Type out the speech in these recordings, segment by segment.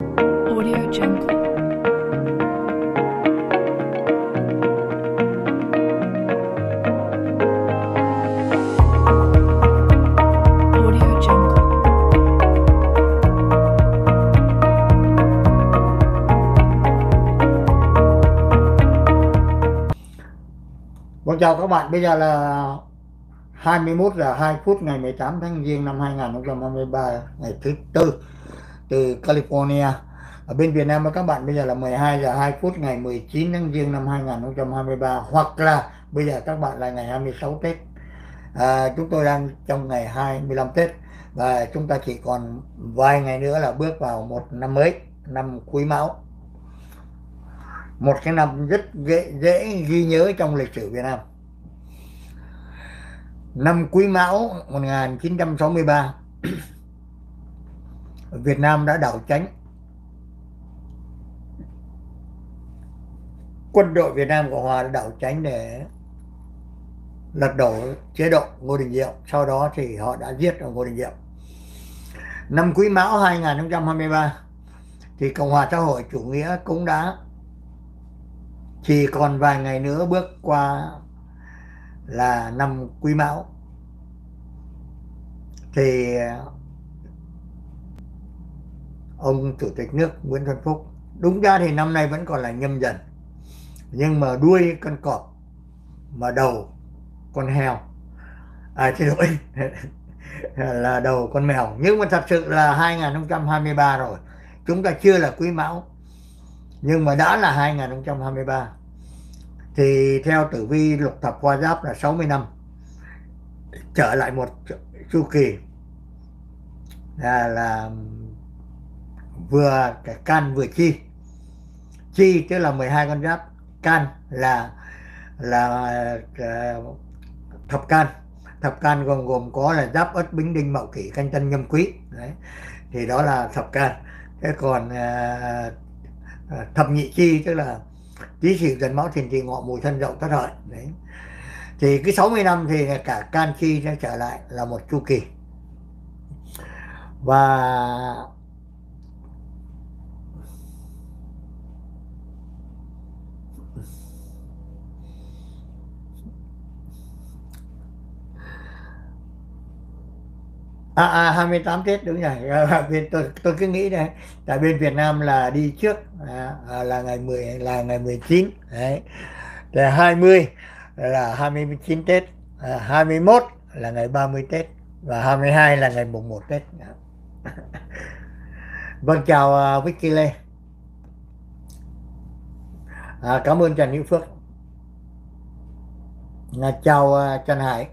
Audio Jungle. Audio chào các bạn, bây giờ là 21 giờ 2 phút ngày 18 tháng Giêng năm 2023, ngày thứ tư từ California. Ở bên Việt Nam các bạn bây giờ là 12 giờ 2 phút ngày 19 tháng Giêng năm 2023 hoặc là bây giờ các bạn là ngày 26 Tết. À, chúng tôi đang trong ngày 25 Tết và chúng ta chỉ còn vài ngày nữa là bước vào một năm mới, năm Quý Mão một cái năm rất dễ, dễ ghi nhớ trong lịch sử Việt Nam. Năm Quý Mão 1963 Việt Nam đã đảo tránh. Quân đội Việt Nam Cộng Hòa đã đảo tránh để lật đổ chế độ Ngô Đình Diệm sau đó thì họ đã giết ông Ngô Đình Diệm năm Quý Mão 2023 thì Cộng hòa xã hội chủ nghĩa cũng đã chỉ còn vài ngày nữa bước qua là năm Quý Mão. Thì ông chủ tịch nước Nguyễn Xuân Phúc. Đúng ra thì năm nay vẫn còn là nhâm dần. Nhưng mà đuôi con cọp mà đầu con heo. À xin lỗi. Là đầu con mèo. Nhưng mà thật sự là 2023 rồi. Chúng ta chưa là quý mão. Nhưng mà đã là 2023 thì theo tử vi lục thập hoa giáp là 60 năm. Trở lại một chu kỳ. Là, là vừa cái can vừa chi. Chi tức là 12 con giáp. Can là là uh, thập can. Thập can gồm gồm có là giáp ất bính đinh mậu kỷ canh tân nhâm quý. Đấy. Thì đó là thập can. Thế còn uh, thập nhị chi tức là tí sửu, dần máu thìn tỵ ngọ mùi thân dậu tất hợi. Đấy. Thì cái 60 năm thì cả can chi sẽ trở lại là một chu kỳ. Và à, à 28 Tết đúng rồi. À, bên tôi tôi cứ nghĩ này, tại bên Việt Nam là đi trước à, à là ngày 10 là ngày 19 đấy. Thì 20 là 29 Tết. À, 21 là ngày 30 Tết. Và 22 là ngày mùng 1 Tết. Vâng chào uh, Vicky Lê. À, cảm ơn Trần Hữu Phước. À, chào uh, Trần Hải.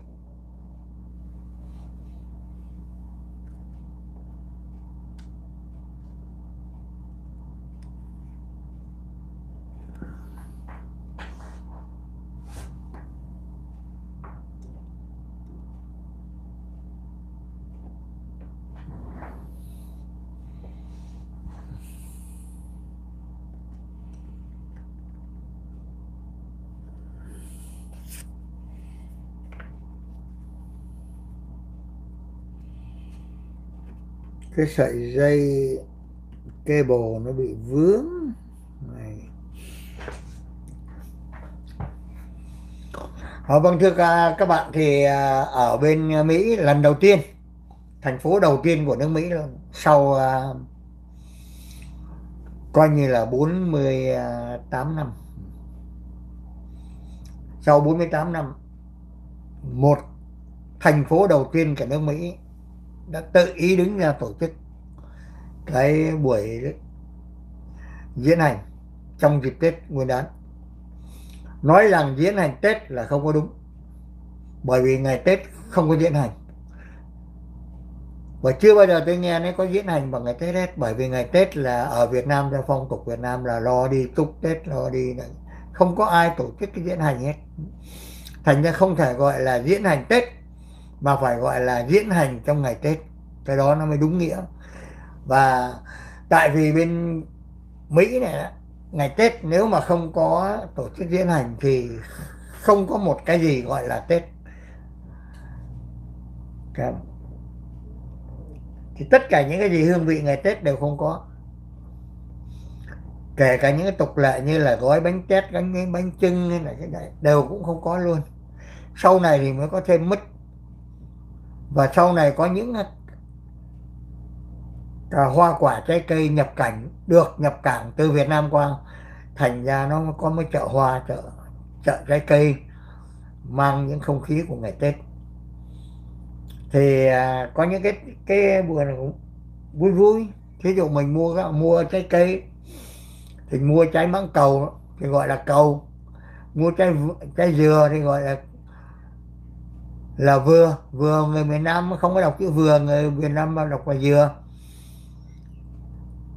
Cái sợi dây cable nó bị vướng. Này. Ờ, vâng thưa các bạn thì à, ở bên Mỹ lần đầu tiên thành phố đầu tiên của nước Mỹ luôn sau uh, coi như là 48 năm. Sau 48 năm một thành phố đầu tiên cả nước Mỹ đã tự ý đứng ra tổ chức cái buổi diễn hành trong dịp Tết Nguyên đán. Nói rằng diễn hành Tết là không có đúng, bởi vì ngày Tết không có diễn hành. Và chưa bao giờ tôi nghe nó có diễn hành vào ngày Tết hết, bởi vì ngày Tết là ở Việt Nam, theo phong tục Việt Nam là lo đi túc Tết, lo đi không có ai tổ chức cái diễn hành hết. Thành ra không thể gọi là diễn hành Tết mà phải gọi là diễn hành trong ngày Tết. Cái đó nó mới đúng nghĩa. Và tại vì bên Mỹ này ngày Tết nếu mà không có tổ chức diễn hành thì không có một cái gì gọi là Tết. Thì tất cả những cái gì hương vị ngày Tết đều không có. Kể cả những cái tục lệ như là gói bánh tét, bánh bánh trưng hay là cái đấy đều cũng không có luôn. Sau này thì mới có thêm mứt và sau này có những à, hoa quả trái cây nhập cảnh được nhập cảng từ Việt Nam qua thành ra nó có mấy chợ hoa chợ chợ trái cây mang những không khí của ngày Tết. Thì à, có những cái cái buổi này cũng vui vui. Thí dụ mình mua mua trái cây thì mua trái mãng cầu thì gọi là cầu. Mua trái trái dừa thì gọi là là vừa vừa người miền Nam không có đọc chữ vừa người miền Nam mà đọc là dừa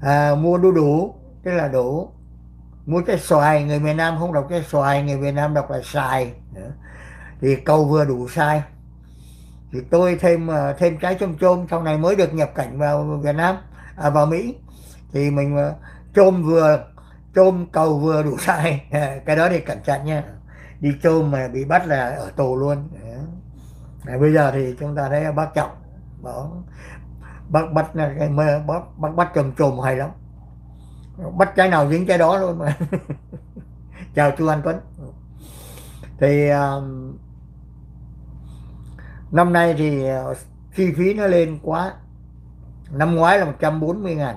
à, mua đu đủ tức là đủ. Mua trái xoài người miền Nam không đọc trái xoài người miền Nam đọc là xài. Thì câu vừa đủ sai. Thì tôi thêm à, thêm trái chôm chôm sau này mới được nhập cảnh vào Việt Nam à, vào Mỹ. Thì mình à, chôm vừa chôm cầu vừa đủ sai. Cái đó thì cẩn thận nha. Đi chôm mà bị bắt là ở tù luôn này bây giờ thì chúng ta thấy bác trọng đó bác bắt cái bác, bác bắt trùm trùm hay lắm. Bắt trái nào dính trái đó luôn mà. Chào chú anh tuấn. Thì uh, năm nay thì uh, chi phí nó lên quá. Năm ngoái là 140 ngàn.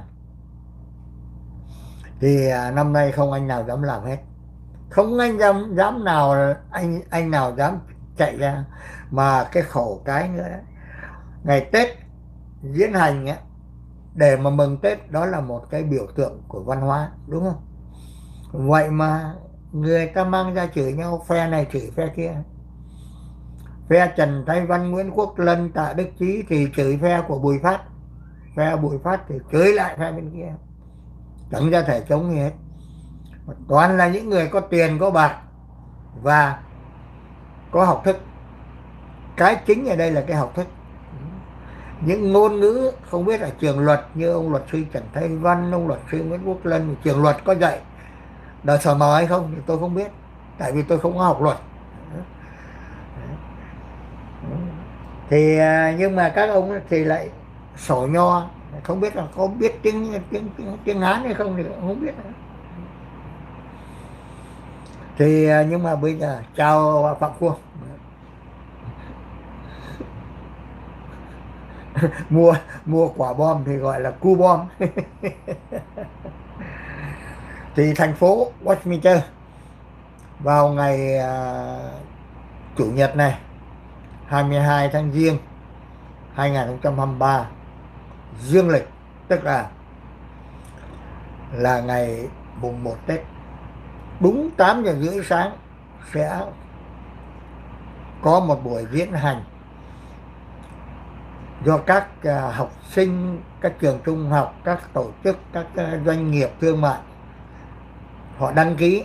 Thì uh, năm nay không anh nào dám làm hết. Không anh dám dám nào anh anh nào dám chạy ra. Mà cái khổ cái nữa ngày tết diễn hành ấy, để mà mừng tết đó là một cái biểu tượng của văn hóa đúng không? Vậy mà người ta mang ra chửi nhau phe này chửi phe kia. Phe Trần Thái Văn Nguyễn Quốc Lân Tạ Đức Chí thì chửi phe của Bùi Phát. Phe Bùi Phát thì chửi lại phe bên kia. Chẳng ra thể chống gì hết. Toàn là những người có tiền có bạc và có học thức. Cái chính ở đây là cái học thức. Những ngôn ngữ không biết là trường luật như ông luật sư Trần thanh Văn ông luật sư Nguyễn Quốc Lân trường luật có dạy. Đời sở mờ hay không thì tôi không biết tại vì tôi không có học luật. Thì à, nhưng mà các ông thì lại sổ nho không biết là có biết tiếng tiếng tiếng, tiếng hán hay không thì không biết thì à, nhưng mà bây giờ chào phạm khuông mua mua quả bom thì gọi là cu bom. Thì thành phố Westminster vào ngày uh, chủ nhật này 22 tháng Giêng 2023 dương lịch tức là là ngày mùng 1 Tết đúng 8 giờ rưỡi sáng sẽ có một buổi diễn hành do các à, học sinh, các trường trung học, các tổ chức, các à, doanh nghiệp thương mại, họ đăng ký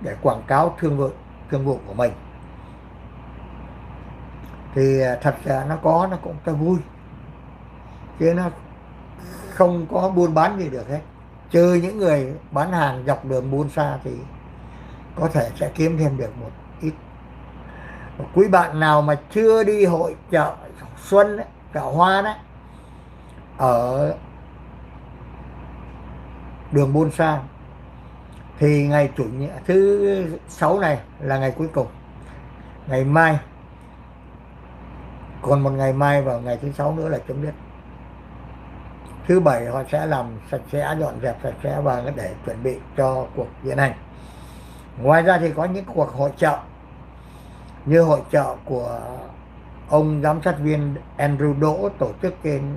để quảng cáo thương vụ thương vụ của mình. Thì à, thật ra nó có, nó cũng cho vui, chứ nó không có buôn bán gì được hết trừ những người bán hàng dọc đường buôn xa thì có thể sẽ kiếm thêm được một ít. Quý bạn nào mà chưa đi hội chợ xuân ấy, chợ hoa đấy ở đường Buôn xa thì ngày chủ nhật thứ sáu này là ngày cuối cùng. Ngày mai còn một ngày mai vào ngày thứ sáu nữa là chấm dứt thứ bảy họ sẽ làm sạch sẽ, dọn dẹp sạch sẽ và để chuẩn bị cho cuộc diễn hành ngoài ra thì có những cuộc hội trợ, như hội trợ của ông giám sát viên Andrew Đỗ tổ chức trên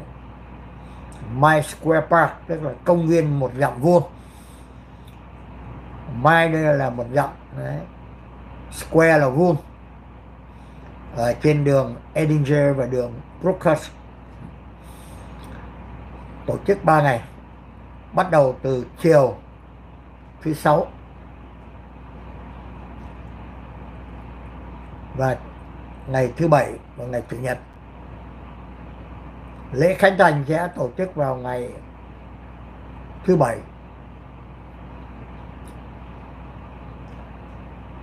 My Square Park, tức là công viên một dặm vuông My đây là một dặm, đấy. Square là vuông, ở trên đường Edinger và đường Brookhurst tổ chức 3 ngày. Bắt đầu từ chiều thứ sáu. Và ngày thứ bảy và ngày chủ nhật. Lễ khánh thành sẽ tổ chức vào ngày thứ bảy.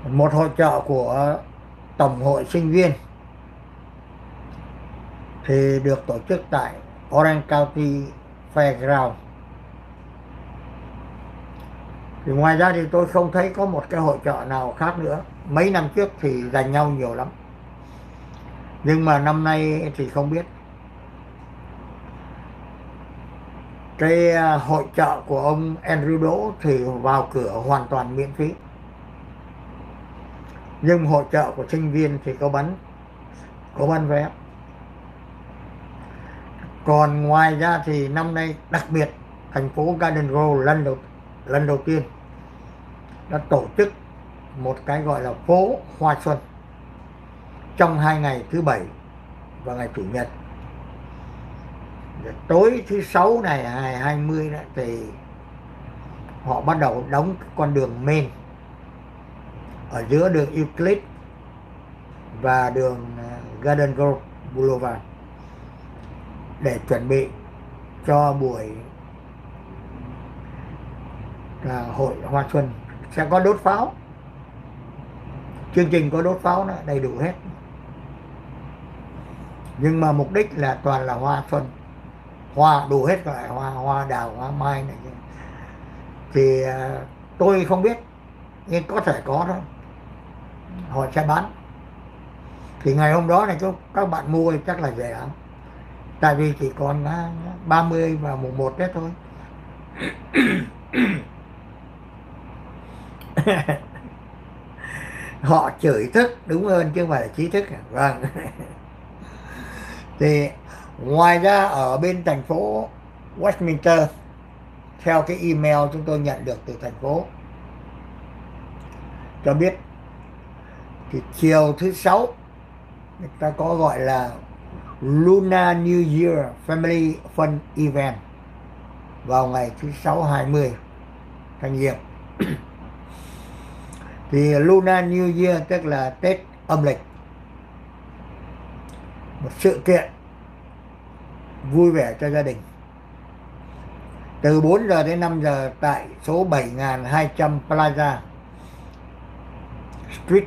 Một hội trợ của tổng hội sinh viên thì được tổ chức tại Orange County Fairground thì ngoài ra thì tôi không thấy có một cái hội trợ nào khác nữa. Mấy năm trước thì giành nhau nhiều lắm. Nhưng mà năm nay thì không biết. Cái à, hội trợ của ông Andrew Đỗ thì vào cửa hoàn toàn miễn phí. Nhưng hội trợ của sinh viên thì có bán có bán vé còn ngoài ra thì năm nay đặc biệt thành phố Garden Grove lần đầu lần đầu tiên đã tổ chức một cái gọi là phố hoa xuân trong hai ngày thứ bảy và ngày chủ nhật. Tối thứ sáu này ngày 20 đó, thì họ bắt đầu đóng con đường main ở giữa đường Euclid và đường ờ, Garden Grove Boulevard để chuẩn bị cho buổi là hội hoa xuân. Sẽ có đốt pháo. Chương trình có đốt pháo đó đầy đủ hết. Nhưng mà mục đích là toàn là hoa xuân. Hoa, đủ hết loại hoa hoa đào, hoa mai này. Thì à, tôi không biết, nhưng có thể có thôi. Họ sẽ bán. Thì ngày hôm đó này các bạn mua chắc là rẻ tại vì chỉ còn 30 và mùng 1 đấy thôi. Họ chửi thức, đúng hơn chứ không phải là trí thức à? vâng. Thì ngoài ra ở bên thành phố Westminster, theo cái email chúng tôi nhận được từ thành phố, cho biết thì chiều thứ sáu, người ta có gọi là Luna New Year Family Fun Event vào ngày thứ sáu 20 tháng Giêng thì Luna New Year tức là Tết âm lịch. Một sự kiện vui vẻ cho gia đình. Từ 4 giờ đến 5 giờ tại số 7200 Plaza Street.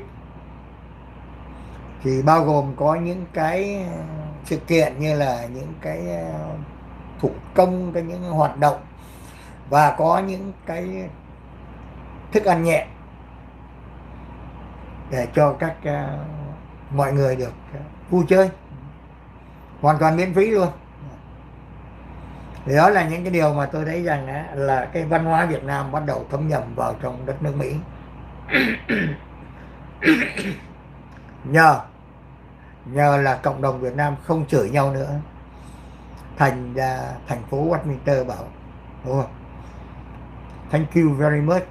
Thì bao gồm có những cái sự kiện như là những cái ờ, thủ công cái những hoạt động và có những cái thức ăn nhẹ để cho các uh, mọi người được uh, vui chơi. Hoàn toàn miễn phí luôn. Thì đó là những cái điều mà tôi thấy rằng là cái văn hóa Việt Nam bắt đầu thấm nhầm vào trong đất nước Mỹ. Nhờ nhờ là cộng đồng Việt Nam không chửi nhau nữa, thành ra thành phố Westminster bảo, đúng không? Thank you very much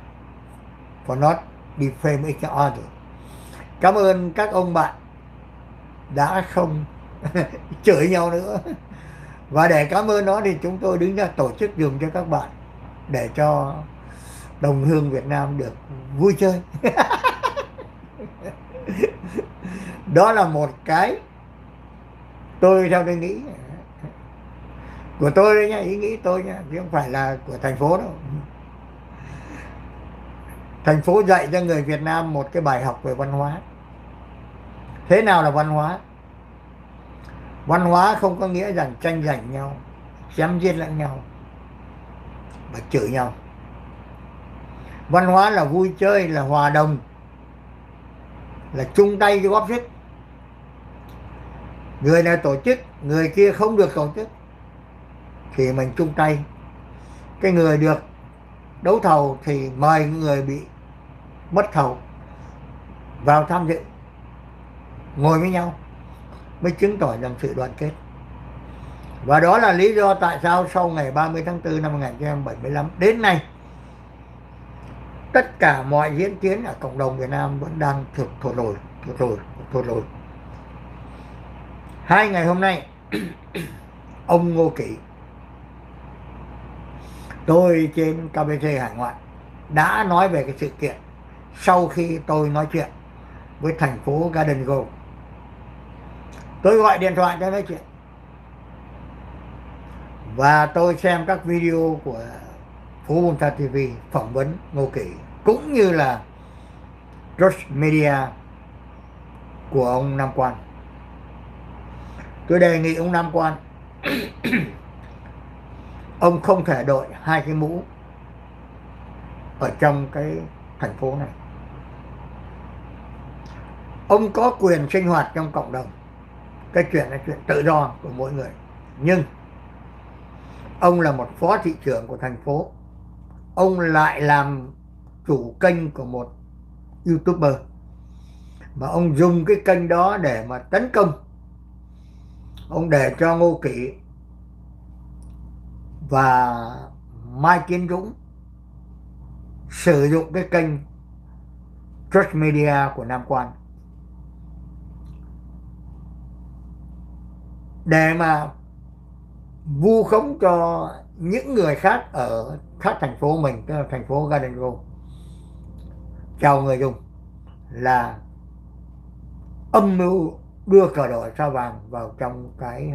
for not defame each other. Cảm ơn các ông bạn đã không chửi nhau nữa. Và để cảm ơn nó thì chúng tôi đứng ra tổ chức dùng cho các bạn để cho đồng hương Việt Nam được vui chơi. đó là một cái tôi theo tôi nghĩ của tôi đấy nhá ý nghĩ tôi nhá chứ không phải là của thành phố đâu. Thành phố dạy cho người Việt Nam một cái bài học về văn hóa. Thế nào là văn hóa? Văn hóa không có nghĩa rằng tranh giành nhau, chém giết lẫn nhau và chửi nhau. Văn hóa là vui chơi, là hòa đồng, là chung tay góp sức người này tổ chức người kia không được tổ chức. Thì mình chung tay. Cái người được đấu thầu thì mời người bị mất thầu vào tham dự ngồi với nhau mới chứng tỏ rằng sự đoàn kết. Và đó là lý do tại sao sau ngày 30 tháng 4 năm 1975 đến nay tất cả mọi diễn tiến ở cộng đồng Việt Nam vẫn đang thực thổ nổi, thổ nổi, thổ nổi hai ngày hôm nay, ông Ngô Kỷ tôi trên KBC Hải Ngoại, đã nói về cái sự kiện sau khi tôi nói chuyện với thành phố Garden Grove. Tôi gọi điện thoại cho nói chuyện và tôi xem các video của phố Bunta TV phỏng vấn Ngô Kỷ cũng như là Rush Media của ông Nam Quan tôi đề nghị ông Nam Quan. Ông không thể đội hai cái mũ ở trong cái thành phố này. Ông có quyền sinh hoạt trong cộng đồng. Cái chuyện là chuyện tự do của mỗi người. Nhưng ông là một phó thị trưởng của thành phố. Ông lại làm chủ kênh của một youtuber. Mà ông dùng cái kênh đó để mà tấn công ông để cho ngô kỷ và mai kiến dũng sử dụng cái kênh Trust Media của Nam Quan. Để mà vu khống cho những người khác ở khác thành phố mình, tức là thành phố Garden Grove. Chào người dùng là âm mưu đưa cờ đỏ sao vàng vào trong cái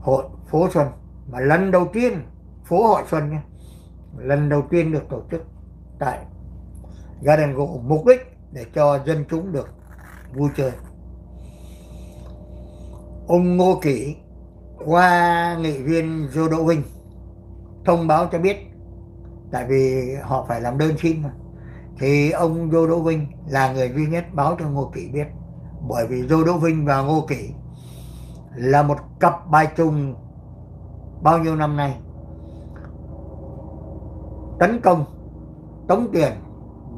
hội phố xuân. Mà lần đầu tiên, phố hội xuân nhé, lần đầu tiên được tổ chức tại Garden gỗ mục đích để cho dân chúng được vui chơi. Ông Ngô Kỷ, qua nghị viên Dô Đỗ Vinh, thông báo cho biết, tại vì họ phải làm đơn xin mà, thì ông Dô Đỗ Vinh là người duy nhất báo cho Ngô Kỷ biết bởi vì Dô Đỗ Vinh và Ngô Kỷ là một cặp bài trùng bao nhiêu năm nay? Tấn công, tống tiền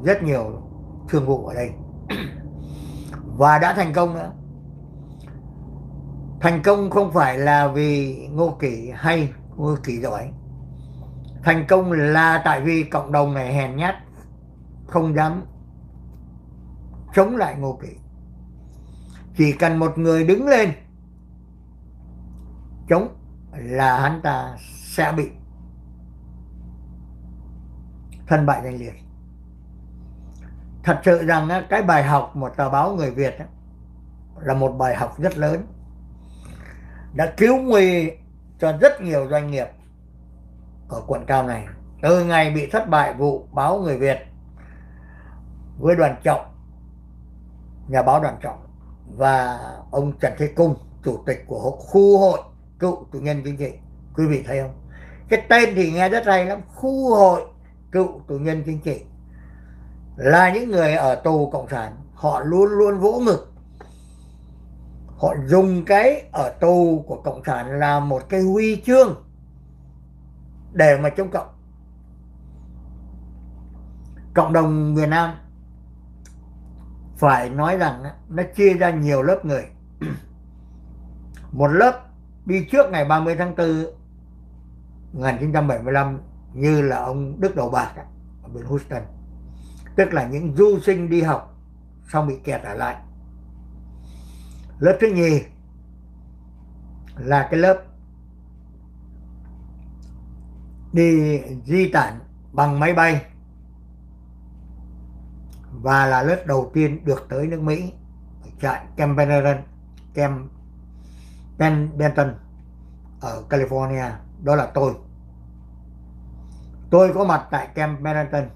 rất nhiều thương vụ ở đây. Và đã thành công nữa. Thành công không phải là vì ngô kỷ hay ngô kỷ giỏi. Thành công là tại vì cộng đồng này hèn nhát, không dám chống lại ngô kỷ chỉ cần một người đứng lên, chống là hắn ta sẽ bị thân bại danh liệt. Thật sự rằng cái bài học một tờ báo người Việt là một bài học rất lớn. Đã cứu nguy cho rất nhiều doanh nghiệp ở quận cao này. Từ ngày bị thất bại vụ báo người Việt với đoàn trọng, nhà báo đoàn trọng và ông Trần Thế Cung, chủ tịch của khu hội cựu tù nhân chính trị quý vị thấy không? Cái tên thì nghe rất hay lắm, khu hội cựu tù nhân chính trị là những người ở tù cộng sản, họ luôn luôn vỗ ngực. Họ dùng cái ở tù của cộng sản là một cái huy chương để mà chống cộng. Cộng đồng miền Nam phải nói rằng nó chia ra nhiều lớp người. Một lớp đi trước ngày 30 tháng 4 1975 như là ông Đức Đầu Bạc ở bên Houston. Tức là những du sinh đi học xong bị kẹt ở lại. Lớp thứ nhì là cái lớp đi di tản bằng máy bay và là lớp đầu tiên được tới nước Mỹ trại Camp Pendleton Camp Benton ở California đó là tôi tôi có mặt tại Camp Pendleton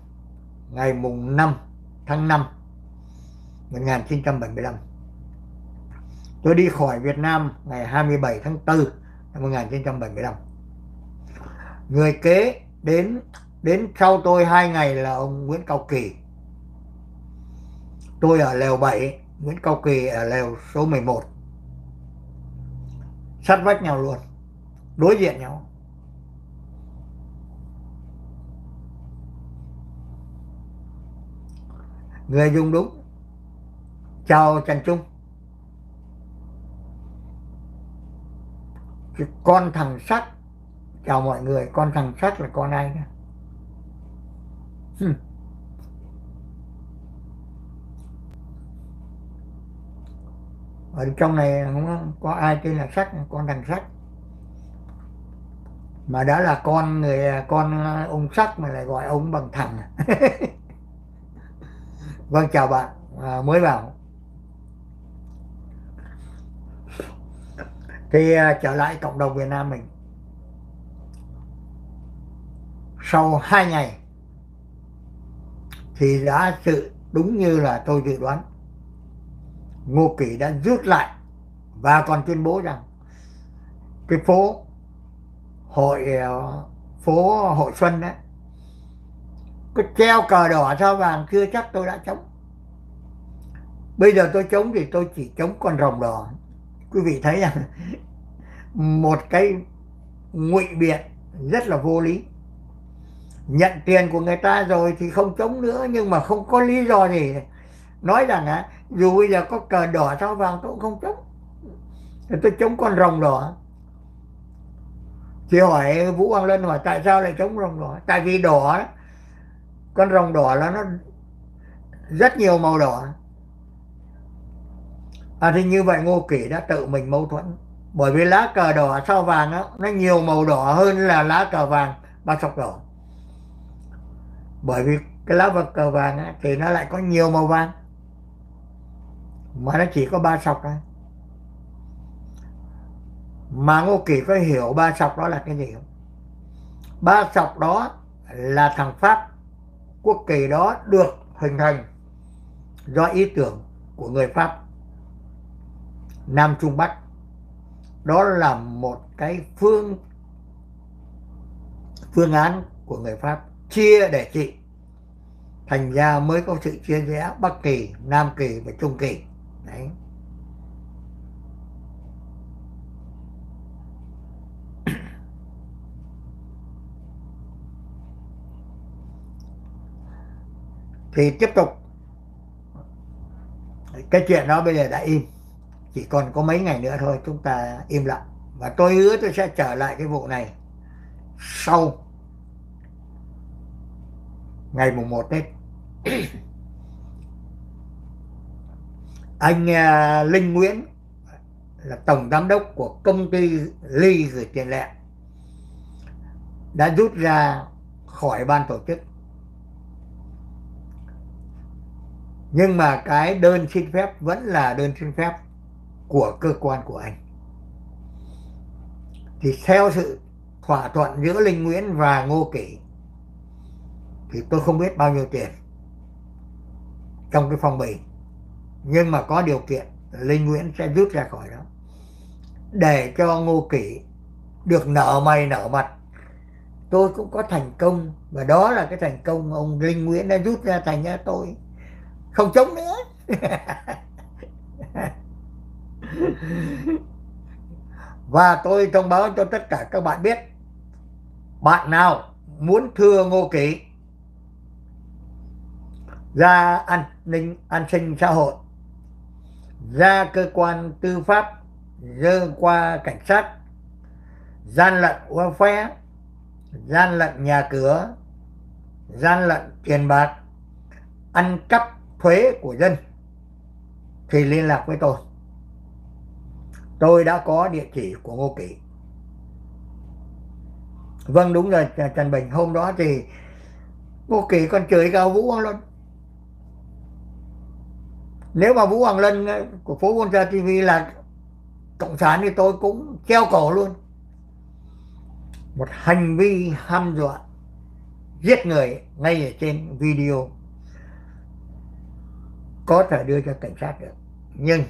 ngày mùng 5 tháng 5 1975 Tôi đi khỏi Việt Nam ngày 27 tháng 4 năm 1975. Người kế đến đến sau tôi hai ngày là ông Nguyễn Cao Kỳ. Tôi ở lều 7, Nguyễn Cao Kỳ ở lều số 11. Sát vách nhau luôn, đối diện nhau. Người dùng đúng. Chào Trần Trung. cái con thằng sắt chào mọi người con thằng sắt là con ai nữa ở trong này không có ai tên là sắt con thằng sắt mà đã là con người con ờ, ông sắt mà lại gọi ông bằng thằng. Vâng chào bạn. À, mới vào. Thì à, trở lại cộng đồng Việt Nam mình. Sau hai ngày thì đã sự đúng như là tôi dự đoán. Ngô Kỳ đã rút lại và còn tuyên bố rằng cái phố hội ờ, phố hội xuân đấy có treo cờ đỏ sao vàng chưa chắc tôi đã chống. Bây giờ tôi chống thì tôi chỉ chống con rồng đỏ. Quý vị thấy rằng một cái ngụy biện rất là vô lý. Nhận tiền của người ta rồi thì không chống nữa, nhưng mà không có lý do gì. Nói rằng á dù bây giờ có cờ đỏ sao vàng tôi cũng không chống thì tôi chống con rồng đỏ. Thì hỏi vũ hoàng lân hỏi tại sao lại chống rồng đỏ? Tại vì đỏ con rồng đỏ là nó rất nhiều màu đỏ. À thì như vậy ngô kỷ đã tự mình mâu thuẫn. Bởi vì lá cờ đỏ sao vàng đó, nó nhiều màu đỏ hơn là lá cờ vàng ba sọc đỏ. Bởi vì cái lá vật cờ vàng á, thì nó lại có nhiều màu vàng mà nó chỉ có ba sọc thôi. Mà ngô kỳ có hiểu ba sọc đó là cái gì không? Ba sọc đó là thằng pháp, quốc kỳ đó được hình thành do ý tưởng của người pháp, nam trung bắc. Đó là một cái phương phương án của người pháp chia để trị. Thành ra mới có sự chia rẽ bắc kỳ, nam kỳ và trung kỳ đấy thì tiếp tục. Cái chuyện đó bây giờ đã im. Chỉ còn có mấy ngày nữa thôi, chúng ta im lặng. Và tôi hứa tôi sẽ trở lại cái vụ này sau ngày mùng 1 Tết. Anh à, Linh Nguyễn là tổng giám đốc của công ty Ly gửi tiền lẻ, đã rút ra khỏi ban tổ chức. Nhưng mà cái đơn xin phép vẫn là đơn xin phép của cơ quan của anh. Thì theo sự thỏa thuận giữa Linh Nguyễn và Ngô Kỷ, thì tôi không biết bao nhiêu tiền trong cái phong bì nhưng mà có điều kiện, Linh Nguyễn sẽ rút ra khỏi đó. Để cho Ngô Kỷ được nở mày nở mặt, tôi cũng có thành công. Và đó là cái thành công ông Linh Nguyễn đã rút ra thành ra tôi không chống nữa. Và tôi thông báo cho tất cả các bạn biết bạn nào muốn thưa Ngô Kỷ ra an ninh an sinh xã hội ra cơ quan tư pháp dơ qua cảnh sát gian lận qua phe gian lận nhà cửa gian lận tiền bạc ăn cắp thuế của dân thì liên lạc với tôi. Tôi đã có địa chỉ của Ngô Kỷ vâng đúng rồi, Trần Bình. Hôm đó thì Ngô Kỷ còn chửi cao Vũ Hoàng Luân. Nếu mà Vũ Hoàng Lân ờ, của phố Buôn Gia TV là cộng sản thì tôi cũng treo cổ luôn. Một hành vi ham dọa, giết người ngay ở trên video có thể đưa cho cảnh sát được. Nhưng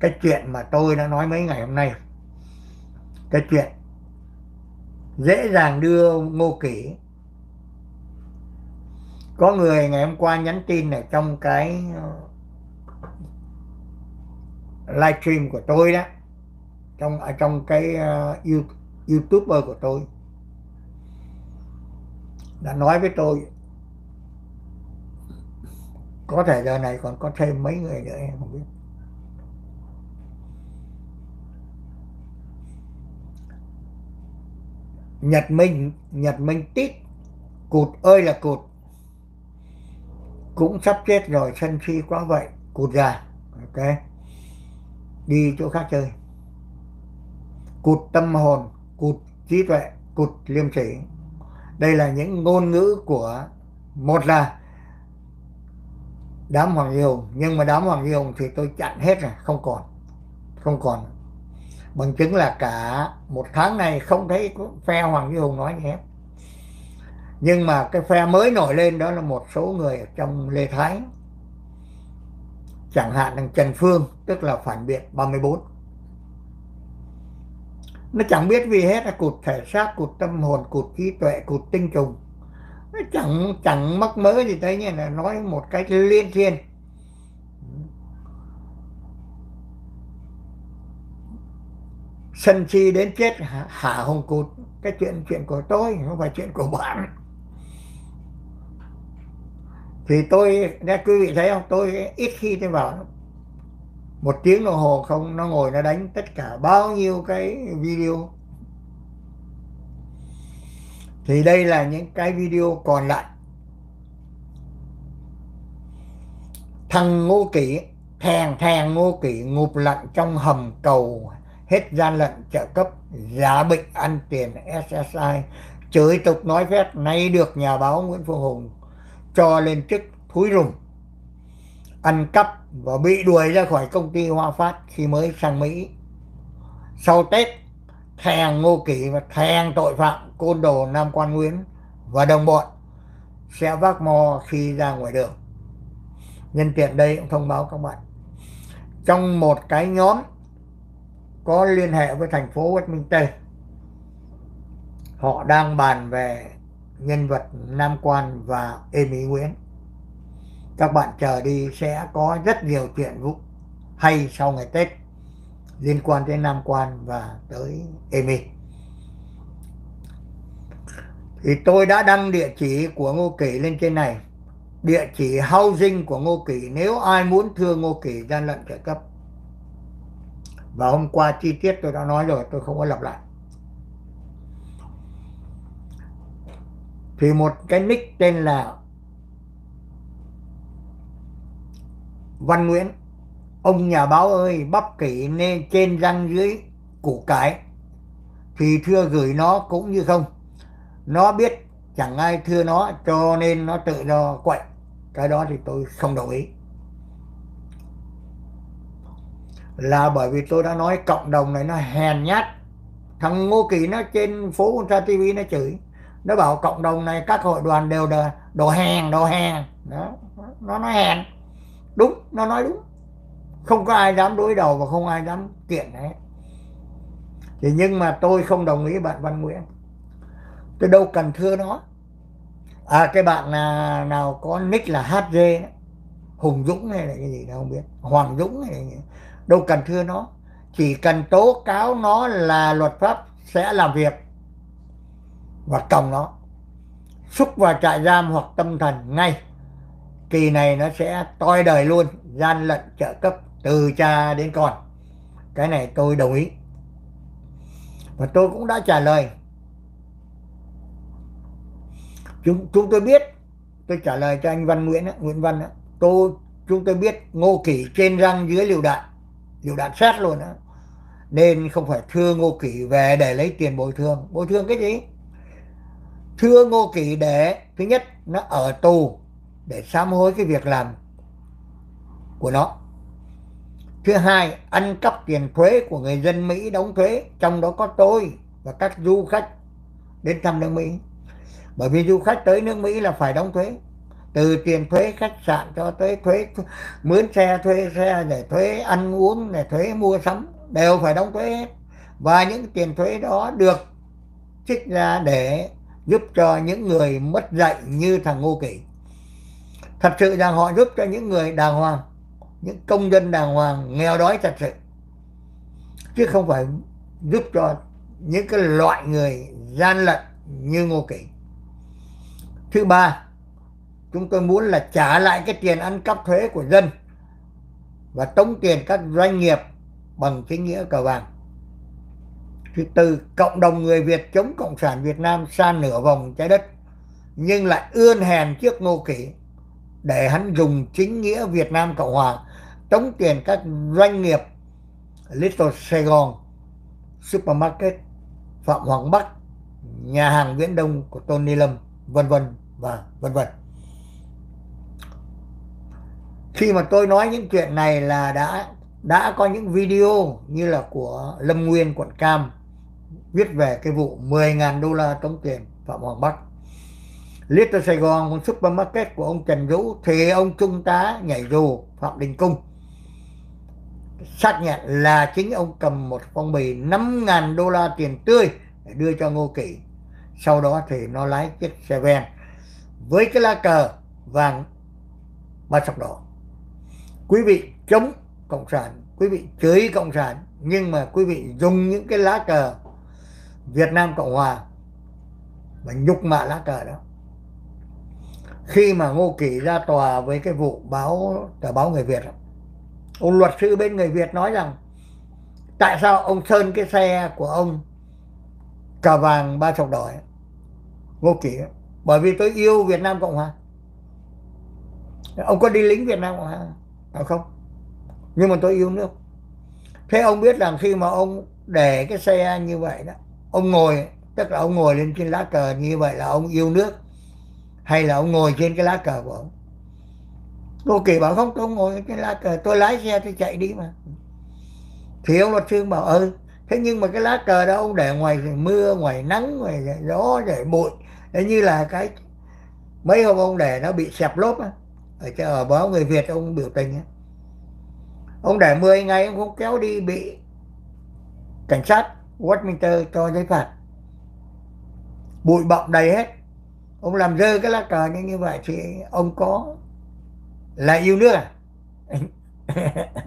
cái chuyện mà tôi đã nói mấy ngày hôm nay cái chuyện dễ dàng đưa ngô kỷ. Có người ngày hôm qua nhắn tin ở trong cái uh, livestream của tôi đó trong ở trong cái uh, youtuber của tôi đã nói với tôi có thể giờ này còn có thêm mấy người nữa, em không biết. Nhật Minh Nhật Minh tít, cụt ơi là cụt. Cũng sắp chết rồi, sân si quá vậy, cụt già. Ok. Đi chỗ khác chơi. Cụt tâm hồn, cụt trí tuệ, cụt liêm sỉ. Đây là những ngôn ngữ của một là đám hoàng diều nhưng mà đám hoàng diều thì tôi chặn hết rồi, không còn không còn. Bằng chứng là cả một tháng này không thấy phe hoàng diều nói gì hết. Nhưng mà cái phe mới nổi lên đó là một số người ở trong lê thái. Chẳng hạn thằng Trần Phương, tức là phản biện 34 nó chẳng biết gì hết là cụt thể xác, cụt tâm hồn, cụt trí tuệ, cụt tinh trùng chẳng chẳng mắc mớ gì tới như là nói một cách liên thiên. Sân si đến chết hả, hả hồng cụt cái chuyện chuyện của tôi không phải chuyện của bạn. Thì tôi nghe quý vị thấy không? Tôi ít khi tôi vào. Một tiếng đồng hồ không nó ngồi nó đánh tất cả bao nhiêu cái video thì đây là những cái video còn lại. Thằng ngô kỷ, thèn thèn ngô kỷ ngụp lặn trong hầm cầu, hết gian lận trợ cấp, giả bệnh ăn tiền SSI chửi tục nói phét, nay được nhà báo Nguyễn Phương Hùng cho lên chức thúi rùng. Ăn cắp và bị đuổi ra khỏi công ty Hoa Phát khi mới sang Mỹ. Sau Tết thèn Ngô Kỷ và thèn tội phạm, côn đồ Nam Quan Nguyễn và đồng bọn sẽ vác mò khi ra ngoài đường. Nhân tiện đây cũng thông báo các bạn. Trong một cái nhóm có liên hệ với thành phố Westminster, họ đang bàn về nhân vật Nam Quan và Amy Nguyễn. Các bạn chờ đi, sẽ có rất nhiều chuyện vụ hay sau ngày Tết liên quan tới Nam Quan và tới Emi. Thì tôi đã đăng địa chỉ của Ngô Kỷ lên trên này. Địa chỉ housing của Ngô Kỷ, nếu ai muốn thưa Ngô Kỷ, gian lận trợ cấp. Và hôm qua chi tiết tôi đã nói rồi, tôi không có lặp lại. Thì một cái nick tên là Văn Nguyễn ông nhà báo ơi, bắp kỷ nên trên răng dưới củ cải. Thì thưa gửi nó cũng như không. Nó biết chẳng ai thưa nó, cho nên nó tự do quậy. Cái đó thì tôi không đồng ý. Là bởi vì tôi đã nói cộng đồng này nó hèn nhát. Thằng Ngô Kỳ nó trên phố Ultra TV nó chửi. Nó bảo cộng đồng này các hội đoàn đều là đồ hèn đồ hèn. Đó, nó nói hèn. Đúng, nó nói đúng không có ai dám đối đầu và không ai dám kiện đấy. Thì nhưng mà tôi không đồng ý bạn Văn Nguyễn. Tôi đâu cần thưa nó. À cái bạn nào, nào có nick là HG đó. Hùng Dũng hay là cái gì đó không biết. Hoàng Dũng hay là đâu cần thưa nó. Chỉ cần tố cáo nó là luật pháp sẽ làm việc và còng nó. Xúc vào trại giam hoặc tâm thần ngay. Kỳ này nó sẽ toi đời luôn gian lận trợ cấp từ cha đến con. Cái này tôi đồng ý. Và tôi cũng đã trả lời. Chúng chúng tôi biết, tôi trả lời cho anh Văn Nguyễn Nguyễn Văn tôi, chúng tôi biết Ngô Kỷ trên răng dưới liều đạn liều đạn sát luôn đó nên không phải thưa Ngô Kỷ về để lấy tiền bồi thường. Bồi thường cái gì? Thưa Ngô Kỷ để, thứ nhất, nó ở tù để sám hối cái việc làm của nó thứ hai, ăn cắp tiền thuế của người dân Mỹ đóng thuế, trong đó có tôi và các du khách đến thăm nước Mỹ. Bởi vì du khách tới nước Mỹ là phải đóng thuế, từ tiền thuế khách sạn cho tới thuế mướn xe, thuê xe để thuế ăn uống, để thuế mua sắm, đều phải đóng thuế hết. Và những tiền thuế đó được trích ra để giúp cho những người mất dạy như thằng Ngô Kỷ. Thật sự rằng họ giúp cho những người đàng hoàng những công dân đàng hoàng, nghèo đói thật sự. Chứ không phải giúp cho những cái loại người gian lận như Ngô Kỷ thứ ba, chúng tôi muốn là trả lại cái tiền ăn cắp thuế của dân và tống tiền các doanh nghiệp bằng chính nghĩa cờ vàng. Thứ tư, cộng đồng người việt chống cộng sản việt nam xa nửa vòng trái đất, nhưng lại ươn hèn trước ngô kỷ để hắn dùng chính nghĩa việt nam cộng hòa tống tiền các doanh nghiệp little sài gòn supermarket, phạm hoàng bắc, nhà hàng viễn đông của tony lâm, vân vân và vân vân. Khi mà tôi nói những chuyện này là đã đã có những video như là của Lâm Nguyên, quận Cam, viết về cái vụ 10.000 đô la tống tiền Phạm Hoàng Bắc. Little Sài Gòn supermarket của ông Trần Dũ, thì ông Trung tá nhảy dù Phạm Đình Cung xác nhận là chính ông cầm một phong bì 5.000 đô la tiền tươi để đưa cho Ngô Kỷ. Sau đó thì nó lái chiếc xe ven với cái lá cờ vàng ba sọc đỏ. Quý vị chống cộng sản, quý vị chửi cộng sản, nhưng mà quý vị dùng những cái lá cờ Việt Nam Cộng Hòa và nhục mạ lá cờ đó. Khi mà Ngô Kỳ ra tòa với cái vụ báo, tờ báo người Việt ông luật sư bên người Việt nói rằng tại sao ông sơn cái xe của ông cờ vàng ba sọc đỏ Ngô Kỷ. Bởi vì tôi yêu Việt Nam Cộng Hòa. Ông có đi lính Việt Nam Cộng Hòa à, không? Nhưng mà tôi yêu nước. Thế ông biết rằng khi mà ông để cái xe như vậy đó ông ngồi tức là ông ngồi lên trên lá cờ như vậy là ông yêu nước hay là ông ngồi trên cái lá cờ của ông? Cô Kỳ bảo không tôi ngồi cái lá cờ tôi lái xe tôi chạy đi mà. Thì ông luật sư bảo ừ thế nhưng mà cái lá cờ đó ông để ngoài mưa ngoài nắng ngoài gió để bụi. Thế như là cái mấy hôm ông để nó bị xẹp lốp á ở, ở báo người Việt ông biểu tình á. Ông để 10 ngày ông không kéo đi bị cảnh sát Westminster cho giấy phạt. Bụi bặm đầy hết. Ông làm rơi cái lá cờ như như vậy thì ông có là yêu nước à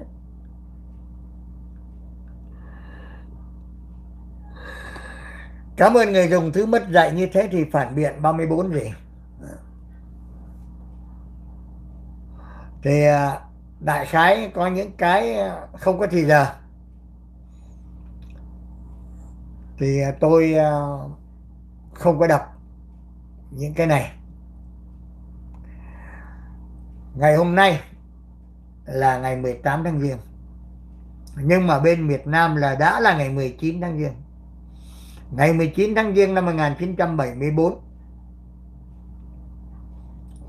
Cảm ơn người dùng thứ mất dạy như thế thì phản biện 34 gì. Thì à, đại khái có những cái à, không có thì giờ. Thì à, tôi không có đọc những cái này. Ngày hôm nay là ngày 18 tháng Giêng. Nhưng mà bên Việt Nam là đã là ngày 19 tháng Giêng ngày 19 tháng Giêng năm 1974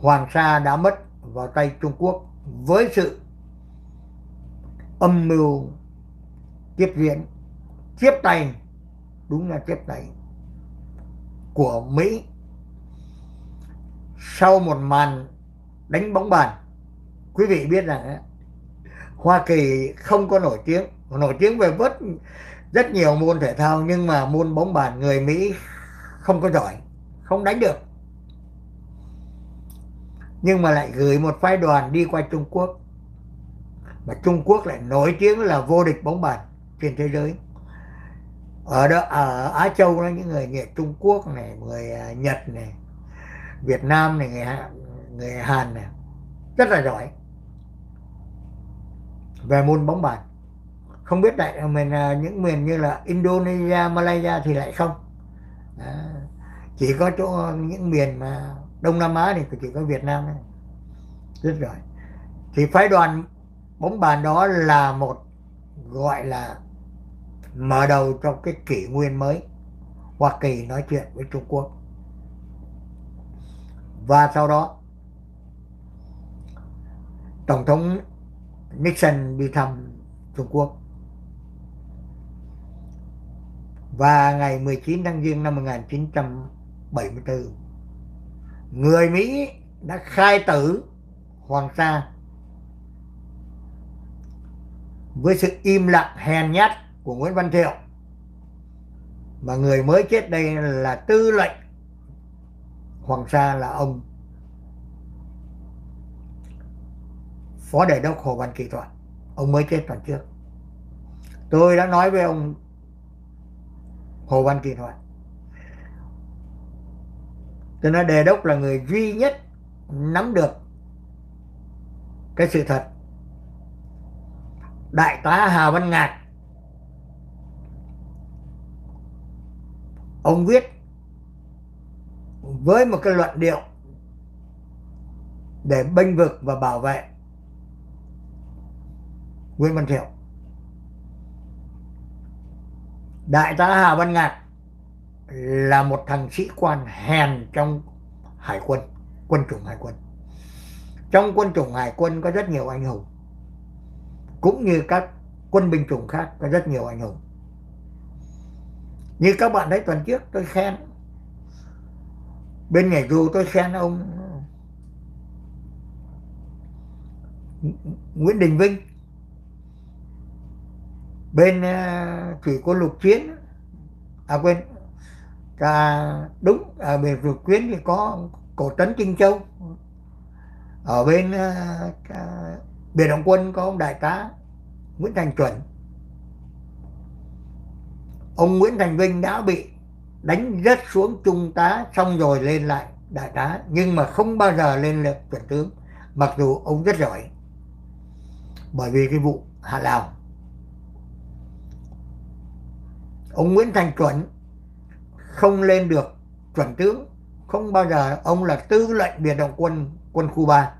Hoàng Sa đã mất vào tay Trung Quốc với sự âm mưu tiếp diễn, tiếp tay, đúng là tiếp tay, của Mỹ sau một màn đánh bóng bàn. Quý vị biết rằng Hoa Kỳ không có nổi tiếng. Nổi tiếng về vớt rất nhiều môn thể thao, nhưng mà môn bóng bàn người Mỹ không có giỏi, không đánh được. Nhưng mà lại gửi một phái đoàn đi qua Trung Quốc. Mà Trung Quốc lại nổi tiếng là vô địch bóng bàn trên thế giới. Ở đó, ở Á Châu đó, những người nghệ Trung Quốc này, người à, Nhật này, Việt Nam này, người người Hàn này rất là giỏi. Về môn bóng bàn không biết tại mình à, những miền như là Indonesia Malaysia thì lại không. À, chỉ có chỗ những miền mà Đông Nam Á thì chỉ có Việt Nam thôi. Rất giỏi. thì phái đoàn bóng bàn đó là một gọi là mở đầu trong cái kỷ nguyên mới. Hoa Kỳ nói chuyện với Trung Quốc. Và sau đó Tổng thống Nixon đi thăm Trung Quốc. Và ngày 19 tháng Giêng năm 1974 người Mỹ đã khai tử Hoàng Sa với sự im lặng hèn nhát của Nguyễn Văn Thiệu. Mà người mới chết đây là tư lệnh Hoàng Sa là ông Phó Đề đốc Hồ Văn Kỳ Toàn. Ông mới chết tuần trước. Tôi đã nói với ông Hồ Văn Kỳ Toàn. Tôi nói đề đốc là người duy nhất nắm được cái sự thật. Đại tá Hà Văn Ngạc. Ông viết với một cái luận điệu để bênh vực và bảo vệ Nguyễn Văn Thiệu đại tá Hà Văn Ngạc là một thằng sĩ quan hèn trong hải quân quân chủng hải quân. Trong quân chủng hải quân có rất nhiều anh hùng, cũng như các quân binh chủng khác có rất nhiều anh hùng. Như các bạn thấy tuần trước tôi khen, bên nhảy dù tôi khen ông Nguyễn Đình Vinh bên ờ, thủy quân lục chiến à quên à, đúng ở bên lục chiến thì có cổ trấn Kinh Châu. Ở bên ờ, à, biệt động quân có ông đại tá Nguyễn Thành Chuẩn. Ông Nguyễn Thành Vinh đã bị đánh rớt xuống trung tá xong rồi lên lại đại tá nhưng mà không bao giờ lên được chuẩn tướng mặc dù ông rất giỏi. Bởi vì cái vụ Hạ Lào ông Nguyễn Thành Chuẩn không lên được chuẩn tướng, không bao giờ ông là tư lệnh biệt động quân quân khu 3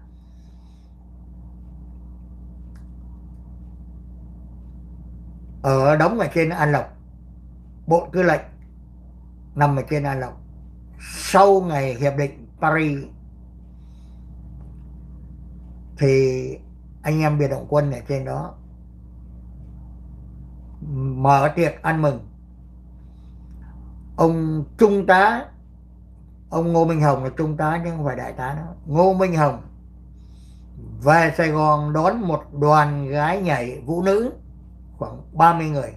ở đóng ở trên An Lộc, bộ tư lệnh nằm ở trên An Lộc. Sau ngày hiệp định Paris, thì anh em biệt động quân ở trên đó mở tiệc ăn mừng ông trung tá, ông Ngô Minh Hồng là trung tá nhưng không phải đại tá nữa Ngô Minh Hồng về Sài Gòn đón một đoàn gái nhảy vũ nữ, khoảng 30 người,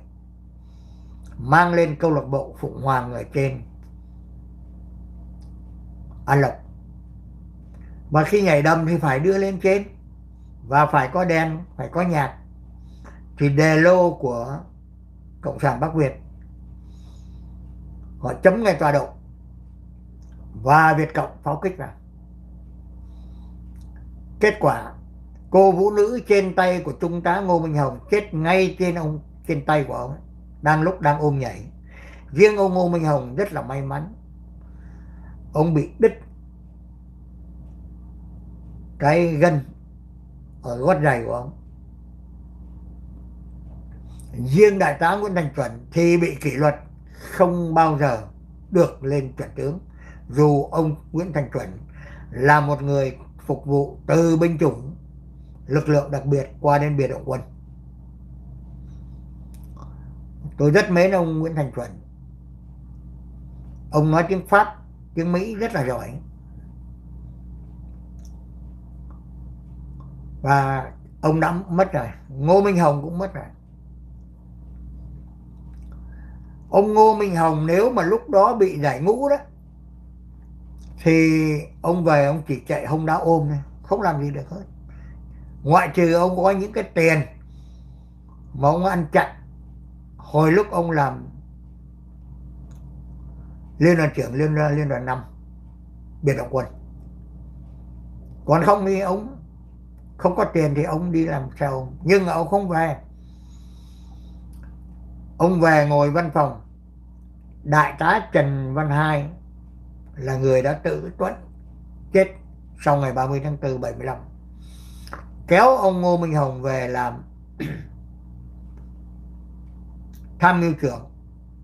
mang lên câu lạc bộ Phụng Hoàng ở trên An Lộc. Và khi nhảy đầm thì phải đưa lên trên và phải có đèn, phải có nhạc. Thì đề lô của cộng sản bắc việt họ chấm ngay tọa độ. Và việt cộng pháo kích vào. Kết quả, cô vũ nữ trên tay của trung tá ngô minh hồng chết ngay trên ông, trên tay của ông, đang lúc đang ôm nhảy. Riêng ông ngô minh hồng rất là may mắn. Ông bị đứt cái gân ở gót giày của ông. Riêng đại tá Nguyễn Thành Chuẩn thì bị kỷ luật không bao giờ được lên chuẩn tướng, dù ông Nguyễn Thành Chuẩn là một người phục vụ từ binh chủng, lực lượng đặc biệt qua đến biệt động quân. Tôi rất mến ông Nguyễn Thành Chuẩn. Ông nói tiếng Pháp, tiếng Mỹ rất là giỏi. Và ông đã mất rồi, Ngô Minh Hồng cũng mất rồi. Ông Ngô Minh Hồng nếu mà lúc đó bị giải ngũ đó, thì ông về ông chỉ chạy hông đá ôm thôi, không làm gì được hết. Ngoại trừ ông có những cái tiền mà ông ăn chặn. Hồi lúc ông làm liên đoàn trưởng liên liên đoàn năm, biệt động quân. Còn không thì ông không có tiền thì ông đi làm sao nhưng ông không về ông về ngồi văn phòng. Đại tá Trần Văn Hai là người đã tự tuấn, chết sau ngày 30 tháng 4 75 kéo ông Ngô Minh Hồng về làm tham mưu trưởng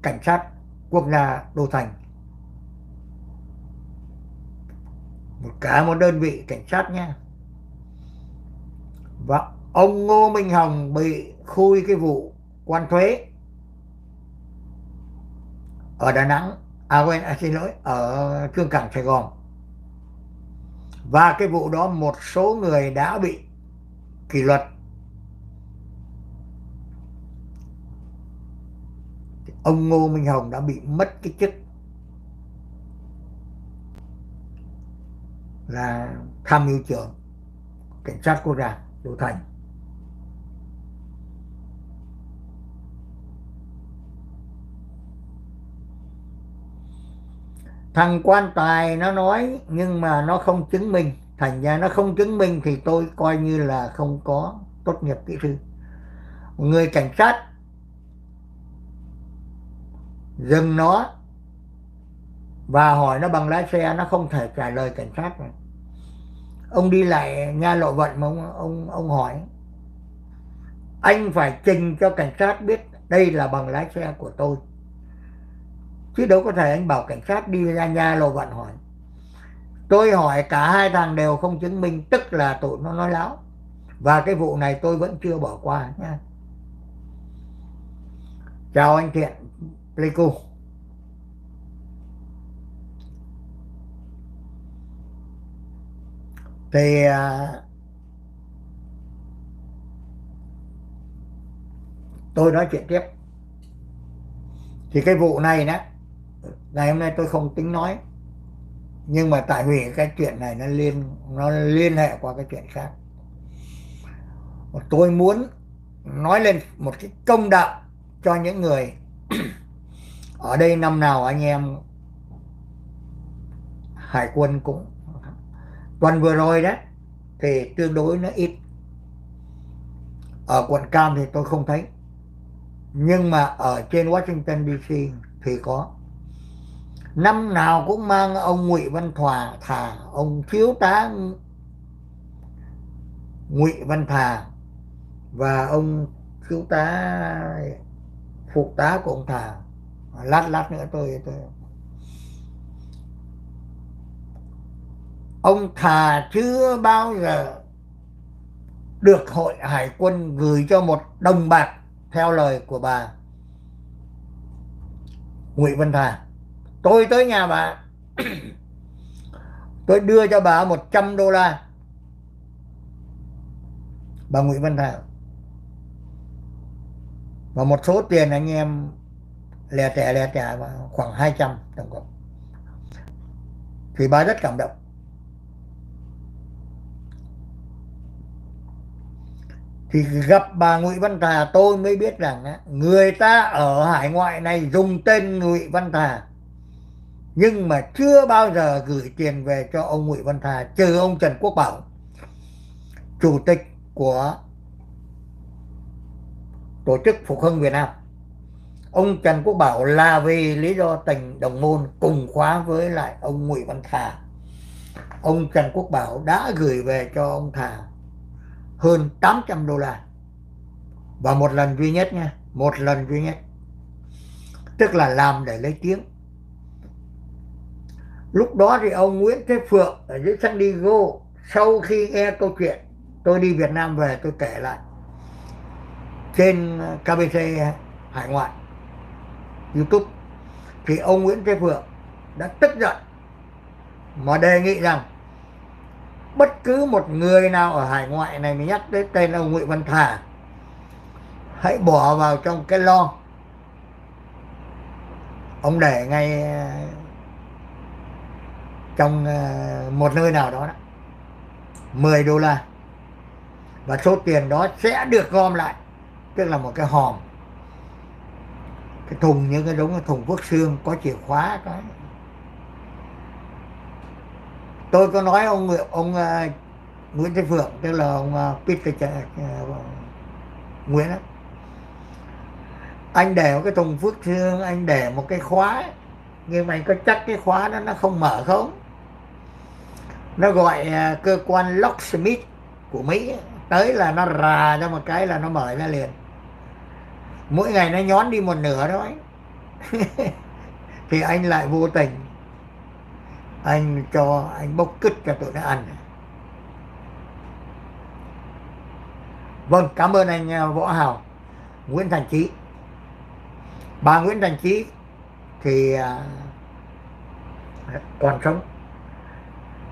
cảnh sát quốc gia Đô Thành. Một cả một đơn vị cảnh sát nha và ông Ngô Minh Hồng bị khui cái vụ quan thuế ở Đà Nẵng à quên à, xin lỗi ở Cương cảng Sài Gòn. Và cái vụ đó một số người đã bị kỷ luật. Ông Ngô Minh Hồng đã bị mất cái chức là tham mưu trưởng cảnh sát quốc gia Đỗ Thành. Thằng quan tài nó nói, nhưng mà nó không chứng minh. Thành ra nó không chứng minh thì tôi coi như là không có tốt nghiệp kỹ sư. Người cảnh sát dừng nó và hỏi nó bằng lái xe, nó không thể trả lời cảnh sát này. Ông đi lại nha lộ vận mà ông ông ông hỏi, anh phải trình cho cảnh sát biết đây là bằng lái xe của tôi chứ đâu có thể anh bảo cảnh sát đi ra nhà lầu vận hỏi. Tôi hỏi cả hai thằng đều không chứng minh, tức là tụi nó nói láo. Và cái vụ này tôi vẫn chưa bỏ qua nha chào anh thiện, pleiku. Thì à, tôi nói chuyện tiếp. Thì cái vụ này đó ngày hôm nay tôi không tính nói. Nhưng mà tại vì cái chuyện này nó liên nó liên hệ qua cái chuyện khác. Tôi muốn nói lên một cái công đạo cho những người ở đây năm nào anh em hải quân cũng tuần vừa rồi đó thì tương đối nó ít. Ở quận Cam thì tôi không thấy. Nhưng mà ở trên Washington DC thì có năm nào cũng mang ông Ngụy Văn Thỏa thả ông thiếu tá Ngụy Văn Thà và ông thiếu tá phụ tá của ông Thà lát lát nữa tôi tôi ông Thà chưa bao giờ được hội hải quân gửi cho một đồng bạc, theo lời của bà Ngụy Văn Thà tôi tới nhà bà. Tôi đưa cho bà 100 đô la. Bà Nguyễn Văn Thảo. Và một số tiền anh em lẻ trẻ lẻ trẻ khoảng 200 tổng cộng. Thì bà rất cảm động. Thì gặp bà Nguyễn Văn Thà, tôi mới biết rằng người ta ở hải ngoại này dùng tên Nguyễn Văn Thà nhưng mà chưa bao giờ gửi tiền về cho ông Nguyễn Văn Thà, trừ ông Trần Quốc Bảo, chủ tịch của tổ chức Phục hưng Việt Nam. Ông Trần Quốc Bảo là vì lý do tình đồng môn cùng khóa với lại ông Nguyễn Văn Thà. Ông Trần Quốc Bảo đã gửi về cho ông Thà hơn 800 đô la. Và một lần duy nhất nha, một lần duy nhất. Tức là làm để lấy tiếng lúc đó thì ông Nguyễn Thế Phượng ở dưới San Diego, sau khi nghe câu chuyện, tôi đi Việt Nam về, tôi kể lại. Trên ờ, KBC hải ngoại, YouTube, thì ông Nguyễn Thế Phượng đã tức giận mà đề nghị rằng bất cứ một người nào ở hải ngoại này mình nhắc tới tên ông Nguyễn Văn Thà, hãy bỏ vào trong cái lon ông để ngay ờ, trong ờ, một nơi nào đó, đó. 10 đô la. Và số tiền đó sẽ được gom lại tức là một cái hòm. Cái thùng như cái giống cái thùng quốc xương có chìa khóa cái tôi có nói ông ông uh, Nguyễn Thế Phượng tức là ông uh, Peter uh, Nguyễn đó. anh để một cái thùng phước xương anh để một cái khóa. Nhưng mà anh có chắc cái khóa đó nó không mở không? Nó gọi à, cơ quan locksmith của Mỹ. Tới là nó rà ra một cái là nó mở ra liền. Mỗi ngày nó nhón đi một nửa thôi thì anh lại vô tình. Anh cho, anh bốc cứt cho tụi nó ăn. Vâng cảm ơn anh à, võ hào. Nguyễn thành trí bà nguyễn thành trí thì à, còn sống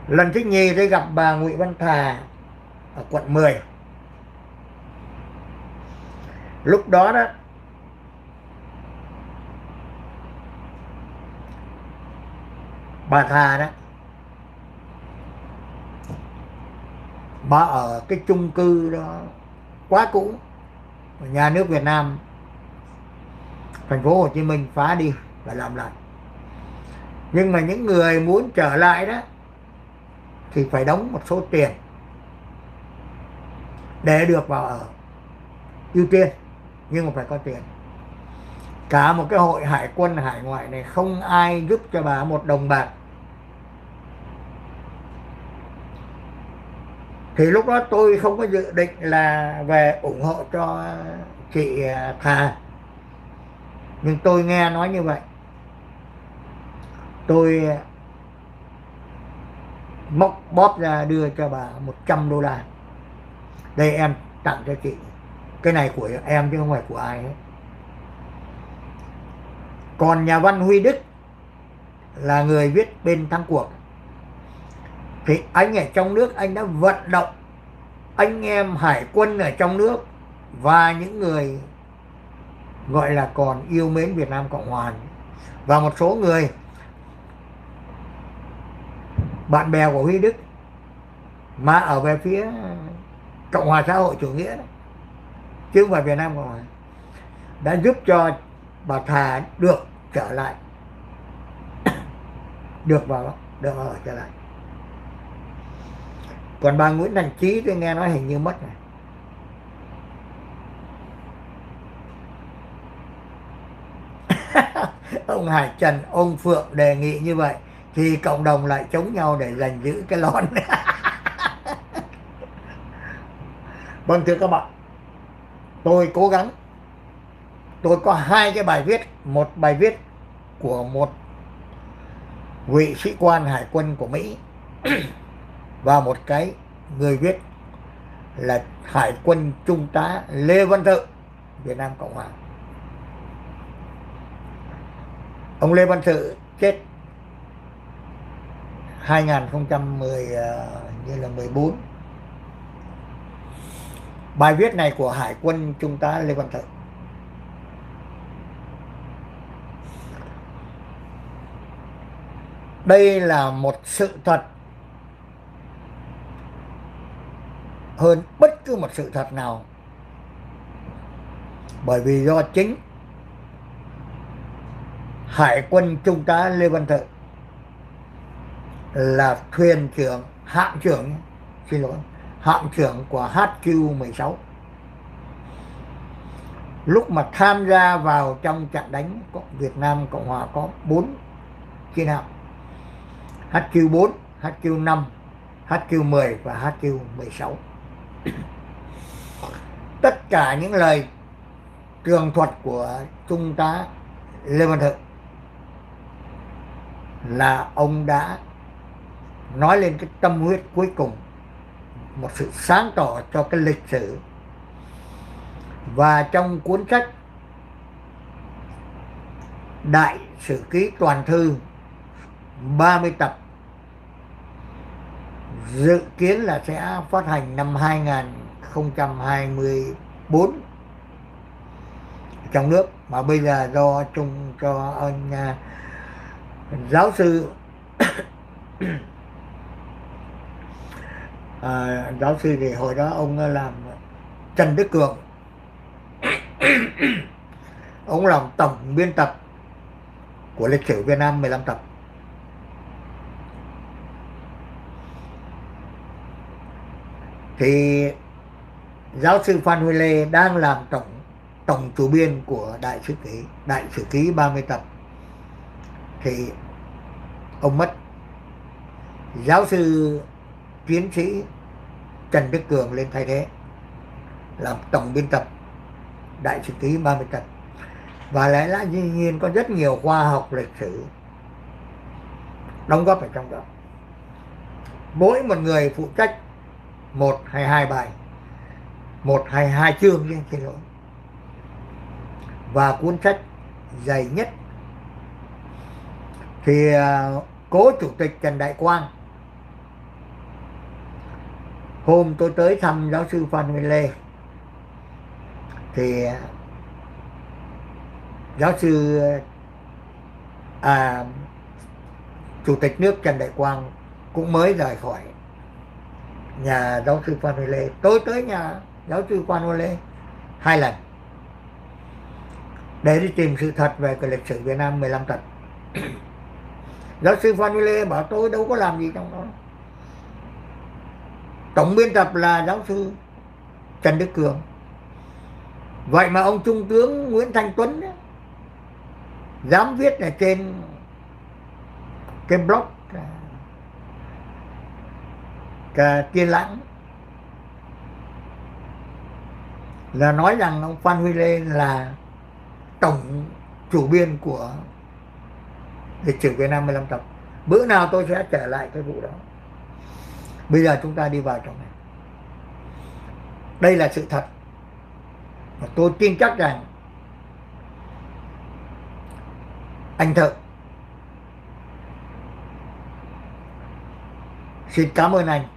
lần thứ nhì tôi gặp bà Nguyễn Văn Thà ở quận 10 lúc đó đó, bà Thà đó, bà ở cái chung cư đó quá cũ, nhà nước Việt Nam, thành phố Hồ Chí Minh phá đi và làm lại. Nhưng mà những người muốn trở lại đó thì phải đóng một số tiền để được vào ở ưu tiên, nhưng mà phải có tiền. Cả một cái hội hải quân, hải ngoại này không ai giúp cho bà một đồng bạc. Thì lúc đó tôi không có dự định là về ủng hộ cho chị à, Thà. Nhưng tôi nghe nói như vậy. Tôi móc bóp ra đưa cho bà 100 đô la. Đây em tặng cho chị. Cái này của em chứ không phải của ai hết. Còn nhà văn Huy Đức là người viết bên thắng cuộc. Thì anh ở trong nước, anh đã vận động anh em hải quân ở trong nước và những người gọi là còn yêu mến Việt Nam Cộng Hòa. Và một số người bạn bè của Huy Đức mà ở về phía Cộng hòa xã hội chủ nghĩa đó, chứ không phải Việt Nam Cộng hòa. Đã giúp cho bà Thà được trở lại. Được vào được ở trở lại. Còn bà Nguyễn Thành Trí tôi nghe nói hình như mất này ông Hải Trần ông Phượng đề nghị như vậy thì cộng đồng lại chống nhau để giành giữ cái lon. Vâng thưa các bạn tôi cố gắng. Tôi có hai cái bài viết. Một bài viết của một vị sĩ quan hải quân của Mỹ và một cái người viết là hải quân trung tá Lê Văn Tự, Việt Nam Cộng Hòa. Ông Lê Văn Tự chết 2010 à, như là 14 bài viết này của hải quân trung tá Lê Văn Thịnh đây là một sự thật hơn bất cứ một sự thật nào. Bởi vì do chính hải quân trung tá lê văn thự là thuyền trưởng hạm trưởng xin lỗi hạm trưởng của HQ 16 lúc mà tham gia vào trong trận đánh Việt Nam Cộng Hòa có 4 chiến hạm HQ4, HQ5, HQ10 và HQ16 tất cả những lời tường thuật của trung tá Lê Văn Thự là ông đã nói lên cái tâm huyết cuối cùng một sự sáng tỏ cho cái lịch sử. Và trong cuốn sách Đại Sử Ký Toàn Thư 30 tập dự kiến là sẽ phát hành năm 2024 trong nước mà bây giờ do chung cho ông uh, à, giáo sư à, giáo sư thì hồi đó ông ờ, làm Trần Đức Cường. Ông làm tổng biên tập của lịch sử Việt Nam 15 tập. Thì giáo sư Phan Huy Lê đang làm tổng tổng chủ biên của đại sử ký đại sử ký 30 tập. Thì ông mất. Giáo sư tiến sĩ Trần Đức Cường lên thay thế, làm tổng biên tập, đại sử ký 30 tập. Và lẽ là dĩ nhiên có rất nhiều khoa học lịch sử đóng góp ở trong đó. Mỗi một người phụ trách một hay hai bài, một hay hai chương chứ xin lỗi và cuốn sách dày nhất thì à, cố chủ tịch Trần Đại Quang hôm tôi tới thăm giáo sư Phan nguyên Lê thì giáo sư à, chủ tịch nước Trần Đại Quang cũng mới rời khỏi nhà giáo sư Phan nguyên Lê. Tôi tới nhà giáo sư Phan nguyên Lê hai lần để đi tìm sự thật về cái lịch sử Việt Nam 15 tập giáo sư Phan Huy Lê bảo tôi đâu có làm gì trong đó tổng biên tập là giáo sư Trần Đức Cường. Vậy mà ông trung tướng Nguyễn Thanh Tuấn ấy, dám viết ở trên cái blog cả tiên lãng là nói rằng ông Phan Huy Lê là tổng chủ biên của lịch sử Việt Nam 15 tập. Bữa nào tôi sẽ trở lại cái vụ đó bây giờ chúng ta đi vào trong này. Đây là sự thật. Và tôi tin chắc rằng anh Thợ xin cảm ơn anh.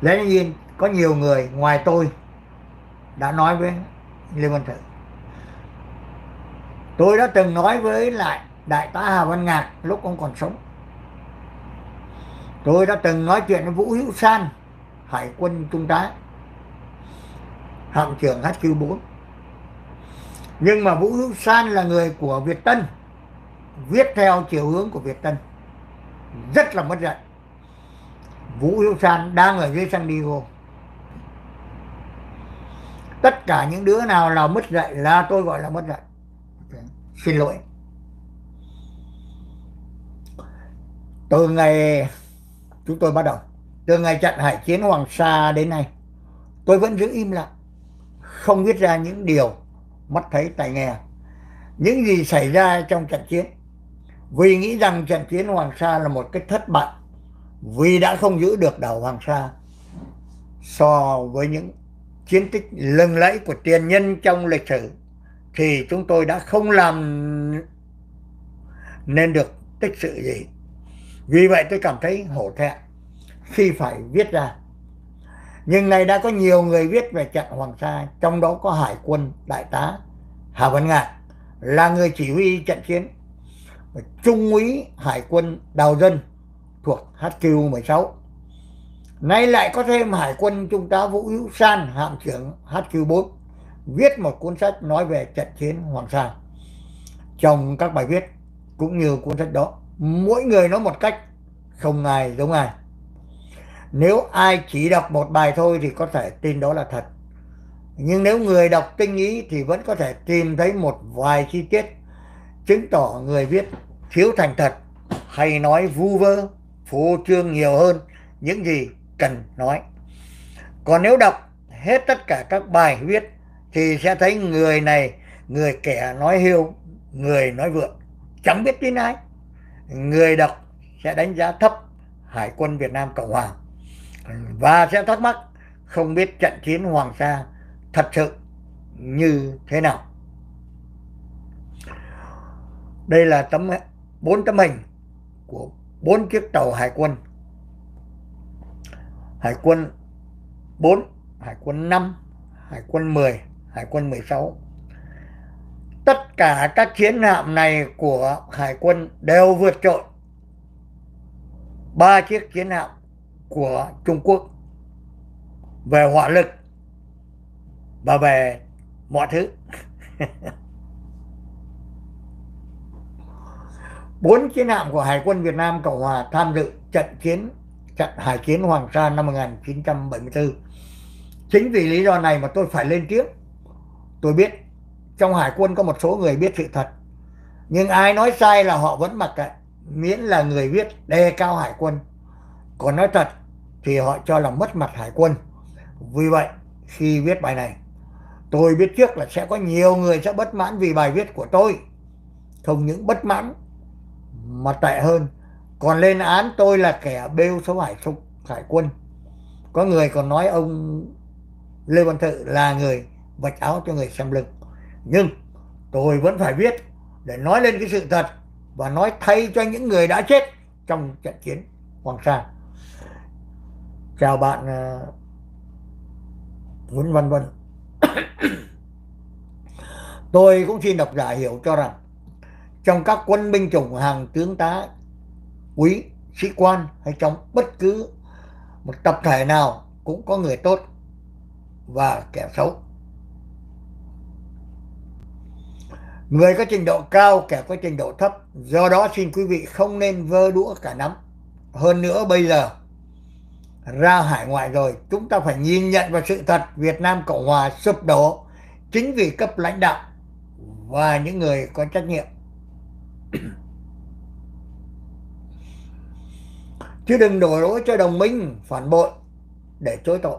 Lẽ nhiên có nhiều người ngoài tôi đã nói với Lê Văn Thử tôi đã từng nói với lại đại tá Hà Văn Ngạc lúc ông còn sống tôi đã từng nói chuyện với Vũ Hữu San, hải quân trung tá, hạm trưởng HQ4 nhưng mà Vũ Hữu San là người của Việt Tân, viết theo chiều hướng của Việt Tân, rất là mất dạy. Vũ Hữu San đang ở dưới San Diego. Tất cả những đứa nào là mất dạy là tôi gọi là mất dạy. Xin lỗi. Từ ngày chúng tôi bắt đầu. Từ ngày trận hải chiến Hoàng Sa đến nay, tôi vẫn giữ im lặng, không viết ra những điều mắt thấy tai nghe. Những gì xảy ra trong trận chiến, vì nghĩ rằng trận chiến Hoàng Sa là một cái thất bại, vì đã không giữ được đảo Hoàng Sa, so với những chiến tích lừng lẫy của tiền nhân trong lịch sử, thì chúng tôi đã không làm nên được tích sự gì vì vậy tôi cảm thấy hổ thẹn khi phải viết ra. Nhưng này đã có nhiều người viết về trận Hoàng Sa, trong đó có hải quân đại tá Hà Văn Ngạn là người chỉ huy trận chiến. Trung úy hải quân Đào Dân thuộc HQ16 nay lại có thêm hải quân trung tá Vũ Hữu San, hạm trưởng HQ4 viết một cuốn sách nói về trận chiến Hoàng Sa. Trong các bài viết cũng như cuốn sách đó mỗi người nói một cách không ai giống ai. Nếu ai chỉ đọc một bài thôi thì có thể tin đó là thật. Nhưng nếu người đọc tinh ý thì vẫn có thể tìm thấy một vài chi tiết chứng tỏ người viết thiếu thành thật hay nói vu vơ, phô trương nhiều hơn những gì cần nói. Còn nếu đọc hết tất cả các bài viết thì sẽ thấy người này, người kẻ nói hiêu người nói vượng, chẳng biết tin ai người đọc sẽ đánh giá thấp hải quân việt nam cộng hòa và sẽ thắc mắc không biết trận chiến Hoàng Sa thật sự như thế nào. Đây là tấm bốn tấm hình của bốn chiếc tàu hải quân. Hải quân 4, Hải quân 5, Hải quân 10, Hải quân 16. Tất cả các chiến hạm này của Hải quân đều vượt trội. Ba chiếc chiến hạm của Trung Quốc về hỏa lực và về mọi thứ. Bốn chiến hạm của Hải quân Việt Nam Cộng Hòa tham dự trận chiến, trận Hải chiến Hoàng Sa năm 1974 chính vì lý do này mà tôi phải lên tiếng. Tôi biết trong Hải quân có một số người biết sự thật. Nhưng ai nói sai là họ vẫn mặc kệ, miễn là người viết đề cao Hải quân. Còn nói thật thì họ cho là mất mặt hải quân. Vì vậy, khi viết bài này, tôi biết trước là sẽ có nhiều người sẽ bất mãn vì bài viết của tôi. Không những bất mãn, mà tệ hơn. Còn lên án tôi là kẻ bêu xấu hải sục, hải quân. Có người còn nói ông lê văn thự là người vạch áo cho người xem lưng nhưng tôi vẫn phải viết để nói lên cái sự thật và nói thay cho những người đã chết trong trận chiến Hoàng Sa. Chào bạn à, Nguyễn Văn Vân. Tôi cũng xin độc giả hiểu cho rằng trong các quân binh chủng hàng tướng tá, quý, sĩ quan hay trong bất cứ một tập thể nào cũng có người tốt và kẻ xấu. Người có trình độ cao, kẻ có trình độ thấp. Do đó xin quý vị không nên vơ đũa cả nắm. Hơn nữa bây giờ, ra hải ngoại rồi, chúng ta phải nhìn nhận vào sự thật Việt Nam Cộng Hòa sụp đổ. Chính vì cấp lãnh đạo và những người có trách nhiệm. Chứ đừng đổ lỗi cho đồng minh, phản bội, để chối tội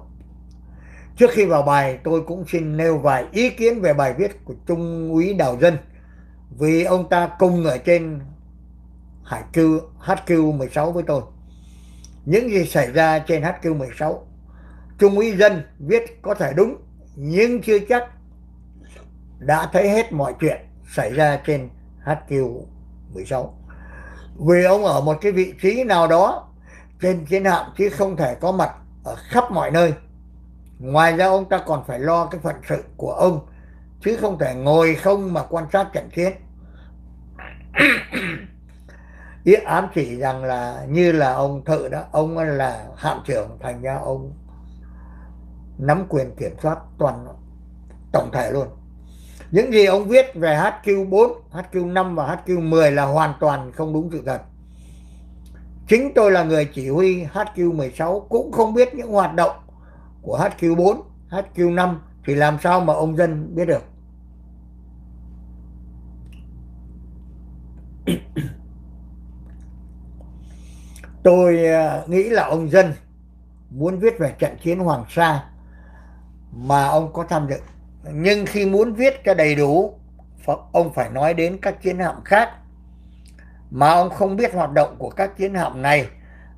trước khi vào bài, tôi cũng xin nêu vài ý kiến về bài viết của trung úy đào dân, vì ông ta cùng ở trên hải cư HQ 16 với tôi. Những gì xảy ra trên HQ16 Trung úy dân viết có thể đúng, nhưng chưa chắc đã thấy hết mọi chuyện xảy ra trên HQ16 vì ông ở một cái vị trí nào đó, trên chiến hạm chứ không thể có mặt ở khắp mọi nơi ngoài ra ông ta còn phải lo cái phận sự của ông chứ không thể ngồi không mà quan sát trận chiến ý ám chỉ rằng là như là ông thự đó ông là hạm trưởng thành ra ông nắm quyền kiểm soát toàn tổng thể luôn những gì ông viết về HQ4, HQ5 và HQ10 là hoàn toàn không đúng sự thật. Chính tôi là người chỉ huy HQ16 cũng không biết những hoạt động của HQ4, HQ5 thì làm sao mà ông dân biết được. tôi à, nghĩ là ông dân muốn viết về trận chiến Hoàng Sa mà ông có tham dự nhưng khi muốn viết cho đầy đủ ông phải nói đến các chiến hạm khác mà ông không biết hoạt động của các chiến hạm này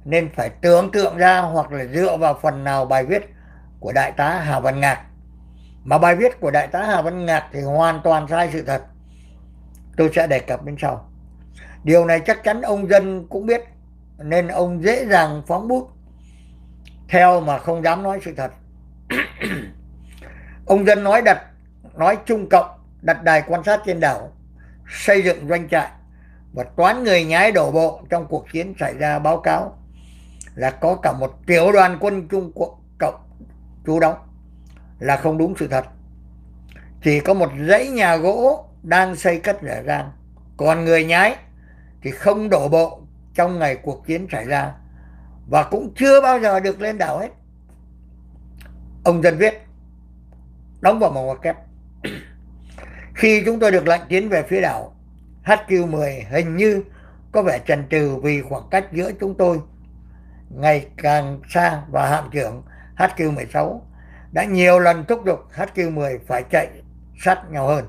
nên phải tưởng tượng ra hoặc là dựa vào phần nào bài viết của đại tá Hà Văn Ngạc. Mà bài viết của đại tá Hà Văn Ngạc thì hoàn toàn sai sự thật. Tôi sẽ đề cập bên sau. Điều này chắc chắn ông dân cũng biết, nên ông dễ dàng phóng bút, theo mà không dám nói sự thật. Ông dân nói đặt, nói trung cộng, đặt đài quan sát trên đảo, xây dựng doanh trại và toán người nhái đổ bộ trong cuộc chiến xảy ra báo cáo là có cả một tiểu đoàn quân trung quốc chú đóng, là không đúng sự thật. Chỉ có một dãy nhà gỗ đang xây cất rẻ rang. Còn người nhái thì không đổ bộ trong ngày cuộc chiến xảy ra và cũng chưa bao giờ được lên đảo hết. Ông dân viết, đóng vào một ngoặc kép. Khi chúng tôi được lệnh tiến về phía đảo HQ10 hình như có vẻ chần chừ vì khoảng cách giữa chúng tôi ngày càng xa và hạm trưởng. HQ16 đã nhiều lần thúc giục HQ10 phải chạy sát nhau hơn.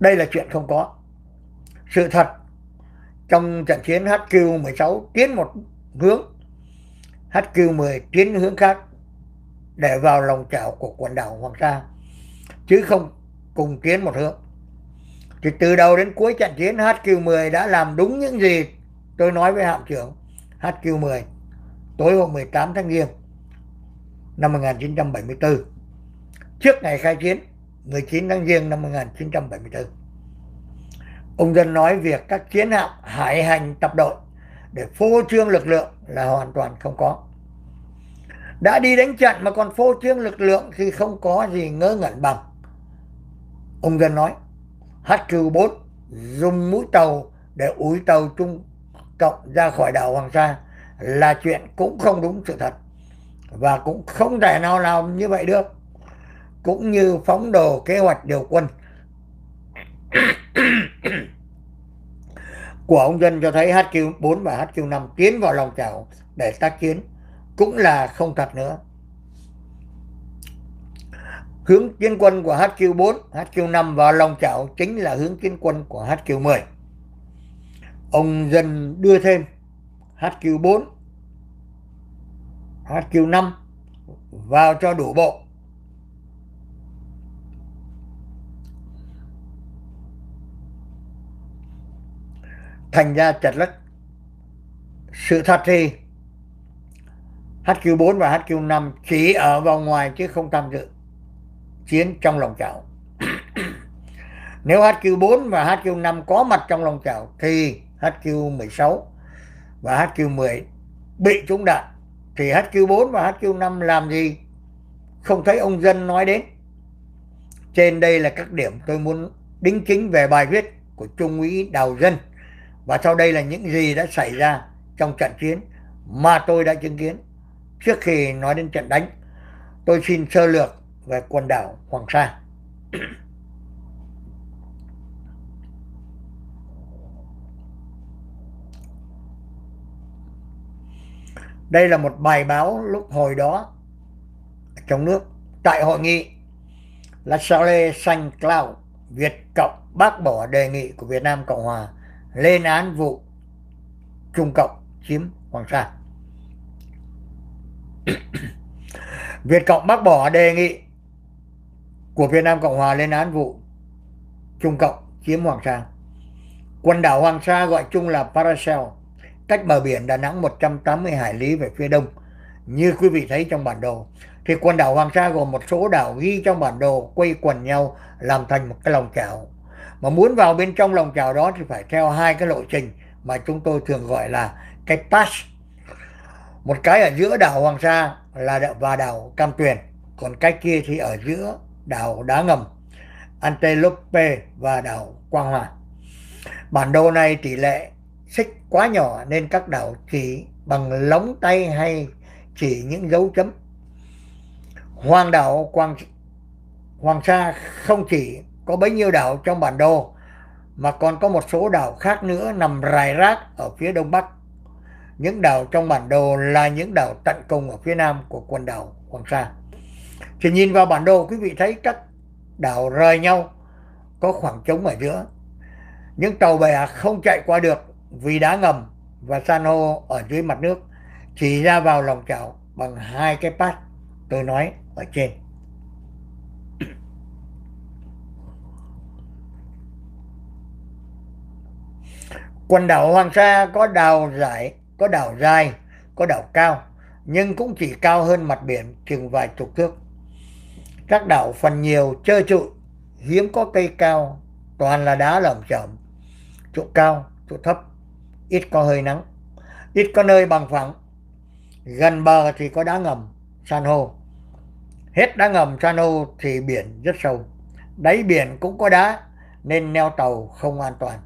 Đây là chuyện không có. Sự thật, trong trận chiến HQ16 tiến một hướng, HQ10 tiến hướng khác để vào lòng chảo của quần đảo Hoàng Sa, chứ không cùng tiến một hướng. Thì từ đầu đến cuối trận chiến HQ10 đã làm đúng những gì tôi nói với hạm trưởng HQ10 tối hôm 18 tháng Giêng năm 1974 trước ngày khai chiến 19 tháng Giêng năm 1974. Ông Dân nói việc các chiến hạm hải hành tập đội để phô trương lực lượng là hoàn toàn không có. Đã đi đánh trận mà còn phô trương lực lượng thì không có gì ngớ ngẩn bằng. Ông Dân nói HQ4 dùng mũi tàu để úi tàu Trung Cộng ra khỏi đảo Hoàng Sa là chuyện cũng không đúng sự thật và cũng không thể nào làm như vậy được, cũng như phóng đồ kế hoạch điều quân của ông dân cho thấy HQ4 và HQ5 tiến vào lòng chảo để tác chiến, cũng là không thật nữa. Hướng tiến quân của HQ4, HQ5 vào lòng chảo chính là hướng tiến quân của HQ10. Ông dân đưa thêm HQ4, HQ5 vào cho đủ bộ. Thành ra chật lất. Sự thật thì HQ4 và HQ5 chỉ ở vòng ngoài chứ không tham dự chiến trong lòng chảo. Nếu HQ4 và HQ5 có mặt trong lòng chảo thì HQ16 và HQ10 bị trúng đạn thì HQ4 và HQ5 làm gì? Không thấy ông dân nói đến. Trên đây là các điểm tôi muốn đính chính về bài viết của Trung úy Đào Dân. Và sau đây là những gì đã xảy ra trong trận chiến mà tôi đã chứng kiến. Trước khi nói đến trận đánh, tôi xin sơ lược về quần đảo Hoàng Sa. Đây là một bài báo lúc hồi đó trong nước tại hội nghị La Salle Saint Cloud, Việt Cộng, bác bỏ đề nghị của Việt Nam Cộng Hòa lên án vụ Trung Cộng chiếm Hoàng Sa. Việt Cộng bác bỏ đề nghị của Việt Nam Cộng Hòa lên án vụ Trung Cộng chiếm Hoàng Sa. Quần đảo Hoàng Sa gọi chung là Paracel, cách bờ biển Đà Nẵng 180 hải lý về phía đông. Như quý vị thấy trong bản đồ, thì quần đảo Hoàng Sa gồm một số đảo ghi trong bản đồ quay quần nhau làm thành một cái lòng chảo. Mà muốn vào bên trong lòng chảo đó thì phải theo hai cái lộ trình mà chúng tôi thường gọi là cái pass. Một cái ở giữa đảo Hoàng Sa là và đảo Cam Tuyền, còn cái kia thì ở giữa đảo Đá Ngầm, Antelope và đảo Quang Hòa. Bản đồ này tỷ lệ xích quá nhỏ nên các đảo chỉ bằng lóng tay hay chỉ những dấu chấm. Hoàng đảo Quang Hoàng Sa không chỉ có bấy nhiêu đảo trong bản đồ mà còn có một số đảo khác nữa nằm rải rác ở phía đông bắc. Những đảo trong bản đồ là những đảo tận cùng ở phía nam của quần đảo Hoàng Sa. Thì nhìn vào bản đồ quý vị thấy các đảo rời nhau có khoảng trống ở giữa. Những tàu bè không chạy qua được vì đá ngầm và san hô ở dưới mặt nước chỉ ra vào lòng chảo bằng hai cái pass tôi nói ở trên. Quần đảo Hoàng Sa có đảo dài, có đảo dài, có đảo cao, nhưng cũng chỉ cao hơn mặt biển chừng vài chục thước. Các đảo phần nhiều trơ trụi, hiếm có cây cao, toàn là đá lởm chởm, chỗ cao, chỗ thấp, ít có hơi nắng, ít có nơi bằng phẳng. Gần bờ thì có đá ngầm, san hô. Hết đá ngầm san hô thì biển rất sâu. Đáy biển cũng có đá nên neo tàu không an toàn.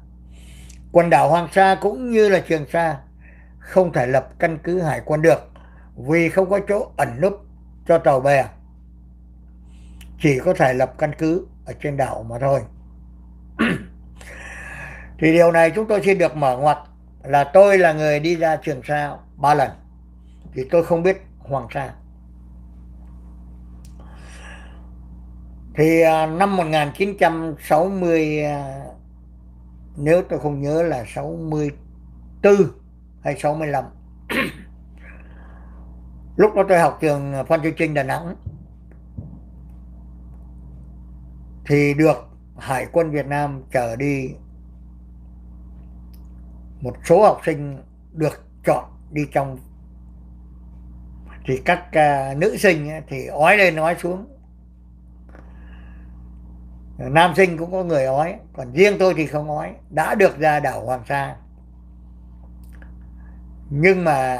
Quần đảo Hoàng Sa cũng như là Trường Sa không thể lập căn cứ hải quân được vì không có chỗ ẩn núp cho tàu bè. Chỉ có thể lập căn cứ ở trên đảo mà thôi. Thì điều này chúng tôi xin được mở ngoặt là tôi là người đi ra Trường Sa ba lần. Thì tôi không biết Hoàng Sa. Thì à, năm 1960 à, nếu tôi không nhớ là 64 hay 65 lúc đó tôi học trường Phan Chu Trinh Đà Nẵng thì được Hải quân Việt Nam trở đi một số học sinh được chọn đi trong. Thì các uh, nữ sinh thì ói lên ói xuống. Nam sinh cũng có người ói còn riêng tôi thì không ói đã được ra đảo Hoàng Sa. Nhưng mà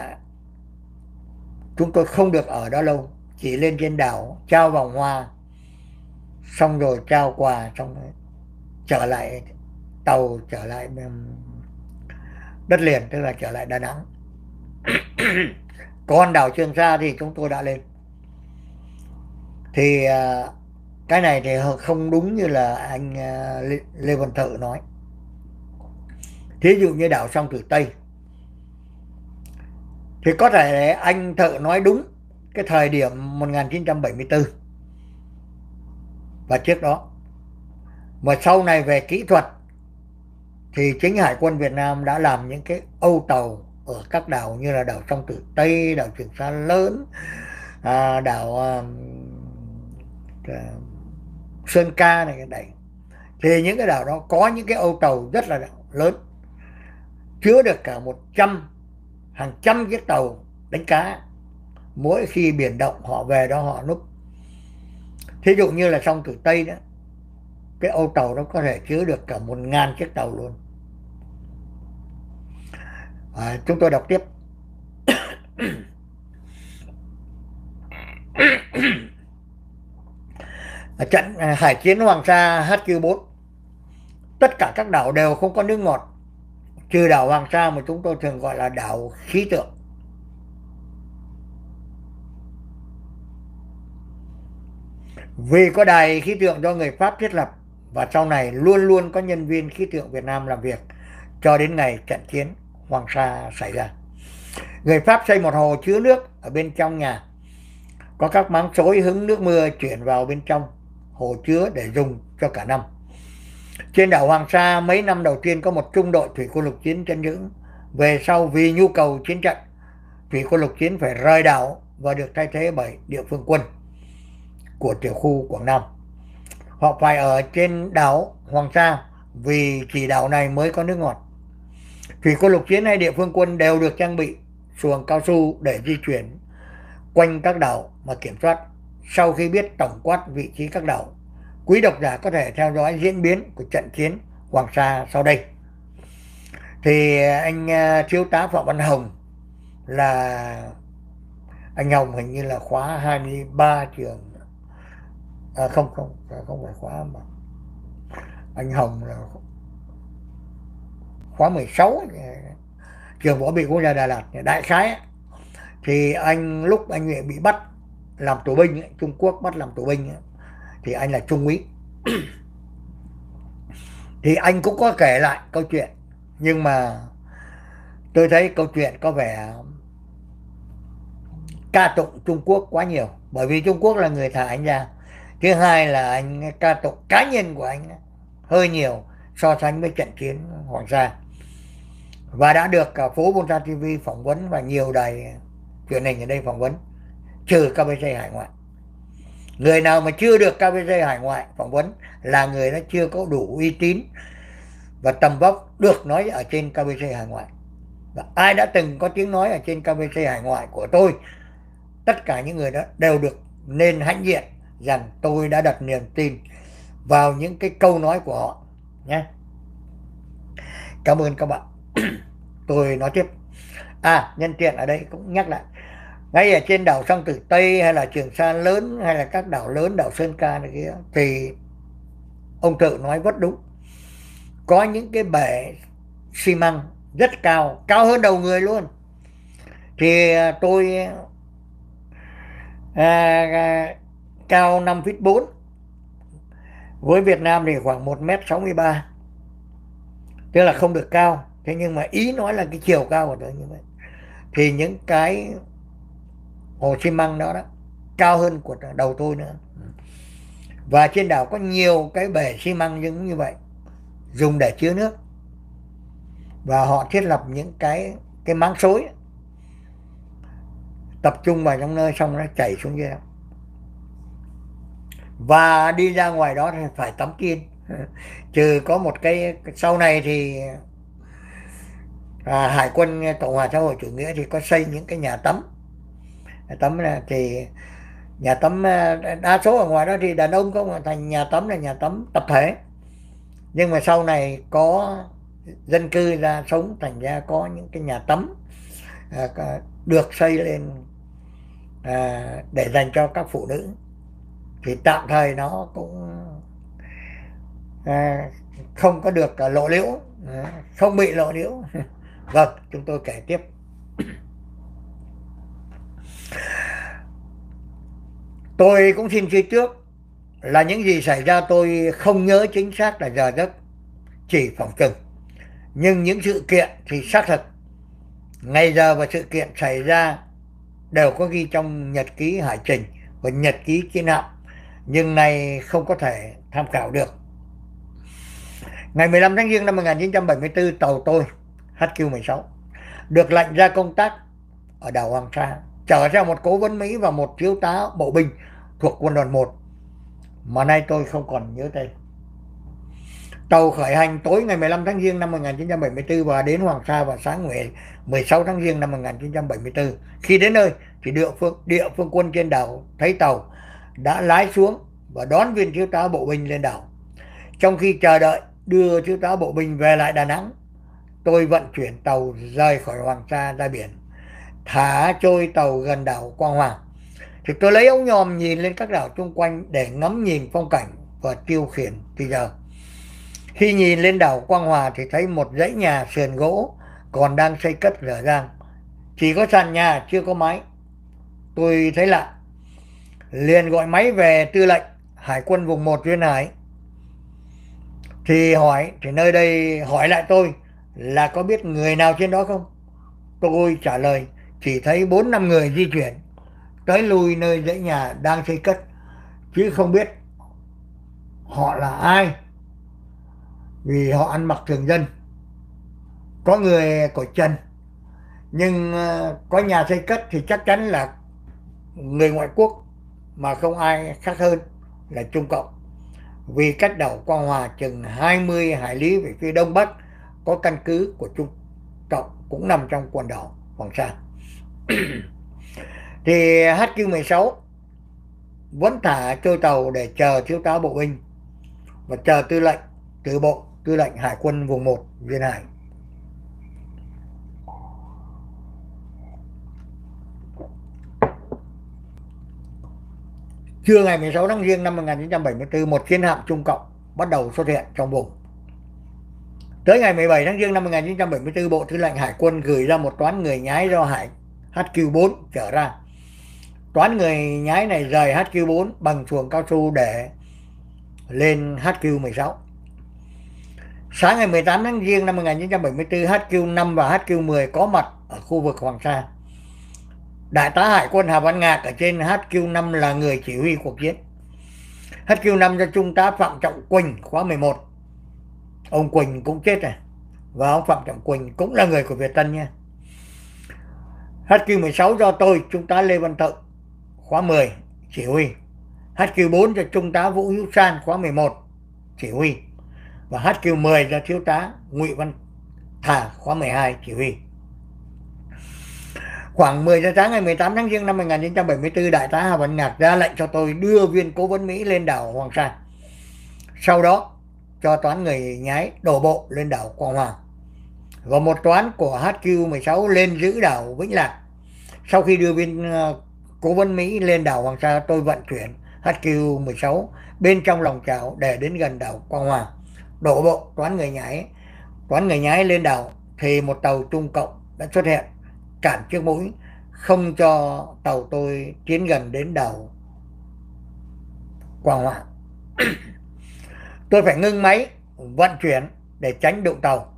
chúng tôi không được ở đó lâu chỉ lên trên đảo trao vòng hoa xong rồi trao quà xong rồi trở lại tàu, trở lại đất liền, tức là trở lại Đà Nẵng. Còn đảo Trường Sa thì chúng tôi đã lên. Thì à, cái này thì không đúng như là anh à, Lê Văn Thự nói. Thí dụ như đảo sông Tử Tây. Thì có thể anh thợ nói đúng cái thời điểm 1974 và trước đó mà sau này về kỹ thuật thì chính Hải quân Việt Nam đã làm những cái âu tàu ở các đảo như là đảo sông Tử Tây, đảo Trường Sa lớn, à, đảo um, à, Sơn Ca này cái đấy. Thì những cái đảo đó có những cái âu tàu rất là lớn chứa được cả một trăm hàng trăm chiếc tàu đánh cá. Mỗi khi biển động họ về đó họ núp thí dụ như là sông Tử Tây đó cái âu tàu nó có thể chứa được cả một ngàn chiếc tàu luôn. À, chúng tôi đọc tiếp. Trận à, hải chiến Hoàng Sa HQ4 tất cả các đảo đều không có nước ngọt. Trừ đảo Hoàng Sa mà chúng tôi thường gọi là đảo khí tượng. Vì có đài khí tượng do người Pháp thiết lập và sau này luôn luôn có nhân viên khí tượng Việt Nam làm việc cho đến ngày trận chiến Hoàng Sa xảy ra. Người Pháp xây một hồ chứa nước ở bên trong nhà. Có các máng xối hứng nước mưa chuyển vào bên trong hồ chứa để dùng cho cả năm. Trên đảo Hoàng Sa mấy năm đầu tiên có một trung đội thủy quân lục chiến chân giữ. Về sau vì nhu cầu chiến trận, thủy quân lục chiến phải rời đảo và được thay thế bởi địa phương quân của tiểu khu Quảng Nam. Họ phải ở trên đảo Hoàng Sa vì chỉ đảo này mới có nước ngọt. Thủy quân lục chiến hay địa phương quân đều được trang bị xuồng cao su để di chuyển quanh các đảo mà kiểm soát. Sau khi biết tổng quát vị trí các đảo, quý độc giả có thể theo dõi diễn biến của trận chiến Hoàng Sa sau đây. Thì anh à, thiếu tá Phạm Văn Hồng là anh Hồng hình như là khóa 23 trường à, không không không phải khóa mà. Anh Hồng là khóa 16 trường võ bị quốc gia Đà Lạt đại khái thì anh lúc anh bị bắt làm tù binh Trung Quốc bắt làm tù binh thì anh là trung úy. Thì anh cũng có kể lại câu chuyện nhưng mà tôi thấy câu chuyện có vẻ ca tụng Trung Quốc quá nhiều bởi vì Trung Quốc là người thả anh ra thứ hai là anh ca tụng cá nhân của anh hơi nhiều so sánh với trận chiến Hoàng Sa và đã được cả phố Bonsa TV phỏng vấn và nhiều đài truyền hình ở đây phỏng vấn, trừ KBC hải ngoại. Người nào mà chưa được KBC hải ngoại phỏng vấn là người đã chưa có đủ uy tín và tầm vóc được nói ở trên KBC hải ngoại. Và ai đã từng có tiếng nói ở trên KBC hải ngoại của tôi, tất cả những người đó đều được nên hãnh diện rằng tôi đã đặt niềm tin vào những cái câu nói của họ nhé. Cảm ơn các bạn. Tôi nói tiếp. À nhân tiện ở đây cũng nhắc lại. Ngay ở trên đảo sông tử tây hay là trường sa lớn hay là các đảo lớn đảo sơn ca này kia thì ông tự nói rất đúng. Có những cái bể xi măng rất cao cao hơn đầu người luôn. Thì à, tôi à, à, cao 5 feet 4 với Việt Nam thì khoảng 1 mét 63 tức là không được cao. Thế nhưng mà ý nói là cái chiều cao của tôi như vậy. Thì những cái hồ xi măng đó đó, cao hơn của đầu tôi nữa. Và trên đảo có nhiều cái bể xi măng giống như vậy, dùng để chứa nước. Và họ thiết lập những cái cái máng xối, tập trung vào trong nơi xong nó chảy xuống dưới đó và đi ra ngoài đó thì phải tắm kiên. Trừ có một cái sau này thì à, hải quân cộng hòa xã hội chủ nghĩa thì có xây những cái nhà tắm. Tắm là thì nhà tắm à, đa số ở ngoài đó thì đàn ông có thành nhà tắm là nhà tắm tập thể. Nhưng mà sau này có dân cư ra sống thành ra có những cái nhà tắm à, được xây lên à, để dành cho các phụ nữ thì tạm thời nó cũng à, không có được à, lộ liễu. Không bị lộ liễu. Vâng chúng tôi kể tiếp. Tôi cũng xin chia trước là những gì xảy ra tôi không nhớ chính xác là giờ giấc chỉ phòng chừng. Nhưng những sự kiện thì xác thực ngày giờ và sự kiện xảy ra đều có ghi trong nhật ký hải trình và nhật ký chiến hạm nhưng này không có thể tham khảo được ngày 15 tháng giêng năm 1974 tàu tôi HQ16 được lệnh ra công tác ở đảo Hoàng Sa chở theo một cố vấn Mỹ và một thiếu tá bộ binh thuộc quân đoàn 1 mà nay tôi không còn nhớ tên. Tàu khởi hành tối ngày 15 tháng Giêng năm 1974 và đến Hoàng Sa vào sáng ngày 16 tháng Giêng năm 1974. Khi đến nơi thì địa phương, địa phương quân trên đảo thấy tàu đã lái xuống và đón viên thiếu tá bộ binh lên đảo. Trong khi chờ đợi đưa thiếu tá bộ binh về lại Đà Nẵng, tôi vận chuyển tàu rời khỏi Hoàng Sa ra biển, thả trôi tàu gần đảo Quang Hoàng. Thì tôi lấy ống nhòm nhìn lên các đảo xung quanh để ngắm nhìn phong cảnh và tiêu khiển thì giờ. Khi nhìn lên đảo Quang Hòa thì thấy một dãy nhà sườn gỗ còn đang xây cất dở dang. Chỉ có sàn nhà chưa có máy tôi thấy lạ liền gọi máy về tư lệnh hải quân vùng 1 duyên hải. Thì hỏi, thì nơi đây hỏi lại tôi là có biết người nào trên đó không? Tôi trả lời, chỉ thấy bốn năm người di chuyển tới lui nơi dãy nhà đang xây cất, chứ không biết họ là ai, vì họ ăn mặc thường dân. Có người cởi chân nhưng ờ, có nhà xây cất thì chắc chắn là người ngoại quốc mà không ai khác hơn là Trung Cộng. Vì cách đảo Quang Hòa chừng 20 hải lý về phía đông bắc, có căn cứ của Trung Cộng cũng nằm trong quần đảo Hoàng Sa. Thì HQ16 vẫn thả trôi tàu để chờ thiếu tá bộ binh và chờ tư lệnh, từ bộ, tư lệnh hải quân vùng 1 duyên hải. Trưa ngày 16 tháng Giêng năm 1974, một chiến hạm Trung Cộng bắt đầu xuất hiện trong vùng. Tới ngày 17 tháng Giêng năm 1974, Bộ Tư lệnh Hải quân gửi ra một toán người nhái do Hải HQ-4 trở ra. Toán người nhái này rời HQ-4 bằng chuồng cao su để lên HQ-16. Sáng ngày 18 tháng Giêng năm 1974, HQ-5 và HQ-10 có mặt ở khu vực Hoàng Sa. Đại tá Hải quân Hà Văn Ngạc ở trên HQ5 là người chỉ huy cuộc chiến. HQ5 do Trung tá Phạm Trọng Quỳnh khóa 11. Ông Quỳnh cũng chết rồi. Và ông Phạm Trọng Quỳnh cũng là người của Việt Tân nha. HQ16 do tôi, Trung tá Lê Văn Thận khóa 10, chỉ huy. HQ4 do Trung tá Vũ Hữu San, khóa 11, chỉ huy. Và HQ10 do Thiếu tá Ngụy Văn Thà, khóa 12, chỉ huy. Khoảng 10 giờ sáng ngày 18 tháng Giêng năm 1974, Đại tá Hà Văn Ngạc ra lệnh cho tôi đưa viên cố vấn Mỹ lên đảo Hoàng Sa. Sau đó, cho toán người nhái đổ bộ lên đảo Quang Hoàng. Và một toán của HQ-16 lên giữ đảo Vĩnh Lạc. Sau khi đưa viên ờ, cố vấn Mỹ lên đảo Hoàng Sa, tôi vận chuyển HQ-16 bên trong lòng chảo để đến gần đảo Quang Hoàng. Đổ bộ toán người nhái, toán người nhái lên đảo thì một tàu Trung Cộng đã xuất hiện cản trước mũi, không cho tàu tôi tiến gần đến đầu Quảng hoạn tôi phải ngưng máy, vận chuyển để tránh đụng tàu.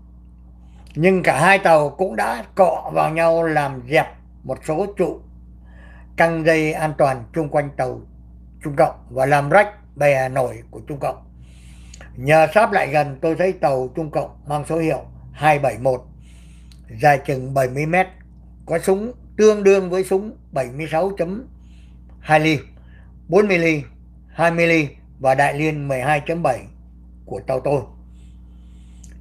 Nhưng cả hai tàu cũng đã cọ vào nhau làm dẹp một số trụ, căng dây an toàn chung quanh tàu Trung Cộng và làm rách bè nổi của Trung Cộng. Nhờ sáp lại gần, tôi thấy tàu Trung Cộng mang số hiệu 271 dài chừng 70 mét có súng tương đương với súng 76.2 ly, 4 mm, 2 mm và đại liên 12.7 của tàu tôi.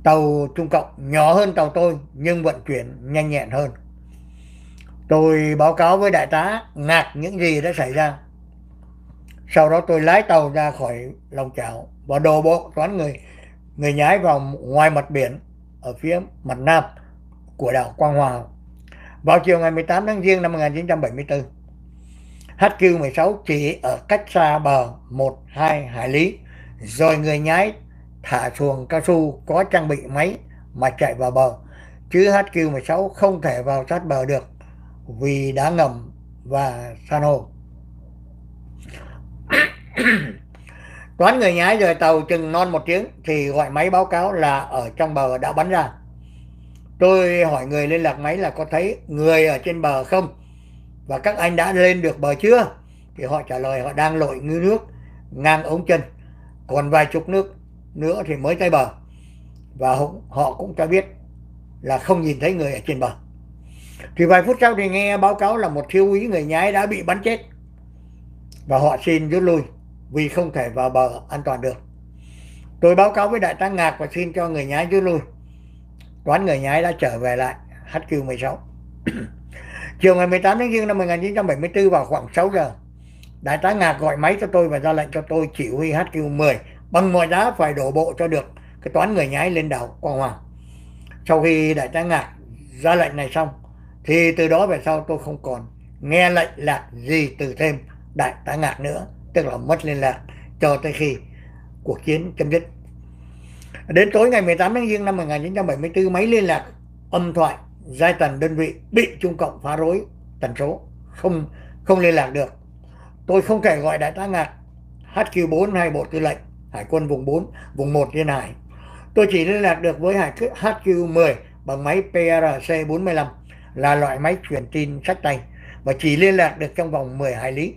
Tàu Trung Cộng nhỏ hơn tàu tôi nhưng vận chuyển nhanh nhẹn hơn. Tôi báo cáo với đại tá ngạc những gì đã xảy ra. Sau đó tôi lái tàu ra khỏi lòng chảo và đổ bộ toán người người nhái vào ngoài mặt biển ở phía mặt nam của đảo Quang Hòa vào chiều ngày 18 tháng Giêng năm 1974. HQ-16 chỉ ở cách xa bờ 1-2 hải lý, rồi người nhái thả xuồng cao su có trang bị máy mà chạy vào bờ, chứ HQ-16 không thể vào sát bờ được vì đá ngầm và san hô. Toán người nhái rời tàu chừng non một tiếng thì gọi máy báo cáo là ở trong bờ đã bắn ra tôi hỏi người liên lạc máy là có thấy người ở trên bờ không? Và các anh đã lên được bờ chưa? Thì họ trả lời họ đang lội ngư nước, ngang ống chân, còn vài chục nước nữa thì mới tới bờ. Và họ cũng cho biết là không nhìn thấy người ở trên bờ. Thì vài phút sau thì nghe báo cáo là một thiếu úy người nhái đã bị bắn chết. Và họ xin rút lui vì không thể vào bờ an toàn được. Tôi báo cáo với đại tá ngạc và xin cho người nhái rút lui toán người nhái đã trở về lại HQ16 chiều ngày 18 tháng Giêng năm 1974 vào khoảng 6 giờ, đại tá Ngạc gọi máy cho tôi và ra lệnh cho tôi chỉ huy HQ10 bằng mọi giá phải đổ bộ cho được cái toán người nhái lên đảo Quang Hoàng. Sau khi đại tá Ngạc ra lệnh này xong, thì từ đó về sau tôi không còn nghe lệnh lạc gì từ thêm đại tá Ngạc nữa, tức là mất liên lạc cho tới khi cuộc chiến chấm dứt. Đến tối ngày 18 tháng Giêng năm 1974, máy liên lạc âm thoại giai tần đơn vị bị Trung Cộng phá rối tần số, không không liên lạc được. Tôi không thể gọi đại tá Ngạc HQ4 hay Bộ Tư lệnh Hải quân vùng 4, vùng 1 trên hải. Tôi chỉ liên lạc được với hải HQ10 bằng máy PRC-45 là loại máy truyền tin sách tay và chỉ liên lạc được trong vòng 10 hải lý.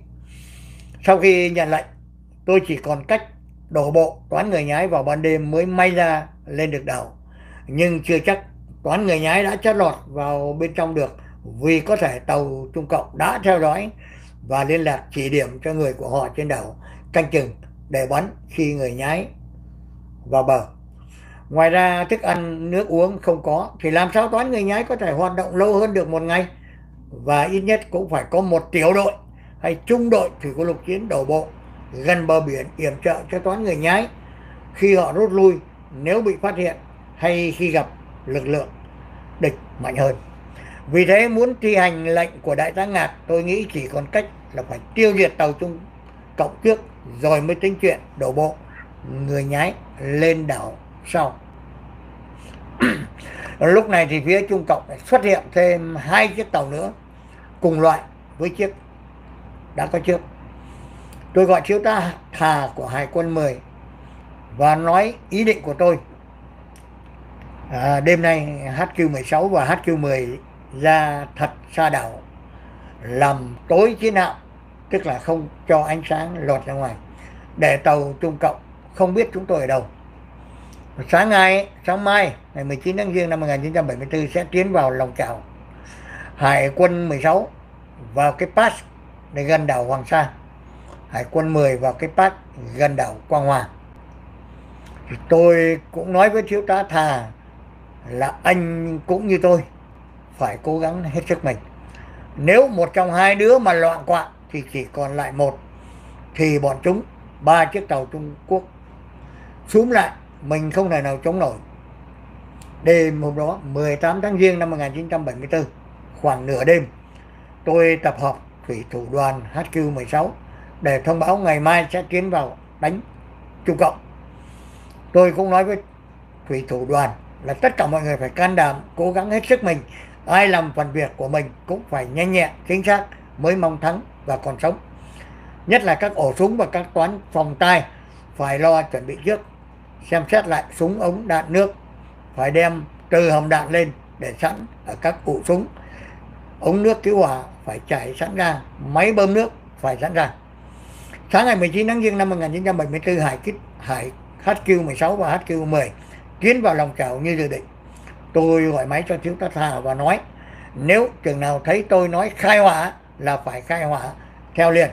Sau khi nhận lệnh, tôi chỉ còn cách đổ bộ toán người nhái vào ban đêm mới may ra lên được đảo nhưng chưa chắc toán người nhái đã chót lọt vào bên trong được vì có thể tàu Trung Cộng đã theo dõi và liên lạc chỉ điểm cho người của họ trên đảo canh chừng để bắn khi người nhái vào bờ. Ngoài ra thức ăn, nước uống không có thì làm sao toán người nhái có thể hoạt động lâu hơn được một ngày và ít nhất cũng phải có một tiểu đội hay trung đội thủy quân lục chiến đổ bộ gần bờ biển yểm trợ cho toán người nhái khi họ rút lui, nếu bị phát hiện hay khi gặp lực lượng địch mạnh hơn. Vì thế muốn thi hành lệnh của đại tá Ngạc, tôi nghĩ chỉ còn cách là phải tiêu diệt tàu Trung Cộng trước rồi mới tính chuyện đổ bộ người nhái lên đảo sau. Lúc này thì phía Trung Cộng xuất hiện thêm hai chiếc tàu nữa, cùng loại với chiếc đã có trước. Tôi gọi thiếu tá thà của Hải quân 10 và nói ý định của tôi. À, đêm nay HQ16 và HQ10 ra thật xa đảo làm tối chiến hạm tức là không cho ánh sáng lọt ra ngoài để tàu Trung Cộng không biết chúng tôi ở đâu. Sáng ngày, sáng mai, ngày 19 tháng Giêng năm 1974 sẽ tiến vào lòng chảo Hải quân 16 vào cái pass để gần đảo Hoàng Sa. Hải quân 10 vào cái pass gần đảo Quang Hòa. Thì tôi cũng nói với thiếu tá Thà là anh cũng như tôi phải cố gắng hết sức mình. Nếu một trong hai đứa mà loạn quạng thì chỉ còn lại một, thì bọn chúng, ba chiếc tàu Trung Quốc xuống lại, mình không thể nào chống nổi đêm hôm đó 18 tháng Giêng năm 1974 khoảng nửa đêm, tôi tập hợp thủy thủ đoàn HQ16 để thông báo ngày mai sẽ tiến vào đánh Trung Cộng. Tôi cũng nói với thủy thủ đoàn là tất cả mọi người phải can đảm, cố gắng hết sức mình. Ai làm phần việc của mình cũng phải nhanh nhẹn, chính xác, mới mong thắng và còn sống. Nhất là các ổ súng và các toán phòng tai phải lo chuẩn bị trước, xem xét lại súng ống, đạn, nước, phải đem từ hầm đạn lên để sẵn ở các cụ súng. Ống nước cứu hỏa phải chảy sẵn ra, máy bơm nước phải sẵn ra sáng ngày 19 tháng giêng năm 1974 hải kích, hải HQ16 và HQ10 tiến vào lòng chảo như dự định. Tôi gọi máy cho thiếu tá thà và nói, nếu trường nào thấy tôi nói khai hỏa là phải khai hỏa theo liền.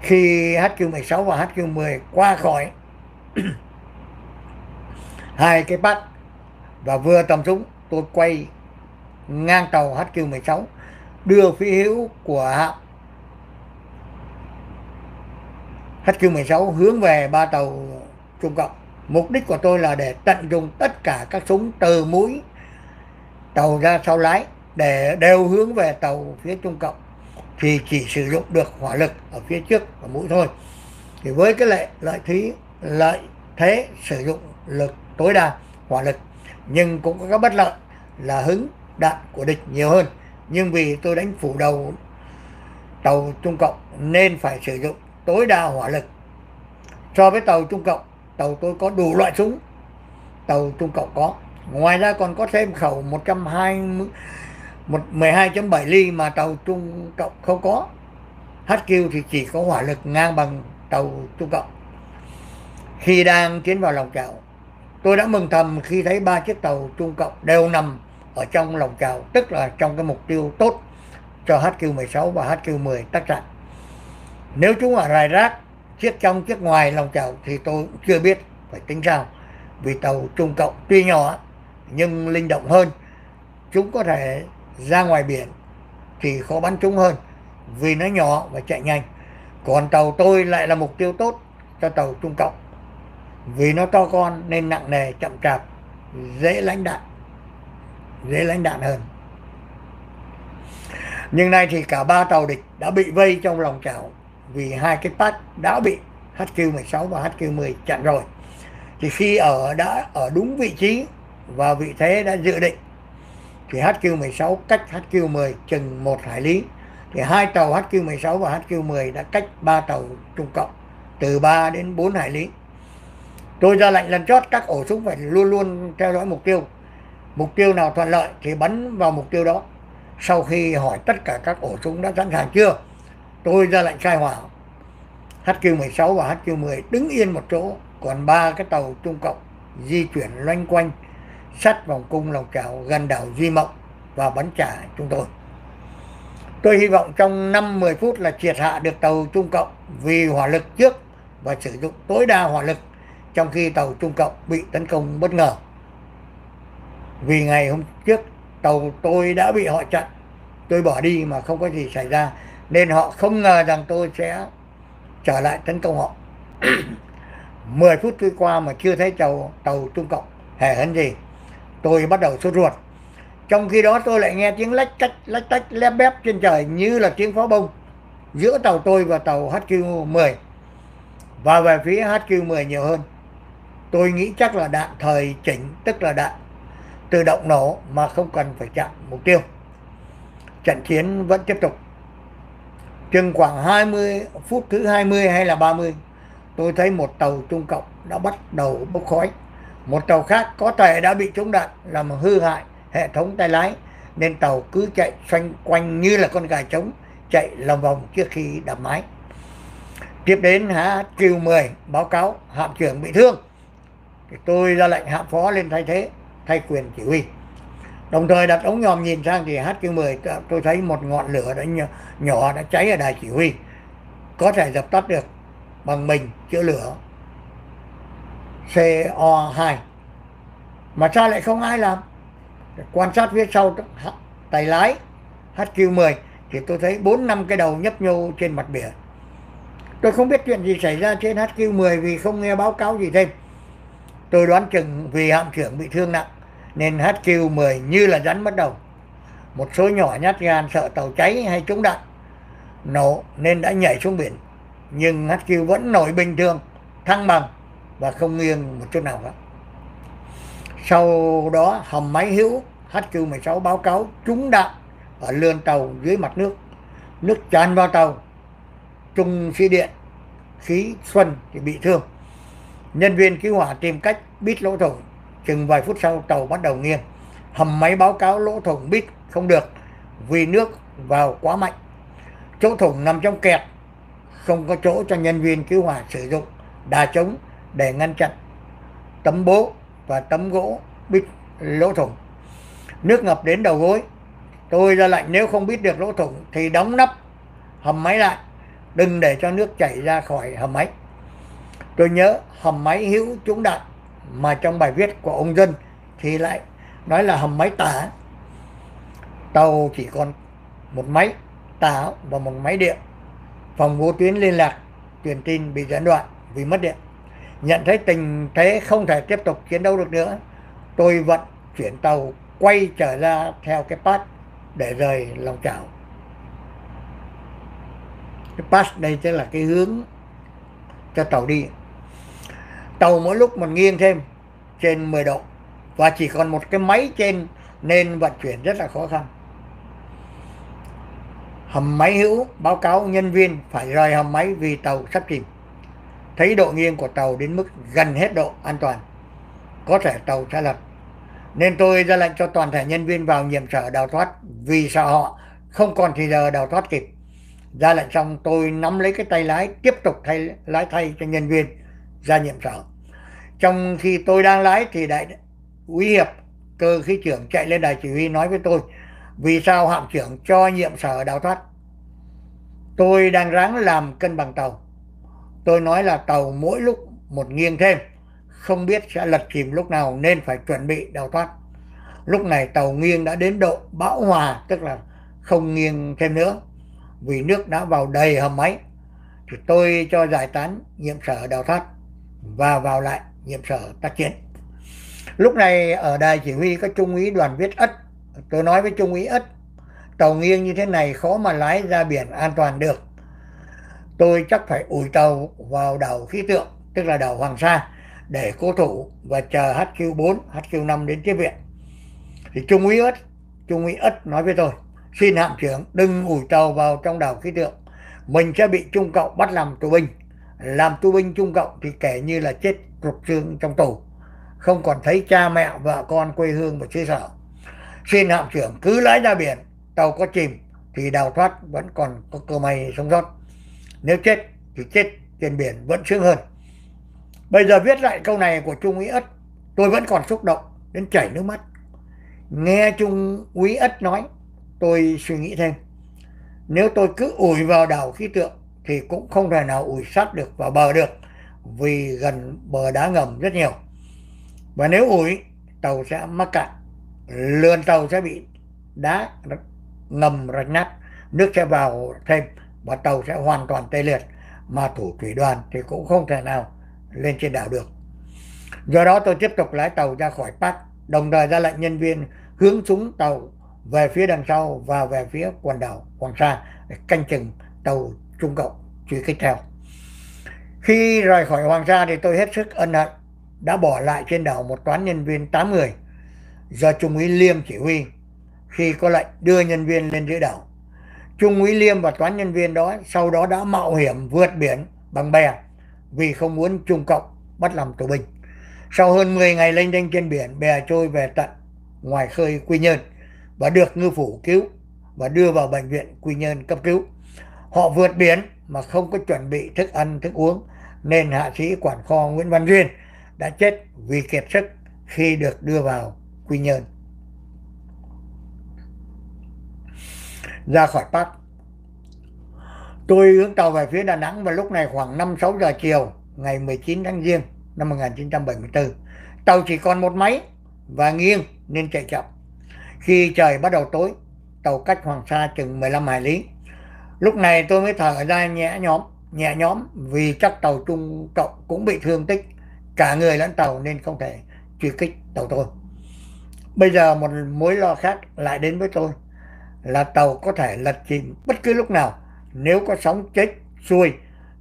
Khi HQ16 và HQ10 qua khỏi, hai cái bắt và vừa tầm súng, tôi quay ngang tàu HQ16 đưa phi hữu của hạm HQ16 hướng về ba tàu Trung Cộng. Mục đích của tôi là để tận dụng tất cả các súng, từ mũi, tàu ra sau lái, để đều hướng về tàu phía Trung Cộng thì chỉ sử dụng được hỏa lực ở phía trước và mũi thôi. Thì với cái lợi lợi thế lợi thế sử dụng lực tối đa hỏa lực, nhưng cũng có các bất lợi là hứng, đạn của địch nhiều hơn nhưng vì tôi đánh phủ đầu tàu Trung Cộng nên phải sử dụng tối đa hỏa lực. So với tàu Trung Cộng, tàu tôi có đủ loại súng. Tàu Trung Cộng có. Ngoài ra còn có thêm khẩu 120 12.7 ly mà tàu Trung Cộng không có. HQ thì chỉ có hỏa lực ngang bằng tàu Trung Cộng. Khi đang tiến vào lòng chảo, tôi đã mừng thầm khi thấy ba chiếc tàu Trung Cộng đều nằm ở trong lòng chảo, tức là trong cái mục tiêu tốt cho HQ16 và HQ10 tác trạng nếu chúng ở rải rác, chiếc trong, chiếc ngoài lòng chảo thì tôi cũng chưa biết phải tính sao. Vì tàu Trung Cộng tuy nhỏ, nhưng linh động hơn. Chúng có thể ra ngoài biển thì khó bắn chúng hơn, vì nó nhỏ và chạy nhanh. Còn tàu tôi lại là mục tiêu tốt cho tàu Trung Cộng. Vì nó to con nên nặng nề, chậm chạp, dễ lãnh đạn, dễ lãnh đạn hơn. Nhưng nay thì cả ba tàu địch đã bị vây trong lòng chảo vì hai cái patch đã bị HQ16 và HQ10 chặn rồi. Thì khi ở đã ở đúng vị trí và vị thế đã dự định, thì HQ16 cách HQ10 chừng một hải lý. Thì hai tàu HQ16 và HQ10 đã cách ba tàu Trung Cộng, từ 3 đến 4 hải lý. Tôi ra lệnh lần chót, các ổ súng phải luôn luôn theo dõi mục tiêu. Mục tiêu nào thuận lợi thì bắn vào mục tiêu đó. Sau khi hỏi tất cả các ổ súng đã sẵn sàng chưa? Tôi ra lệnh khai hỏa HQ16 và HQ10 đứng yên một chỗ, còn ba cái tàu Trung Cộng di chuyển loanh quanh, sát vòng cung lòng chảo gần đảo Duy Mộng và bắn trả chúng tôi. Tôi hy vọng trong 5-10 phút là triệt hạ được tàu Trung Cộng vì hỏa lực trước và sử dụng tối đa hỏa lực trong khi tàu Trung Cộng bị tấn công bất ngờ. Vì ngày hôm trước tàu tôi đã bị họ chặn, tôi bỏ đi mà không có gì xảy ra nên họ không ngờ rằng tôi sẽ trở lại tấn công họ. 10 phút trôi qua mà chưa thấy tàu tàu Trung Cộng hề hấn gì, tôi bắt đầu sốt ruột. Trong khi đó tôi lại nghe tiếng lách cách, lách tách, lép bép trên trời như là tiếng pháo bông giữa tàu tôi và tàu HQ10 và về phía HQ10 nhiều hơn, tôi nghĩ chắc là đạn thời chỉnh, tức là đạn tự động nổ mà không cần phải chạm mục tiêu. Trận chiến vẫn tiếp tục chừng khoảng 20 phút thứ 20 hay là 30 tôi thấy một tàu Trung Cộng đã bắt đầu bốc khói. Một tàu khác có thể đã bị trúng đạn, làm hư hại hệ thống tay lái, nên tàu cứ chạy xoay quanh như là con gà trống, chạy lòng vòng trước khi đập máy tiếp đến HQ10 báo cáo hạm trưởng bị thương. Thì tôi ra lệnh hạm phó lên thay thế, thay quyền chỉ huy đồng thời đặt ống nhòm nhìn sang thì HQ10 tôi thấy một ngọn lửa đã nhỏ, nhỏ đã cháy ở đài chỉ huy. Có thể dập tắt được bằng mình chữa lửa. CO2 mà sao lại không ai làm? Quan sát phía sau tay lái HQ10 thì tôi thấy bốn năm cái đầu nhấp nhô trên mặt biển. Tôi không biết chuyện gì xảy ra trên HQ10 vì không nghe báo cáo gì thêm. Tôi đoán chừng vì hạm trưởng bị thương nặng nên HQ10 như là rắn mất đầu. Một số nhỏ nhát gan sợ tàu cháy hay trúng đạn, nổ nên đã nhảy xuống biển. Nhưng HQ vẫn nổi bình thường, thăng bằng và không nghiêng một chút nào cả sau đó, hầm máy hữu HQ16 báo cáo trúng đạn ở lươn tàu dưới mặt nước. Nước tràn vào tàu, trung phi điện, khí xuân thì bị thương. Nhân viên cứu hỏa tìm cách bít lỗ thủng chừng vài phút sau, tàu bắt đầu nghiêng. Hầm máy báo cáo lỗ thủng bít, không được, vì nước vào quá mạnh. Chỗ thủng nằm trong kẹt, không có chỗ cho nhân viên cứu hỏa sử dụng, đà chống để ngăn chặn. Tấm bố và tấm gỗ bít lỗ thủng. Nước ngập đến đầu gối. Tôi ra lệnh nếu không biết được lỗ thủng thì đóng nắp hầm máy lại, đừng để cho nước chảy ra khỏi hầm máy. Tôi nhớ hầm máy hữu trúng đạn mà trong bài viết của ông dân thì lại nói là hầm máy tả. Tàu chỉ còn một máy tả và một máy điện. Phòng vô tuyến liên lạc truyền tin bị gián đoạn vì mất điện. Nhận thấy tình thế không thể tiếp tục chiến đấu được nữa, tôi vận chuyển tàu quay trở ra theo cái pass để rời lòng chảo. Cái pass đây tức là cái hướng cho tàu đi tàu mỗi lúc mình nghiêng thêm trên 10 độ. Và chỉ còn một cái máy trên nên vận chuyển rất là khó khăn. Hầm máy hữu báo cáo nhân viên phải rời hầm máy vì tàu sắp chìm. Thấy độ nghiêng của tàu đến mức gần hết độ an toàn, có thể tàu sẽ lật. Nên tôi ra lệnh cho toàn thể nhân viên vào nhiệm sở đào thoát vì sợ họ không còn thì giờ đào thoát kịp. Ra lệnh xong tôi nắm lấy cái tay lái, tiếp tục thay lái thay cho nhân viên ra nhiệm sở trong khi tôi đang lái thì đại quý hiệp, cơ khí trưởng chạy lên đài chỉ huy nói với tôi, vì sao hạm trưởng cho nhiệm sở đào thoát? Tôi đang ráng làm cân bằng tàu. Tôi nói là tàu mỗi lúc một nghiêng thêm, không biết sẽ lật chìm lúc nào nên phải chuẩn bị đào thoát. Lúc này tàu nghiêng đã đến độ bão hòa, tức là không nghiêng thêm nữa, vì nước đã vào đầy hầm máy. Thì tôi cho giải tán nhiệm sở đào thoát và vào lại nhiệm sở tác chiến lúc này ở đài chỉ huy có trung úy đoàn viết ất tôi nói với trung úy ất tàu nghiêng như thế này khó mà lái ra biển an toàn được tôi chắc phải ủi tàu vào đảo khí tượng tức là đảo Hoàng Sa để cố thủ và chờ HQ4, HQ5 đến tiếp viện. Thì Trung úy ất, Trung úy ất nói với tôi, xin hạm trưởng đừng ủi tàu vào trong đảo khí tượng. Mình sẽ bị Trung Cộng bắt làm tù binh. Làm tù binh Trung Cộng thì kể như là chết rụt trương trong tù. Không còn thấy cha mẹ, vợ con, quê hương và xứ sở. Xin hạm trưởng cứ lái ra biển, tàu có chìm thì đào thoát vẫn còn có cơ may sống sót. Nếu chết thì chết trên biển vẫn sướng hơn. Bây giờ viết lại câu này của Trung úy Ất, tôi vẫn còn xúc động đến chảy nước mắt. Nghe Trung úy Ất nói, tôi suy nghĩ thêm. Nếu tôi cứ ủi vào đảo khí tượng thì cũng không thể nào ủi sát được vào bờ được vì gần bờ đá ngầm rất nhiều. Và nếu ủi, tàu sẽ mắc cạn, lươn tàu sẽ bị đá ngầm rạch nát nước sẽ vào thêm và tàu sẽ hoàn toàn tê liệt mà thủ thủy đoàn thì cũng không thể nào lên trên đảo được do đó tôi tiếp tục lái tàu ra khỏi Park đồng thời ra lệnh nhân viên hướng súng tàu về phía đằng sau và về phía quần đảo Hoàng Sa để canh chừng tàu Trung Cộng truy kích theo. Khi rời khỏi Hoàng Sa thì tôi hết sức ân hận đã bỏ lại trên đảo một toán nhân viên 8 người do Trung úy Liêm chỉ huy khi có lệnh đưa nhân viên lên giữa đảo. Trung úy Liêm và toán nhân viên đó sau đó đã mạo hiểm vượt biển bằng bè vì không muốn Trung Cộng bắt làm tù binh. Sau hơn 10 ngày lênh đênh trên biển, bè trôi về tận ngoài khơi Quy Nhơn và được ngư phủ cứu và đưa vào bệnh viện Quy Nhơn cấp cứu. Họ vượt biển mà không có chuẩn bị thức ăn, thức uống nên hạ sĩ quản kho Nguyễn Văn Duyên đã chết vì kiệt sức khi được đưa vào Quy Nhơn. Ra khỏi Bắc, tôi hướng tàu về phía Đà Nẵng vào lúc này khoảng 5-6 giờ chiều ngày 19 tháng Giêng năm 1974. Tàu chỉ còn một máy và nghiêng nên chạy chậm. Khi trời bắt đầu tối, tàu cách Hoàng Sa chừng 15 hải lý. Lúc này tôi mới thở ra nhẹ nhõm, nhẹ nhõm vì chắc tàu Trung Cộng cũng bị thương tích, cả người lẫn tàu nên không thể truy kích tàu tôi. Bây giờ một mối lo khác lại đến với tôi là tàu có thể lật chìm bất cứ lúc nào nếu có sóng chết xuôi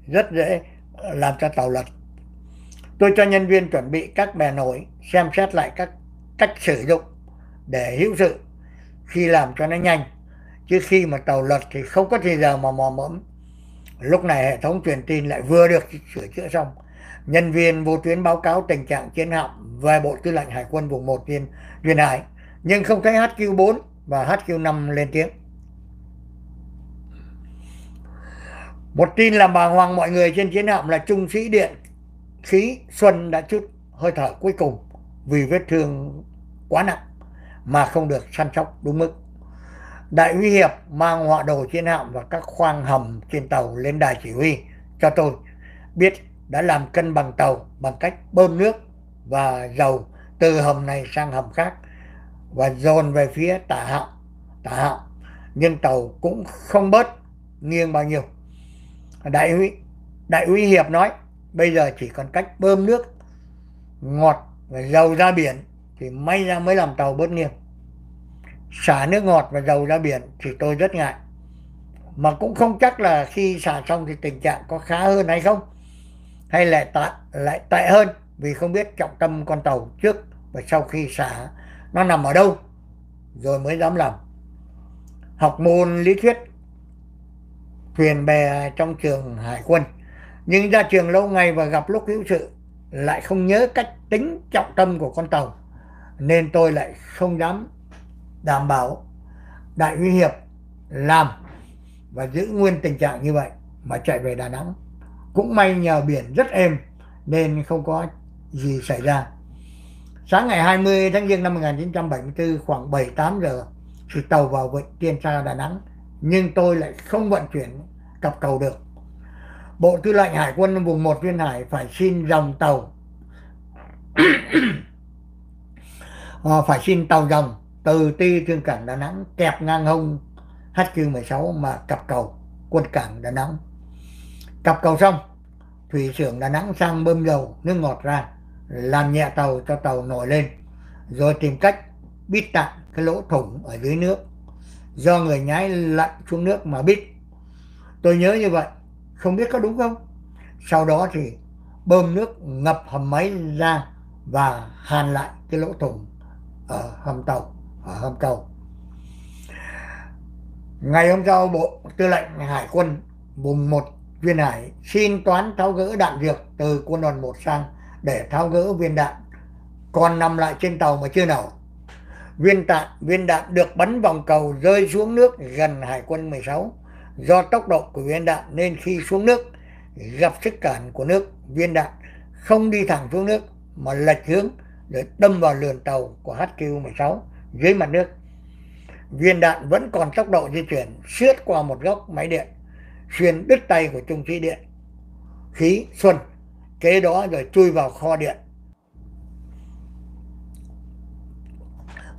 rất dễ làm cho tàu lật. Tôi cho nhân viên chuẩn bị các bè nổi, xem xét lại các cách sử dụng để hữu sự khi làm cho nó nhanh. Chứ khi mà tàu lật thì không có thời giờ mà mò mẫm. Lúc này hệ thống truyền tin lại vừa được sửa chữa xong. Nhân viên vô tuyến báo cáo tình trạng chiến hạm về Bộ Tư lệnh Hải quân vùng 1 viên Duyên Hải, nhưng không thấy HQ4 và HQ5 lên tiếng. Một tin làm bàng hoàng mọi người trên chiến hạm là trung sĩ điện khí Xuân đã chút hơi thở cuối cùng vì vết thương quá nặng mà không được săn sóc đúng mức. Đại uy hiệp mang họa đồ chiến hạm và các khoang hầm trên tàu lên đài chỉ huy cho tôi. Biết đã làm cân bằng tàu bằng cách bơm nước và dầu từ hầm này sang hầm khác và dồn về phía tả hạm tả hạm. Nhưng tàu cũng không bớt nghiêng bao nhiêu. Đại uy đại uy hiệp nói, bây giờ chỉ còn cách bơm nước, ngọt và dầu ra biển thì may ra mới làm tàu bớt nghiêng xả nước ngọt và dầu ra biển thì tôi rất ngại. Mà cũng không chắc là khi xả xong thì tình trạng có khá hơn hay không, hay lại tệ lại tệ hơn, vì không biết trọng tâm con tàu trước và sau khi xả nó nằm ở đâu, rồi mới dám làm. Học môn lý thuyết, thuyền bè trong trường hải quân. Nhưng ra trường lâu ngày và gặp lúc hữu sự, lại không nhớ cách tính trọng tâm của con tàu, nên tôi lại không dám đảm bảo đại uy hiệp làm và giữ nguyên tình trạng như vậy mà chạy về Đà Nẵng. Cũng may nhờ biển rất êm nên không có gì xảy ra. Sáng ngày 20 tháng giêng năm 1974 khoảng 7-8 giờ thì tàu vào vịnh Tiên Sa Đà Nẵng nhưng tôi lại không vận chuyển cặp tàu được. Bộ Tư lệnh Hải quân vùng 1 Duyên Hải phải xin dòng tàu à, phải xin tàu dòng từ ti thương cảng Đà Nẵng kẹp ngang hông HQ16 mà cặp cầu quân cảng Đà Nẵng. Cặp cầu xong, thủy trưởng Đà Nẵng sang bơm dầu nước ngọt ra, làm nhẹ tàu cho tàu nổi lên, rồi tìm cách bít tạm cái lỗ thủng ở dưới nước do người nhái lặn xuống nước mà bít. Tôi nhớ như vậy, không biết có đúng không? Sau đó thì bơm nước ngập hầm máy ra và hàn lại cái lỗ thủng ở hầm tàu ở hầm cầu ngày hôm sau, bộ tư lệnh hải quân vùng 1 viên hải xin toán tháo gỡ đạn dược từ quân đoàn 1 sang để tháo gỡ viên đạn. Còn nằm lại trên tàu mà chưa nổ. Viên đạn viên đạn được bắn vòng cầu rơi xuống nước gần hải quân 16 do tốc độ của viên đạn nên khi xuống nước, gặp sức cản của nước, viên đạn không đi thẳng xuống nước mà lệch hướng để đâm vào lườn tàu của HQ-16 dưới mặt nước. Viên đạn vẫn còn tốc độ di chuyển xuyết qua một góc máy điện, xuyên đứt tay của trung sĩ điện. Khí Xuân, kế đó rồi chui vào kho điện.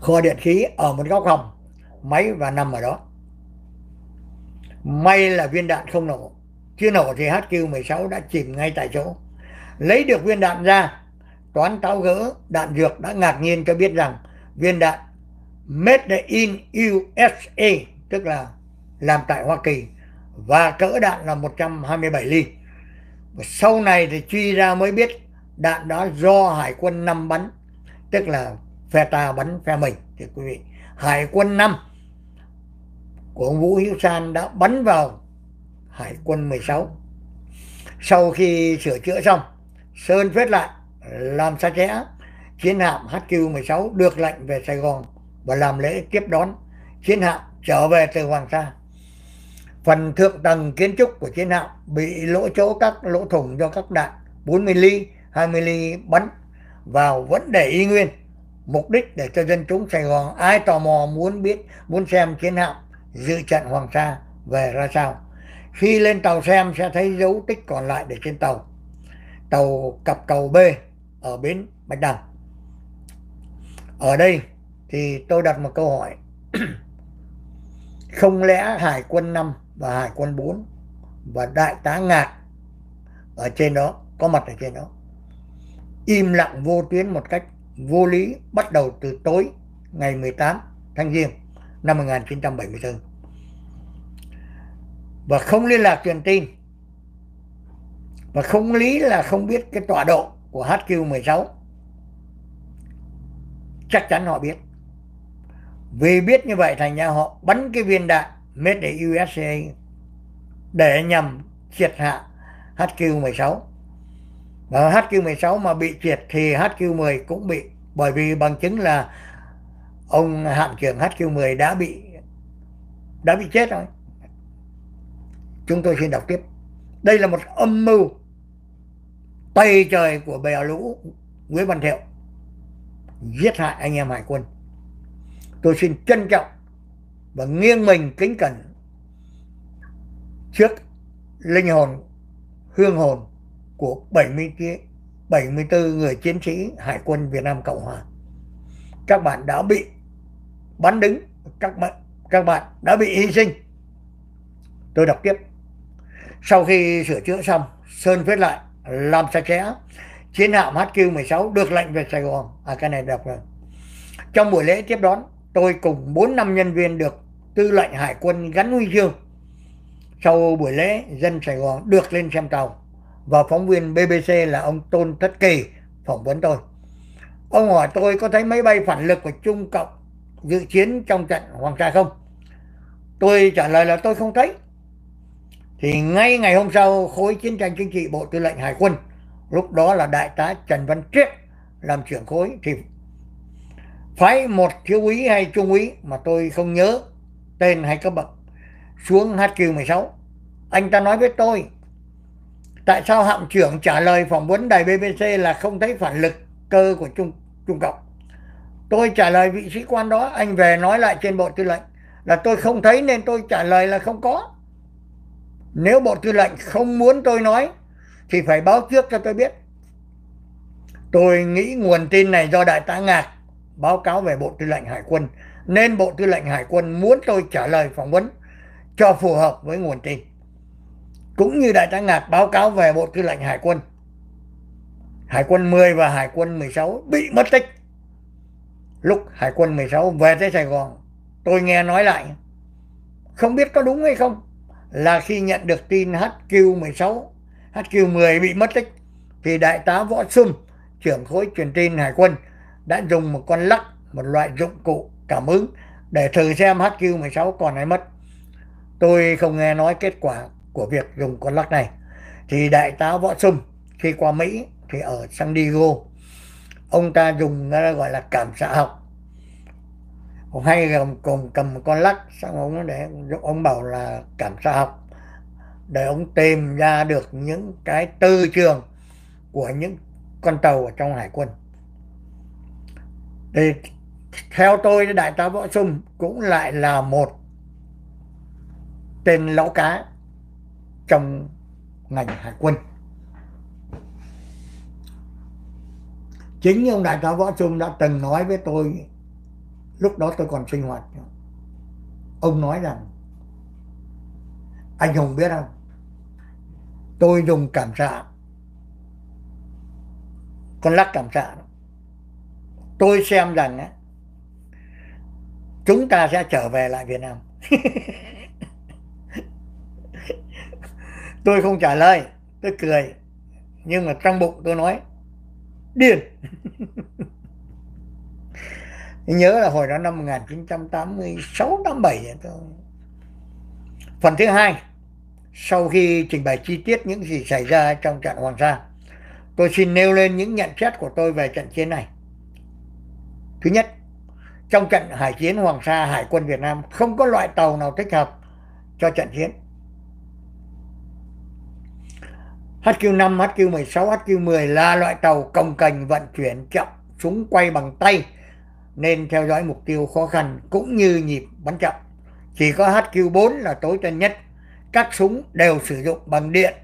Kho điện khí ở một góc hầm, máy và nằm ở đó. may là viên đạn không nổ chưa nổ thì HQ16 đã chìm ngay tại chỗ lấy được viên đạn ra toán tháo gỡ đạn dược đã ngạc nhiên cho biết rằng viên đạn made in USA tức là làm tại Hoa Kỳ, và cỡ đạn là 127 ly. Và sau này thì truy ra mới biết đạn đó do hải quân năm bắn, tức là phe ta bắn phe mình. Thì quý vị, hải quân năm của ông Vũ Hữu San đã bắn vào hải quân 16 sau khi sửa chữa xong, Sơn phết lại, làm sạch chẽ chiến hạm HQ16 được lệnh về Sài Gòn và làm lễ tiếp đón. Chiến hạm trở về từ Hoàng Sa. Phần thượng tầng kiến trúc của chiến hạm bị lỗ chỗ các lỗ thủng do các đạn 40 ly 20 ly bắn vào vẫn để y nguyên. Mục đích để cho dân chúng Sài Gòn ai tò mò muốn biết, muốn xem chiến hạm dự trận Hoàng Sa về ra sao. Khi lên tàu xem sẽ thấy dấu tích còn lại để trên tàu. Tàu cặp cầu B ở bến Bạch Đằng. Ở đây thì tôi đặt một câu hỏi. Không lẽ Hải quân 5 và Hải quân 4 và Đại tá Ngạc ở trên đó, có mặt ở trên đó, im lặng vô tuyến một cách vô lý, bắt đầu từ tối ngày 18 tháng Giêng năm 1974 và không liên lạc truyền tin. Và không lý là không biết cái tọa độ của HQ16 chắc chắn họ biết vì biết như vậy, thành ra họ bắn cái viên đạn made in USA để nhằm triệt hạ HQ16 và HQ16 mà bị triệt thì HQ10 cũng bị, bởi vì bằng chứng là ông hạm trưởng HQ10 đã bị đã bị chết rồi. Chúng tôi xin đọc tiếp. Đây là một âm mưu tay trời của bè lũ Nguyễn Văn Thiệu, giết hại anh em hải quân tôi xin trân trọng và nghiêng mình kính cẩn trước linh hồn hương hồn của 70 74 người chiến sĩ Hải quân Việt Nam Cộng Hòa. Các bạn đã bị bắn đứng, các bạn các bạn đã bị hy sinh. Tôi đọc tiếp. Sau khi sửa chữa xong, Sơn viết lại làm sạch sẽ chiến hạm HQ16 được lệnh về Sài Gòn. À cái này đọc rồi. Trong buổi lễ tiếp đón, tôi cùng 4 năm nhân viên được tư lệnh hải quân gắn huy chương. Sau buổi lễ, dân Sài Gòn được lên xem tàu và phóng viên BBC là ông Tôn Thất Kỳ phỏng vấn tôi. Ông hỏi tôi có thấy máy bay phản lực của Trung Cộng dự chiến trong trận Hoàng Sa không? Tôi trả lời là tôi không thấy. Thì ngay ngày hôm sau, khối chiến tranh chính trị Bộ Tư lệnh Hải quân, lúc đó là Đại tá Trần Văn Triết làm trưởng khối, thì phái một thiếu úy hay trung úy mà tôi không nhớ tên hay cấp bậc xuống HQ16. Anh ta nói với tôi, tại sao hạm trưởng trả lời phỏng vấn đài BBC là không thấy phản lực cơ của Trung Trung Cộng? Tôi trả lời, vị sĩ quan đó, anh về nói lại trên bộ tư lệnh là tôi không thấy nên tôi trả lời là không có. Nếu bộ tư lệnh không muốn tôi nói thì phải báo trước cho tôi biết. Tôi nghĩ nguồn tin này do đại tá ngạc báo cáo về bộ tư lệnh hải quân nên bộ tư lệnh hải quân muốn tôi trả lời phỏng vấn cho phù hợp với nguồn tin cũng như đại tá Ngạc báo cáo về Bộ Tư lệnh Hải quân. Hải quân 10 và Hải quân 16 bị mất tích. Lúc Hải quân 16 về tới Sài Gòn, tôi nghe nói lại, không biết có đúng hay không, là khi nhận được tin HQ16, HQ10 bị mất tích, thì đại tá Võ Sum, trưởng khối truyền tin Hải quân, đã dùng một con lắc, một loại dụng cụ cảm ứng để thử xem HQ16 còn hay mất. Tôi không nghe nói kết quả của việc dùng con lắc này. Thì đại tá võ sung khi qua mỹ thì ở san diego ông ta dùng gọi là cảm xạ học. Ông hay cầm cầm, cầm con lắc xong ông để ông bảo là cảm xạ học. Để ông tìm ra được những cái tư trường của những con tàu ở trong hải quân thì theo tôi, đại tá võ sung cũng lại là một tên lão cá trong ngành hải quân. Chính ông đại tá võ trung đã từng nói với tôi, lúc đó tôi còn sinh hoạt, ông nói rằng, anh hùng biết không? Tôi dùng cảm xạ, con lắc cảm xạ tôi xem rằng á, chúng ta sẽ trở về lại Việt Nam. Tôi không trả lời, tôi cười. Nhưng mà trong bụng tôi nói, điên. Nhớ là hồi đó năm 1986 87 tôi phần thứ hai, sau khi trình bày chi tiết những gì xảy ra trong trận Hoàng Sa, tôi xin nêu lên những nhận xét của tôi về trận chiến này thứ nhất trong trận hải chiến Hoàng Sa Hải quân Việt Nam không có loại tàu nào thích hợp cho trận chiến HQ5, HQ16, HQ10 là loại tàu công cành vận chuyển chậm, súng quay bằng tay nên theo dõi mục tiêu khó khăn cũng như nhịp bắn chậm. Chỉ có HQ4 là tối tân nhất. Các súng đều sử dụng bằng điện,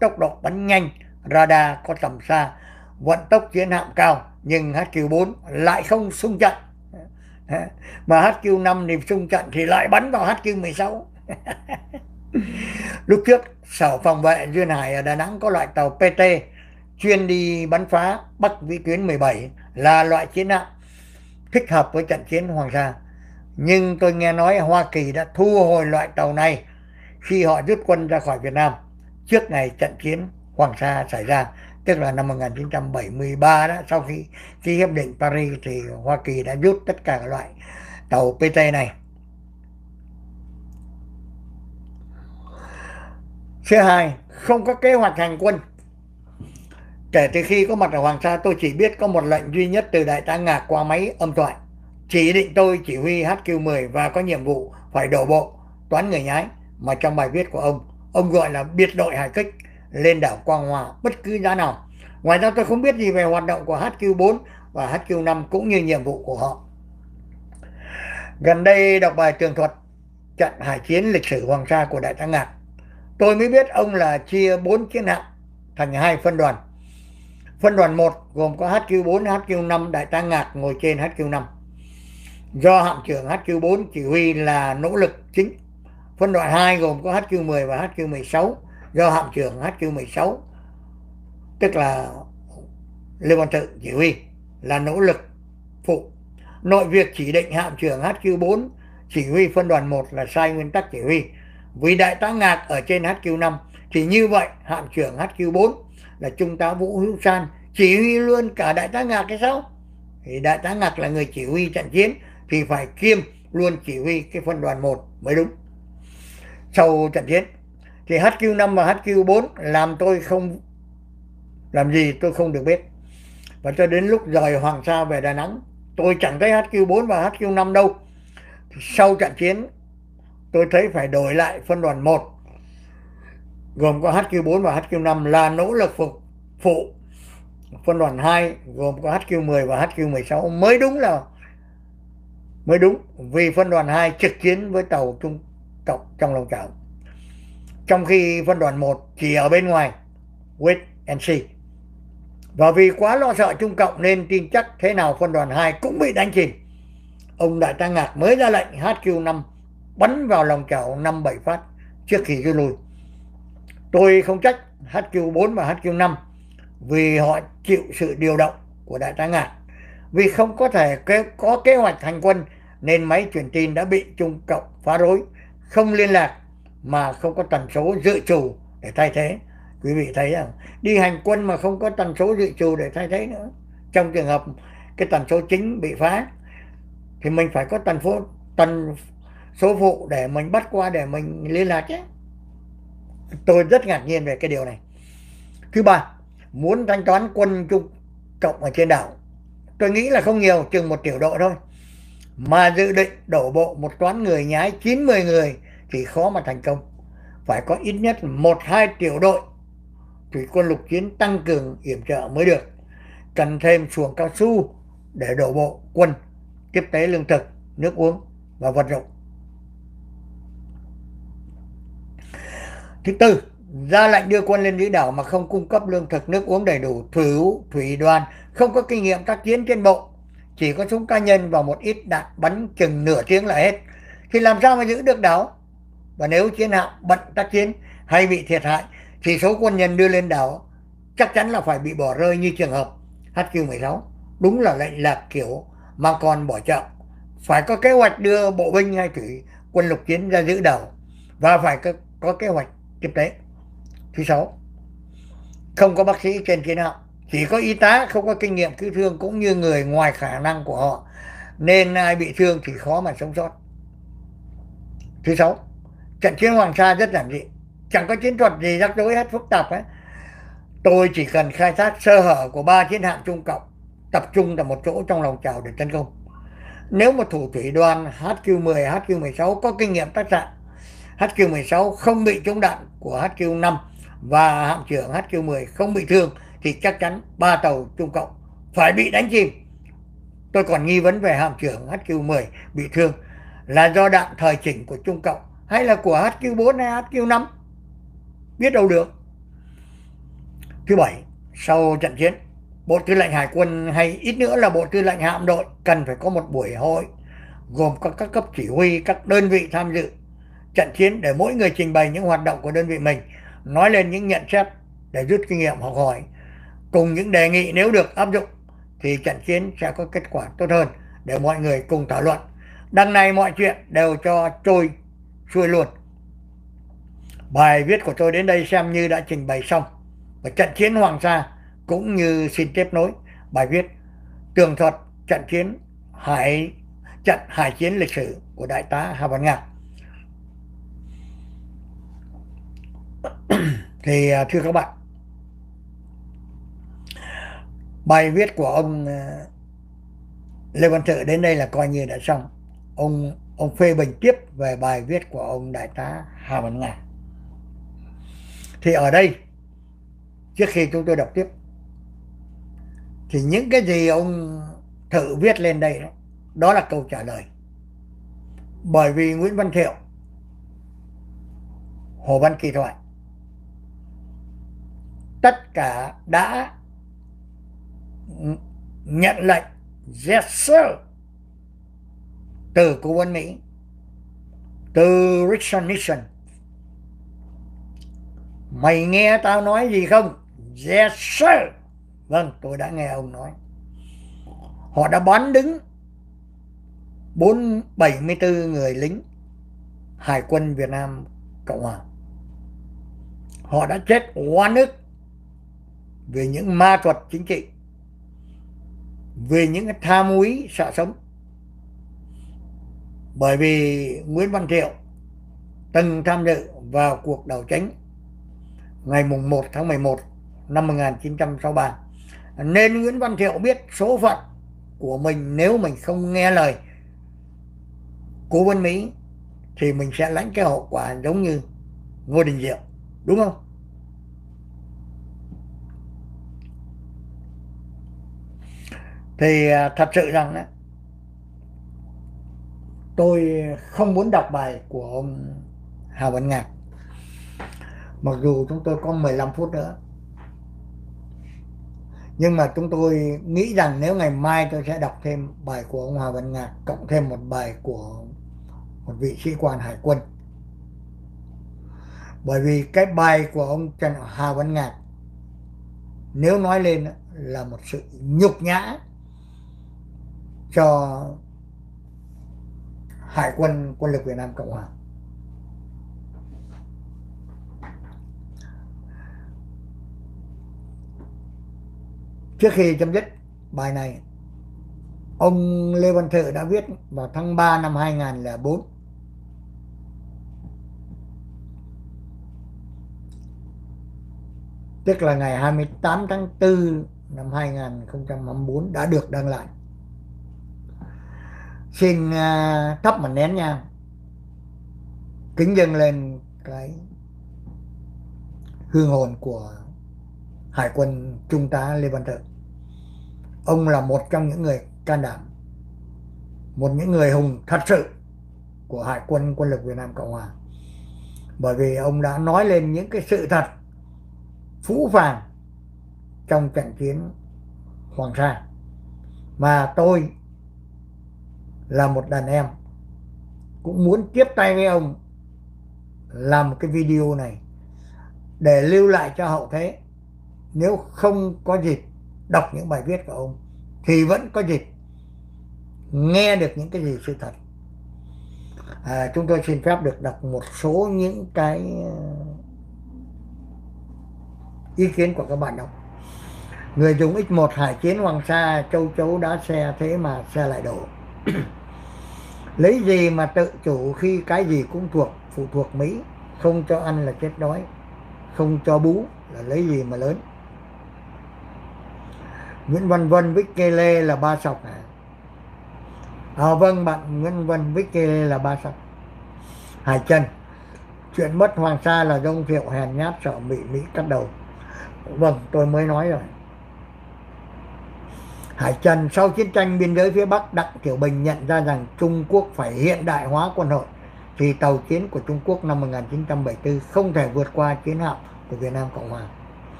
tốc độ bắn nhanh, radar có tầm xa, vận tốc chiến hạm cao nhưng HQ4 lại không xung trận. Mà HQ5 thì xung trận thì lại bắn vào HQ16. Lúc trước, Sở Phòng vệ Duyên Hải ở Đà Nẵng có loại tàu PT chuyên đi bắn phá Bắc Vĩ tuyến 17 là loại chiến hạm thích hợp với trận chiến Hoàng Sa. Nhưng tôi nghe nói Hoa Kỳ đã thu hồi loại tàu này khi họ rút quân ra khỏi Việt Nam trước ngày trận chiến Hoàng Sa xảy ra tức là năm 1973 đó sau khi ký hiệp định Paris thì Hoa Kỳ đã rút tất cả các loại tàu PT này Thứ hai, không có kế hoạch hành quân. Kể từ khi có mặt ở Hoàng Sa, tôi chỉ biết có một lệnh duy nhất từ Đại tá Ngạc qua máy âm thoại. Chỉ định tôi chỉ huy HQ10 và có nhiệm vụ phải đổ bộ toán người nhái mà trong bài viết của ông, ông gọi là biệt đội hải kích lên đảo Quang Hòa bất cứ giá nào. Ngoài ra tôi không biết gì về hoạt động của HQ4 và HQ5 cũng như nhiệm vụ của họ. Gần đây đọc bài tường thuật trận hải chiến lịch sử Hoàng Sa của Đại tá Ngạc. Tôi mới biết ông là chia bốn chiến hạm thành hai phân đoàn. Phân đoàn 1 gồm có HQ4, HQ5 đại tá Ngạc ngồi trên HQ5 do hạm trưởng HQ4 chỉ huy là nỗ lực chính. Phân đoàn 2 gồm có HQ10 và HQ16 do hạm trưởng HQ16 tức là Lê Văn Tự chỉ huy, là nỗ lực phụ. Nội việc chỉ định hạm trưởng HQ4 chỉ huy phân đoàn 1 là sai nguyên tắc chỉ huy. Vì đại tá Ngạc ở trên HQ5 thì như vậy hạm trưởng HQ4 là trung tá Vũ Hữu San chỉ huy luôn cả đại tá Ngạc cái sao? Thì đại tá Ngạc là người chỉ huy trận chiến, thì phải kiêm luôn chỉ huy cái phân đoàn 1 mới đúng. Sau trận chiến thì HQ5 và HQ4 làm tôi không, làm gì tôi không được biết. Và cho đến lúc rời Hoàng Sa về Đà Nẵng, tôi chẳng thấy HQ4 và HQ5 đâu. Sau trận chiến, tôi thấy phải đổi lại phân đoàn 1 gồm có HQ4 và HQ5 là nỗ lực phục phụ phân đoàn 2 gồm có HQ10 và HQ16 mới đúng là, mới đúng, vì phân đoàn 2 trực chiến với tàu trung cộng trong lòng chảo trong khi phân đoàn 1 chỉ ở bên ngoài, wait and see. Và vì quá lo sợ trung cộng nên tin chắc thế nào phân đoàn 2 cũng bị đánh chìm. Ông đại tá ngạc mới ra lệnh HQ5 bắn vào lòng chảo năm bảy phát trước khi rút lui. Tôi không trách HQ4 và HQ5 vì họ chịu sự điều động của đại tá ngạc. Vì không có thể có kế hoạch hành quân nên máy truyền tin đã bị Trung Cộng phá rối, không liên lạc mà không có tần số dự trù để thay thế. Quý vị thấy rằng, đi hành quân mà không có tần số dự trù để thay thế nữa. Trong trường hợp cái tần số chính bị phá, thì mình phải có tần số tần số phụ để mình bắt qua để mình liên lạc chứ tôi rất ngạc nhiên về cái điều này. Thứ ba, muốn thanh toán quân trung cộng ở trên đảo. Tôi nghĩ là không nhiều, chừng một tiểu độ thôi. Mà dự định đổ bộ một toán người nhái 90 người thì khó mà thành công phải có ít nhất một hai tiểu đội thủy quân lục chiến tăng cường yểm trợ mới được cần thêm xuồng cao su để đổ bộ quân tiếp tế lương thực nước uống và vật dụng Thứ tư, ra lệnh đưa quân lên dưới đảo mà không cung cấp lương thực nước uống đầy đủ, thủy thủy đoàn không có kinh nghiệm tác chiến trên bộ, chỉ có súng cá nhân và một ít đạn bắn chừng nửa tiếng là hết. Thì làm sao mà giữ được đảo? Và nếu chiến hạm bận tác chiến hay bị thiệt hại thì số quân nhân đưa lên đảo chắc chắn là phải bị bỏ rơi như trường hợp HQ-16 đúng là lệnh lạc kiểu mà còn bỏ chậm. Phải có kế hoạch đưa bộ binh hay thủy quân lục chiến ra giữ đảo và phải có, có kế hoạch tiếp tế. Thứ sáu không có bác sĩ trên chiến hạm. Chỉ có y tá không có kinh nghiệm cứu thương cũng như người ngoài khả năng của họ. Nên ai bị thương thì khó mà sống sót. Thứ sáu trận chiến hoàng sa rất giản dị. Chẳng có chiến thuật gì rắc rối hết phức tạp ấy tôi chỉ cần khai thác sơ hở của ba chiến hạm trung cộng tập trung tại một chỗ trong lòng chảo để tấn công. Nếu một thủ thủy đoàn HQ10, HQ16 có kinh nghiệm tác HQ16 không bị trúng đạn của HQ5 và hạm trưởng HQ10 không bị thương thì chắc chắn ba tàu Trung Cộng phải bị đánh chìm. Tôi còn nghi vấn về hạm trưởng HQ10 bị thương là do đạn thời chỉnh của Trung Cộng hay là của HQ4 hay HQ5. Biết đâu được. Thứ bảy, sau trận chiến, Bộ Tư lệnh Hải quân hay ít nữa là Bộ Tư lệnh Hạm đội cần phải có một buổi hội gồm có các cấp chỉ huy, các đơn vị tham dự trận chiến để mỗi người trình bày những hoạt động của đơn vị mình, nói lên những nhận xét để rút kinh nghiệm học hỏi, cùng những đề nghị nếu được áp dụng thì trận chiến sẽ có kết quả tốt hơn để mọi người cùng thảo luận. Đằng này mọi chuyện đều cho trôi xuôi luôn. Bài viết của tôi đến đây xem như đã trình bày xong. Và trận chiến Hoàng Sa cũng như xin tiếp nối bài viết, tường thuật trận chiến hải, trận hải chiến lịch sử của đại tá Hà Văn Ngạc. thì à, thưa các bạn, bài viết của ông à, Lê Văn Thự đến đây là coi như đã xong ông ông phê bình tiếp về bài viết của ông đại tá Hà Văn nga. Thì ở đây trước khi chúng tôi đọc tiếp thì những cái gì ông thử viết lên đây đó, đó là câu trả lời. Bởi vì Nguyễn Văn Thiệu Hồ Văn Kỳ Thoại tất cả đã nhận lệnh yes sir từ cố vấn Mỹ. Từ Richard Nixon mày nghe tao nói gì không? Yes, sir. Vâng tôi đã nghe ông nói. Họ đã bán đứng bốn bảy mươi bốn người lính hải quân Việt Nam Cộng Hòa. Họ đã chết oan nước về những ma thuật chính trị về những cái tham úy sợ sống bởi vì Nguyễn Văn Thiệu từng tham dự vào cuộc đấu tranh ngày mùng 1 tháng 11 năm 1963 nên Nguyễn Văn Thiệu biết số phận của mình nếu mình không nghe lời cố vấn Mỹ thì mình sẽ lãnh cái hậu quả giống như Ngô Đình Diệu đúng không? Thì à, thật sự rằng đó, tôi không muốn đọc bài của ông Hà Văn Ngạc. Mặc dù chúng tôi có 15 phút nữa. Nhưng mà chúng tôi nghĩ rằng nếu ngày mai tôi sẽ đọc thêm bài của ông Hà Văn Ngạc cộng thêm một bài của một vị sĩ quan hải quân. Bởi vì cái bài của ông Trần Hà Văn Ngạc nếu nói lên là một sự nhục nhã cho Hải quân quân lực Việt Nam Cộng Hòa. Trước khi chấm dứt bài này, ông Lê Văn Thự đã viết vào tháng 3 năm 2004 tức là ngày 28 tháng 4 năm 2024 đã được đăng lại xin uh, thắp một nén nhang kính dâng lên cái hương hồn của hải quân trung tá lê văn thợ. Ông là một trong những người can đảm một những người hùng thật sự của hải quân quân lực việt nam cộng hòa. Bởi vì ông đã nói lên những cái sự thật phũ phàng trong trận chiến hoàng sa mà tôi là một đàn em cũng muốn tiếp tay với ông làm một cái video này để lưu lại cho hậu thế. Nếu không có dịp đọc những bài viết của ông thì vẫn có dịp nghe được những cái gì sự thật. À, chúng tôi xin phép được đọc một số những cái uh, ý kiến của các bạn đọc. Người dùng x1 hải chiến hoàng sa châu chấu đá xe thế mà xe lại đổ. lấy gì mà tự chủ khi cái gì cũng thuộc, phụ thuộc mỹ? Không cho ăn là chết đói, không cho bú là lấy gì mà lớn? Nguyễn Văn Vân Vicky Lê là ba sọc à? à vâng bạn, Nguyễn Văn Vicky Lê là ba sọc. Hải Trần, chuyện mất Hoàng Sa là dông thiệu hèn nhát sợ bị Mỹ cắt đầu. Vâng tôi mới nói rồi. Hải Trần sau chiến tranh biên giới phía Bắc Đặng Tiểu Bình nhận ra rằng Trung Quốc phải hiện đại hóa quân đội thì tàu chiến của Trung Quốc năm 1974 không thể vượt qua chiến hạm của Việt Nam Cộng Hòa.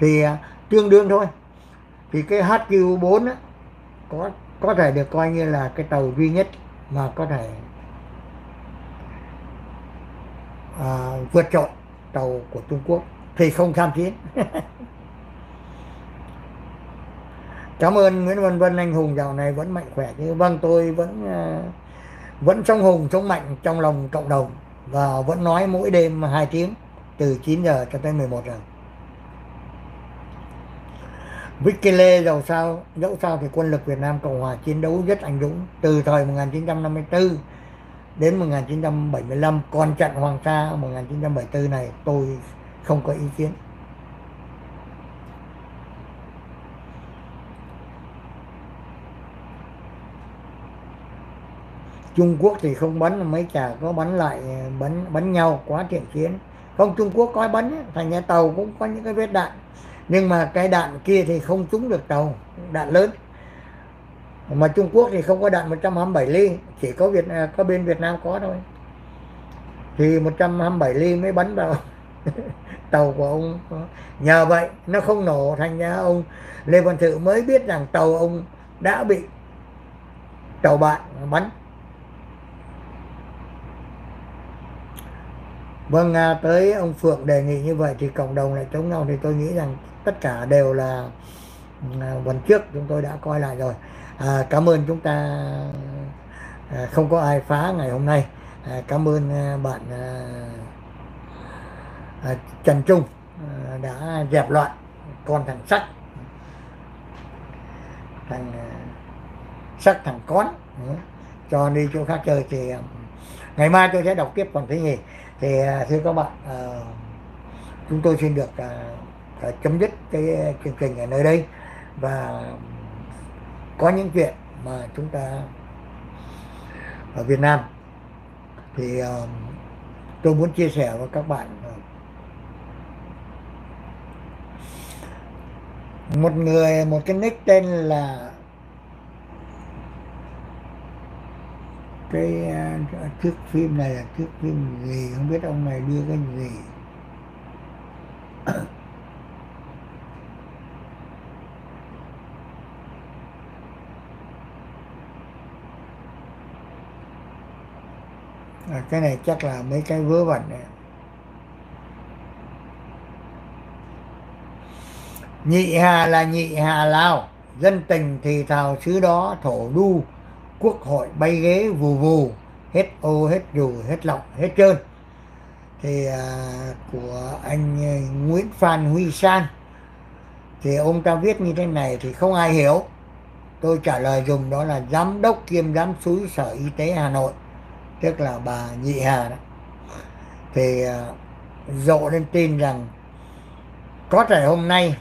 Thì à, tương đương thôi. Thì cái HQ4 á, có có thể được coi như là cái tàu duy nhất mà có thể à, vượt trội tàu của Trung Quốc thì không tham chiến. cảm ơn Nguyễn Văn Vân anh hùng, dạo này vẫn mạnh khỏe như vâng tôi vẫn ờ, vẫn trong hùng, trong mạnh, trong lòng cộng đồng và vẫn nói mỗi đêm hai tiếng từ 9 giờ cho tới 11 giờ. Vicky Lê dầu sao, dẫu sao thì quân lực Việt Nam Cộng Hòa chiến đấu rất anh dũng từ thời 1954 đến 1975 còn trận Hoàng Sa 1974 này tôi không có ý kiến. Trung Quốc thì không bắn, mấy chả có bắn lại ờ, bắn bắn nhau, quá thiện chiến không, Trung Quốc có bắn thành nhà tàu cũng có những cái vết đạn. Nhưng mà cái đạn kia thì không trúng được tàu, đạn lớn. Mà Trung Quốc thì không có đạn 127 ly, chỉ có Việt à, có bên Việt Nam có thôi. Thì 127 ly mới bắn vào tàu của ông. Nhờ vậy, nó không nổ, thành ra ông Lê Văn Thự mới biết rằng tàu ông đã bị tàu bạn bắn. Vâng à, tới ông Phượng đề nghị như vậy thì cộng đồng lại chống nhau thì tôi nghĩ rằng tất cả đều là ừ, à, tuần trước chúng tôi đã coi lại rồi. À, cảm ơn chúng ta à, không có ai phá ngày hôm nay. À, cảm ơn à, bạn à, à, Trần Trung à, đã dẹp loạn con thằng sắc thằng à, sắc thằng con ừ, cho đi chỗ khác chơi thì à, ngày mai tôi sẽ đọc tiếp phần thứ nhì thì à, thưa các bạn à, chúng tôi xin được à, à, chấm dứt cái à, chương trình ở nơi đây. Và có những chuyện mà chúng ta ở Việt Nam thì à, tôi muốn chia sẻ với các bạn. Một người một cái nick tên là cái à, thước phim này là thước phim gì? Không biết ông này đưa cái gì? À, cái này chắc là mấy cái vớ vẩn này. Nhị hà là nhị hà lao dân tình thì thào xứ đó thổ đu quốc hội bay ghế vù vù hết ô hết dù hết lọc hết trơn. Thì à, của anh Nguyễn Phan Huy San. Thì ông ta viết như thế này thì không ai hiểu. Tôi trả lời dùng đó là giám đốc kiêm giám sứ sở y tế Hà Nội tức là bà nhị hà đó. Thì à, rộ lên tin rằng có thể hôm nay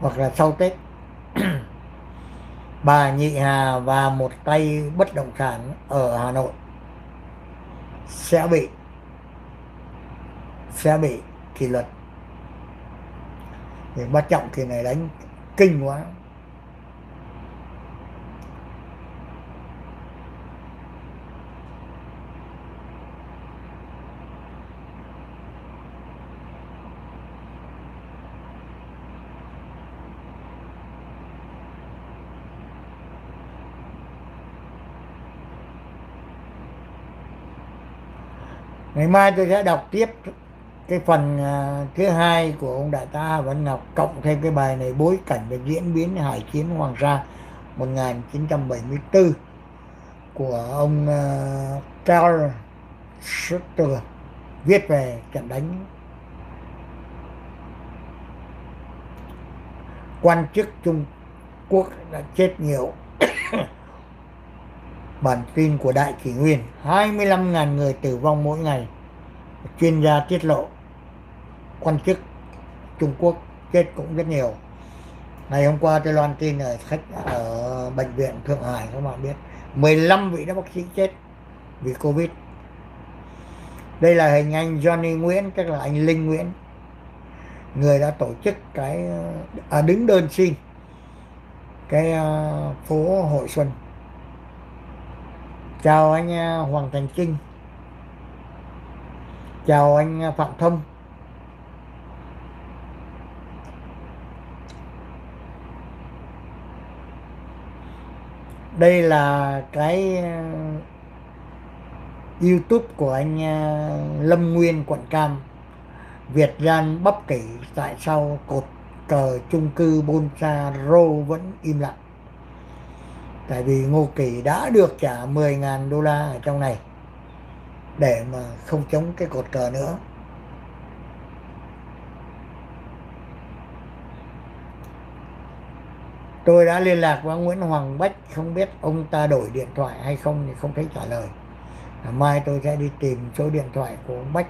hoặc là sau tết bà nhị hà và một tay bất động sản ở hà nội sẽ bị sẽ bị kỷ luật. Thì bắt trọng kỳ này đánh kinh quá. Ngày mai tôi sẽ đọc tiếp cái phần à, thứ hai của ông đại tá Văn Ngọc, cộng thêm cái bài này, bối cảnh về diễn biến hải chiến Hoàng Sa 1974 của ông à, Carl Sutter viết về trận đánh quan chức Trung Quốc đã chết nhiều. bản tin của Đại Kỷ Nguyên 25.000 người tử vong mỗi ngày. Chuyên gia tiết lộ quan chức Trung Quốc chết cũng rất nhiều. Ngày hôm qua tôi loan tin ở khách ở bệnh viện Thượng Hải các bạn biết 15 vị đã bác sĩ chết vì Covid. Đây là hình ảnh Johnny Nguyễn tức là anh Linh Nguyễn. Người đã tổ chức cái à, đứng đơn xin cái uh, phố hội xuân chào anh à, Hoàng Thành Trinh chào anh à, Phạm Thông. Đây là cái à, YouTube của anh Lâm Nguyên, quận Cam. Việt Gian bắp kỷ tại sao cột cờ chung cư Bonsaro vẫn im lặng tại vì Ngô Kỳ đã được trả 10.000 đô la ở trong này để mà không chống cái cột cờ nữa. Tôi đã liên lạc với Nguyễn Hoàng Bách không biết ông ta đổi điện thoại hay không thì không thấy trả lời. À, mai tôi sẽ đi tìm số điện thoại của ông Bách.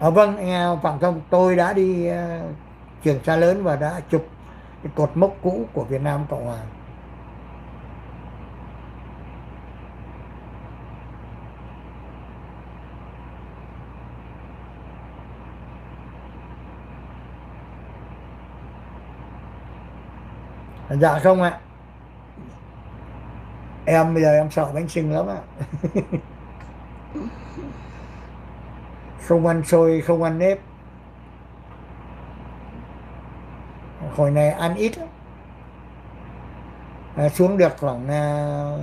À, vâng Phạm Thông tôi đã đi à, trường xa lớn và đã chụp cái cột mốc cũ của Việt Nam Cộng Hòa. Dạ không ạ. Em bây giờ em sợ bánh sinh lắm ạ. Không ăn xôi, không ăn nếp. Hồi này ăn ít lắm. À, xuống được khoảng à,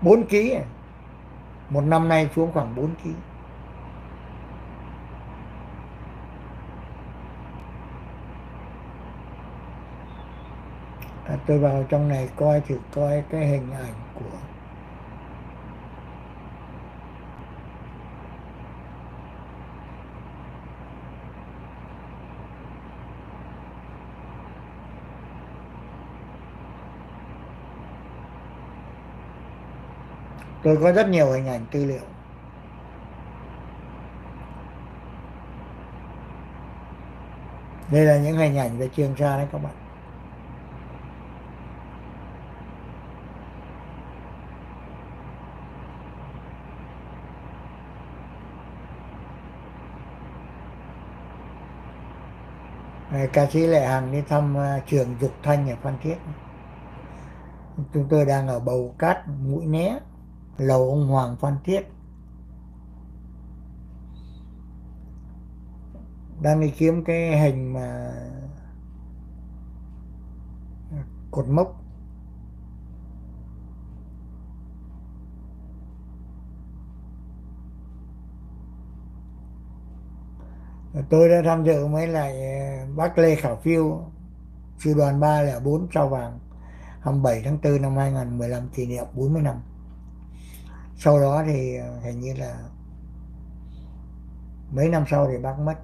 4 kg à. một năm nay xuống khoảng 4 kg à, tôi vào trong này coi thử coi cái hình ảnh của tôi có rất nhiều hình ảnh tư liệu. Đây là những hình ảnh về trường sa đấy các bạn. Ca sĩ Lệ Hằng đi thăm à, trường Dục Thanh ở Phan Thiết. Chúng tôi đang ở bầu cát mũi né lầu ông Hoàng Phan Thiết. Đang đi kiếm cái hình mà cột mốc. Tôi đã tham dự với lại ờ, bác Lê Khảo Phiêu, sư đoàn 304 sao vàng. 27 tháng 4 năm 2015 kỷ niệm 40 năm sau đó thì ờ, hình như là mấy năm sau thì bác mất.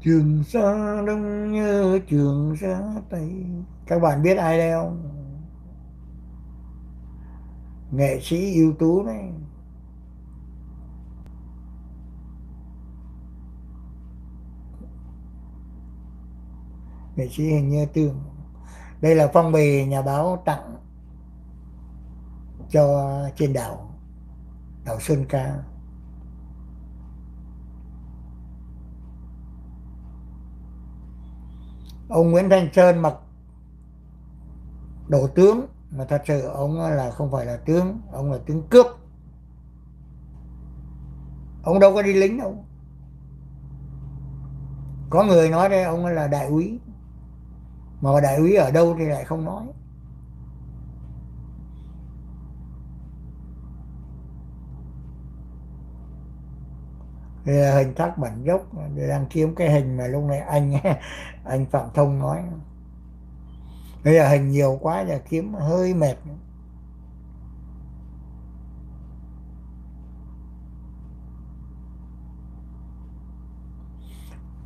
Trường sa đông như trường sa tây. Các bạn biết ai đây không? Nghệ sĩ ưu tú đấy nghệ sĩ hình như tương đây là phong bì nhà báo tặng cho trên đảo đảo Sơn Ca. Ông Nguyễn Thanh Sơn mặc đồ tướng, mà thật sự ông là không phải là tướng, ông là tướng cướp ông đâu có đi lính đâu. Có người nói đây, ông là đại úy mà đại úy ở đâu thì lại không nói. Đây là hình thác bản dốc đang kiếm cái hình mà lúc này anh anh Phạm Thông nói. Đây là hình nhiều quá là kiếm hơi mệt.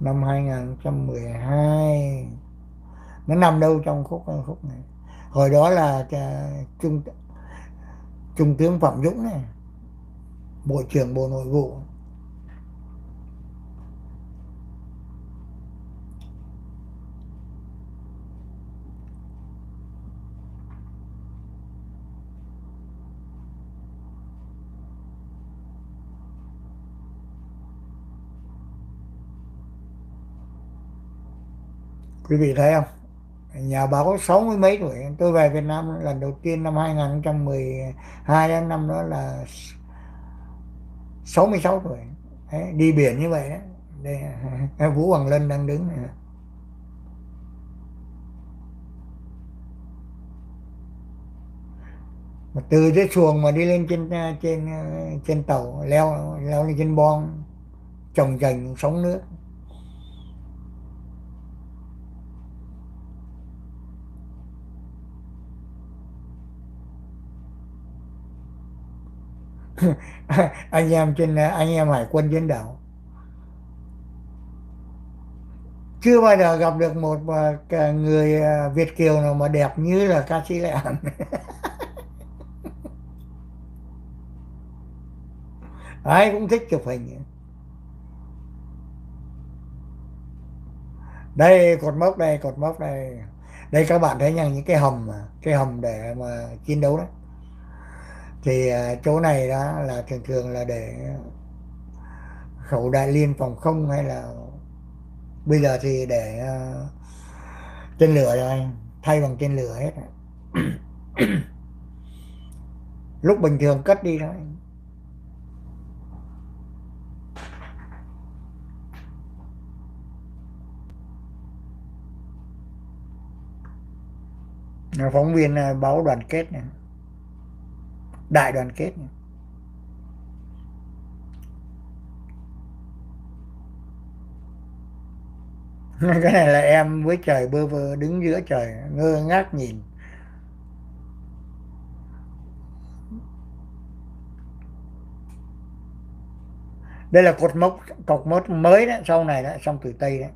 Năm 2012 nó nằm đâu trong khúc khúc này. Hồi đó là trung trung tướng Phạm Dũng này, bộ trưởng bộ nội vụ. Quý vị thấy không? Nhà báo sáu mươi mấy tuổi. Tôi về Việt Nam lần đầu tiên năm 2012 năm đó là 66 tuổi. Đấy, đi biển như vậy đấy. Đây Vũ Hoàng Lân đang đứng này. Mà từ dưới xuồng mà đi lên trên trên trên tàu leo leo lên trên bon trồng trành sống nước. anh em trên, anh em hải quân trên đảo. Chưa bao giờ gặp được một à, người à, Việt kiều nào mà đẹp như là ca sĩ Lệ Hằng ai cũng thích chụp hình. Đây, cột mốc đây, cột mốc đây. Đây các bạn thấy rằng những cái hầm mà, cái hầm để mà chiến đấu đấy thì à, chỗ này đó là thường thường là để khẩu đại liên phòng không hay là bây giờ thì để à, tên lửa rồi, thay bằng tên lửa hết. Lúc bình thường cất đi thôi. Phóng viên à, báo đoàn kết này đại đoàn kết. Cái này là em với trời bơ vơ đứng giữa trời, ngơ ngác nhìn. Đây là cột mốc cột mốc mới đó, sau này đó, xong từ tây đấy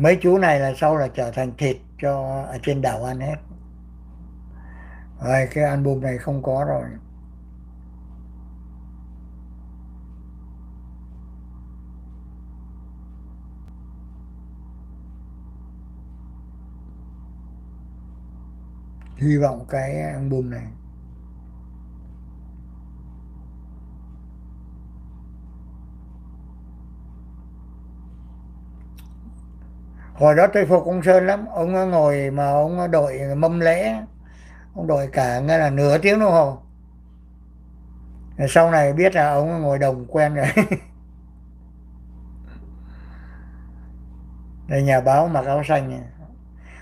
mấy chú này là sau là trở thành thịt cho, ở trên đảo ăn hết. Rồi cái album này không có rồi. Hy vọng cái album này hồi đó tôi phục ông sơn lắm. Ông ngồi mà ông đội mâm lễ. Ông đội cả nghe là nửa tiếng đồng hồ. Sau này biết là ông ngồi đồng quen rồi. Đây nhà báo mặc áo xanh này.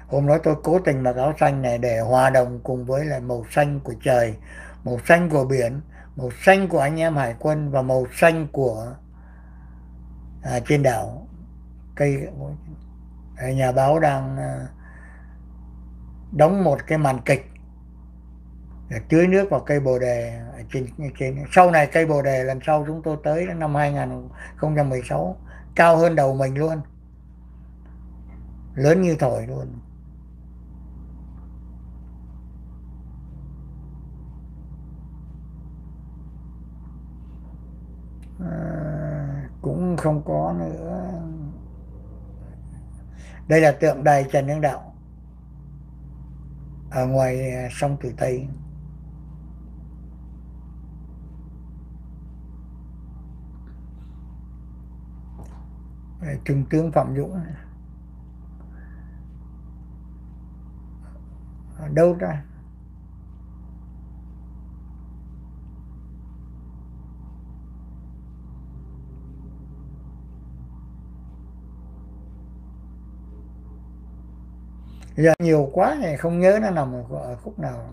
hôm đó tôi cố tình mặc áo xanh này để hòa đồng cùng với lại màu xanh của trời màu xanh của biển màu xanh của anh em hải quân và màu xanh của à, trên đảo. Cây Ờ, nhà báo đang ờ, đóng một cái màn kịch để tưới nước vào cây bồ đề trên trên sau này cây bồ đề lần sau chúng tôi tới năm 2016 cao hơn đầu mình luôn. Lớn như thổi luôn. À, cũng không có nữa đây là tượng đài Trần Hưng Đạo. Ở ngoài à, sông Tử Tây. Trung tướng phạm dũng. Ở đâu ra giờ nhiều quá này không nhớ nó nằm ở khúc nào.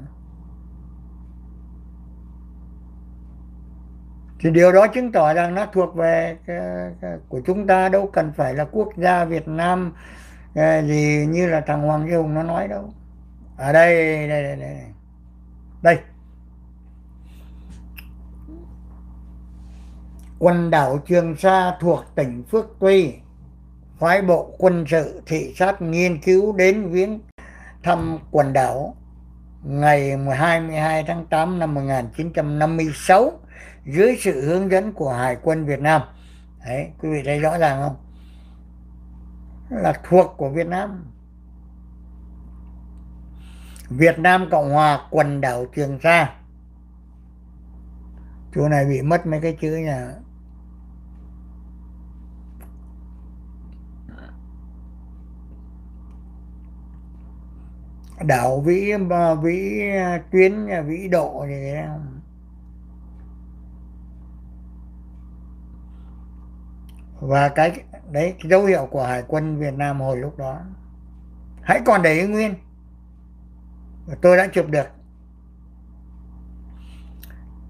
Thì điều đó chứng tỏ rằng nó thuộc về của chúng ta đâu cần phải là quốc gia Việt Nam à, gì như là thằng Hoàng Duy Hùng nó nói đâu. Ở đây đây đây đây. Đây. Quần đảo Trường Sa thuộc tỉnh Phước Tuy phái bộ quân sự thị sát nghiên cứu đến viếng thăm quần đảo ngày 22 tháng 8 năm 1956 dưới sự hướng dẫn của Hải quân Việt Nam. Đấy, quý vị thấy rõ ràng không? Là thuộc của Việt Nam. Việt Nam Cộng Hòa quần đảo Trường Sa. Chỗ này bị mất mấy cái chữ nhà đảo vĩ ờ, vĩ ờ, tuyến ờ, vĩ độ gì đấy và cái đấy cái dấu hiệu của hải quân Việt Nam hồi lúc đó. Hãy còn để ý nguyên. Tôi đã chụp được.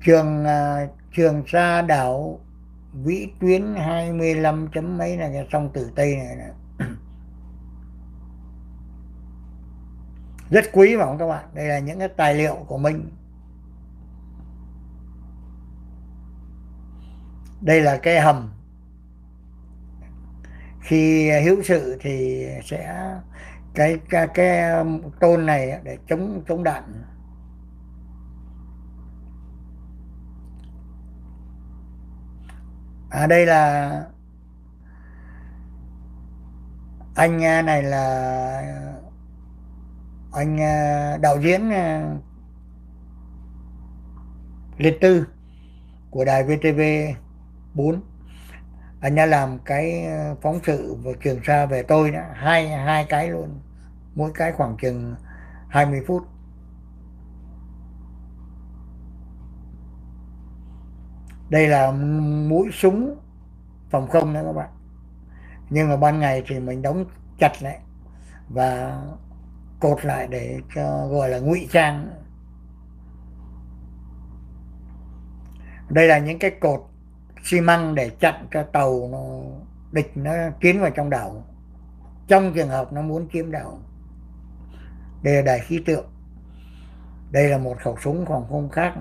Trường uh, trường sa đảo vĩ tuyến 25 chấm mấy là cái sông tử tây này, này rất quý phải không các bạn. Đây là những cái tài liệu của mình. Đây là cái hầm. Khi hữu sự thì sẽ cái cái, cái um, tôn này để chống chống đạn. À đây là anh à, này là anh à, đạo diễn à, Liệt Tư của đài VTV 4 anh đã làm cái à, phóng sự về Trường Sa về tôi đó. Hai hai cái luôn. Mỗi cái khoảng chừng 20 phút. Đây là mũi súng phòng không đó các bạn. Nhưng mà ban ngày thì mình đóng chặt lại và cột lại để cho, gọi là, ngụy trang. Đây là những cái cột xi măng để chặn cho tàu nó, địch nó tiến vào trong đảo. Trong trường hợp nó muốn chiếm đảo. Đây là đài khí tượng. Đây là một khẩu súng phòng không khác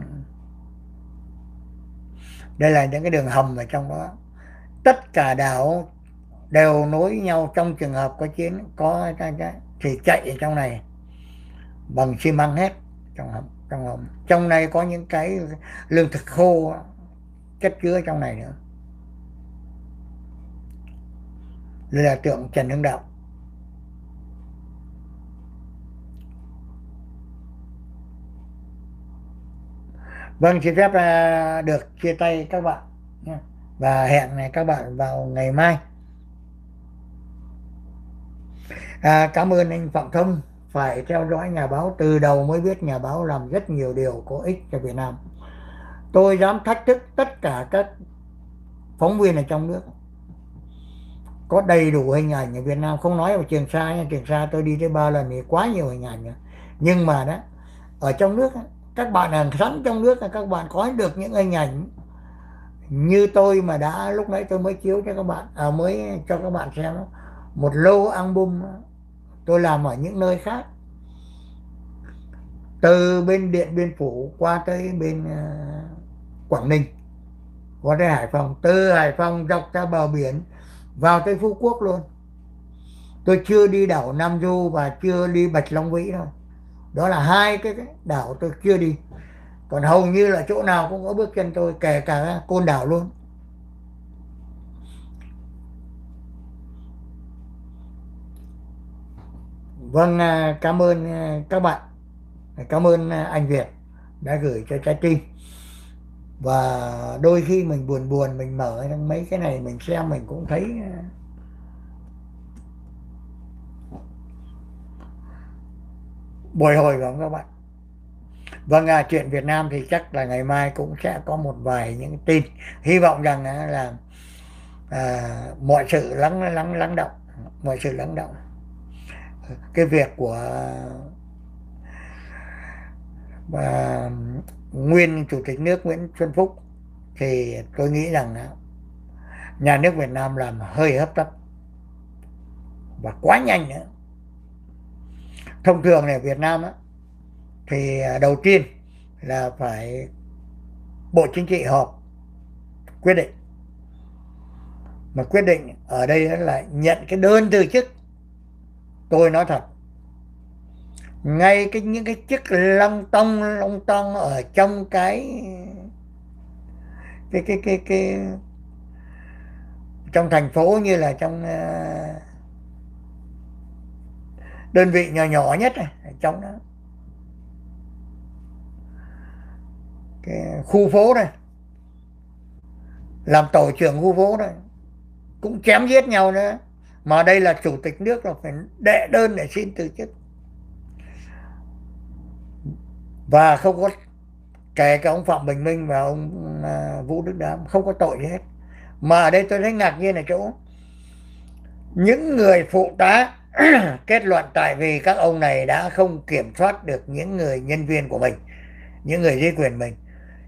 đây là những cái đường hầm ở trong đó. Tất cả đảo đều nối nhau trong trường hợp có chiến, có thì chạy ở trong này bằng xi măng hết trong hầm trong hầm trong này có những cái lương thực khô chất chứa trong này nữa. Đây là tượng Trần Hưng Đạo. Vâng, xin phép à, được chia tay các bạn và hẹn các bạn vào ngày mai. À, cảm ơn anh Phạm Thông. Phải theo dõi nhà báo từ đầu mới biết nhà báo làm rất nhiều điều có ích cho Việt Nam. Tôi dám thách thức tất cả các phóng viên ở trong nước. Có đầy đủ hình ảnh ở Việt Nam không nói ở Trường Sa nha. Trường Sa tôi đi tới ba lần thì quá nhiều hình ảnh nhưng mà đó ở trong nước các bạn hàng sẵn trong nước các bạn có được những hình ảnh như tôi mà đã lúc nãy tôi mới chiếu cho các bạn à, mới cho các bạn xem một lô album tôi làm ở những nơi khác. Từ bên điện biên phủ qua tới bên ờ, quảng ninh qua tới hải phòng từ hải phòng dọc ra bờ biển vào tới phú quốc luôn. Tôi chưa đi đảo nam du và chưa đi bạch long vĩ đâu. Đó là hai cái, cái đảo tôi chưa đi. Còn hầu như là chỗ nào cũng có bước chân tôi kể cả côn đảo luôn. Vâng, à, cảm ơn à, các bạn. Cảm ơn à, anh Việt đã gửi cho trái tim. Và đôi khi mình buồn buồn, mình mở mấy cái này mình xem mình cũng thấy bồi hồi lắm các bạn? Vâng, à, chuyện Việt Nam thì chắc là ngày mai cũng sẽ có một vài những tin. Hy vọng rằng là à, mọi sự lắng lắng lắng động, mọi sự lắng động cái việc của và nguyên chủ tịch nước Nguyễn Xuân Phúc thì tôi nghĩ rằng nhà nước Việt Nam làm hơi hấp tấp và quá nhanh nữa. Thông thường này Việt Nam á, thì đầu tiên là phải Bộ Chính trị họp quyết định. Mà quyết định ở đây là nhận cái đơn từ chức tôi nói thật ngay cái những cái chiếc lông tông lông tông ở trong cái cái cái cái cái trong thành phố như là trong uh, đơn vị nhỏ nhỏ nhất này trong đó. Cái khu phố này làm tổ trưởng khu phố này cũng chém giết nhau nữa mà đây là chủ tịch nước là phải đệ đơn để xin từ chức. Và không có, kể cả ông Phạm Bình Minh và ông à, Vũ Đức Đám, không có tội gì hết. Mà ở đây tôi thấy ngạc nhiên ở chỗ, những người phụ tá kết luận tại vì các ông này đã không kiểm soát được những người nhân viên của mình, những người dưới quyền mình.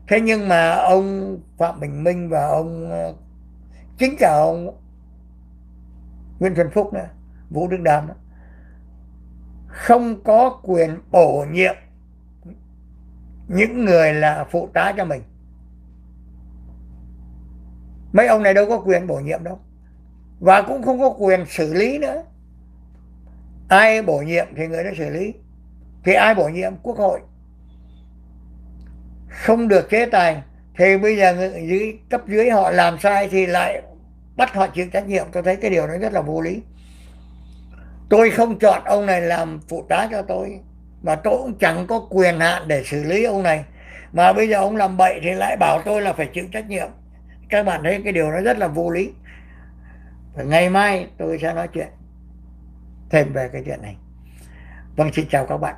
Thế nhưng mà ông Phạm Bình Minh và ông à, chính cả ông Nguyễn Xuân Phúc nữa, Vũ Đức Đam nữa. Không có quyền bổ nhiệm những người là phụ tá cho mình. Mấy ông này đâu có quyền bổ nhiệm đâu. Và cũng không có quyền xử lý nữa. Ai bổ nhiệm thì người đó xử lý. Thì ai bổ nhiệm? Quốc hội. Không được chế tài. Thì bây giờ dưới, cấp dưới họ làm sai thì lại bắt họ chịu trách nhiệm. Tôi thấy cái điều đó rất là vô lý. Tôi không chọn ông này làm phụ tá cho tôi. Mà tôi cũng chẳng có quyền hạn để xử lý ông này. Mà bây giờ ông làm bậy thì lại bảo tôi là phải chịu trách nhiệm. Các bạn thấy cái điều đó rất là vô lý. Và ngày mai tôi sẽ nói chuyện thêm về cái chuyện này. Vâng xin chào các bạn.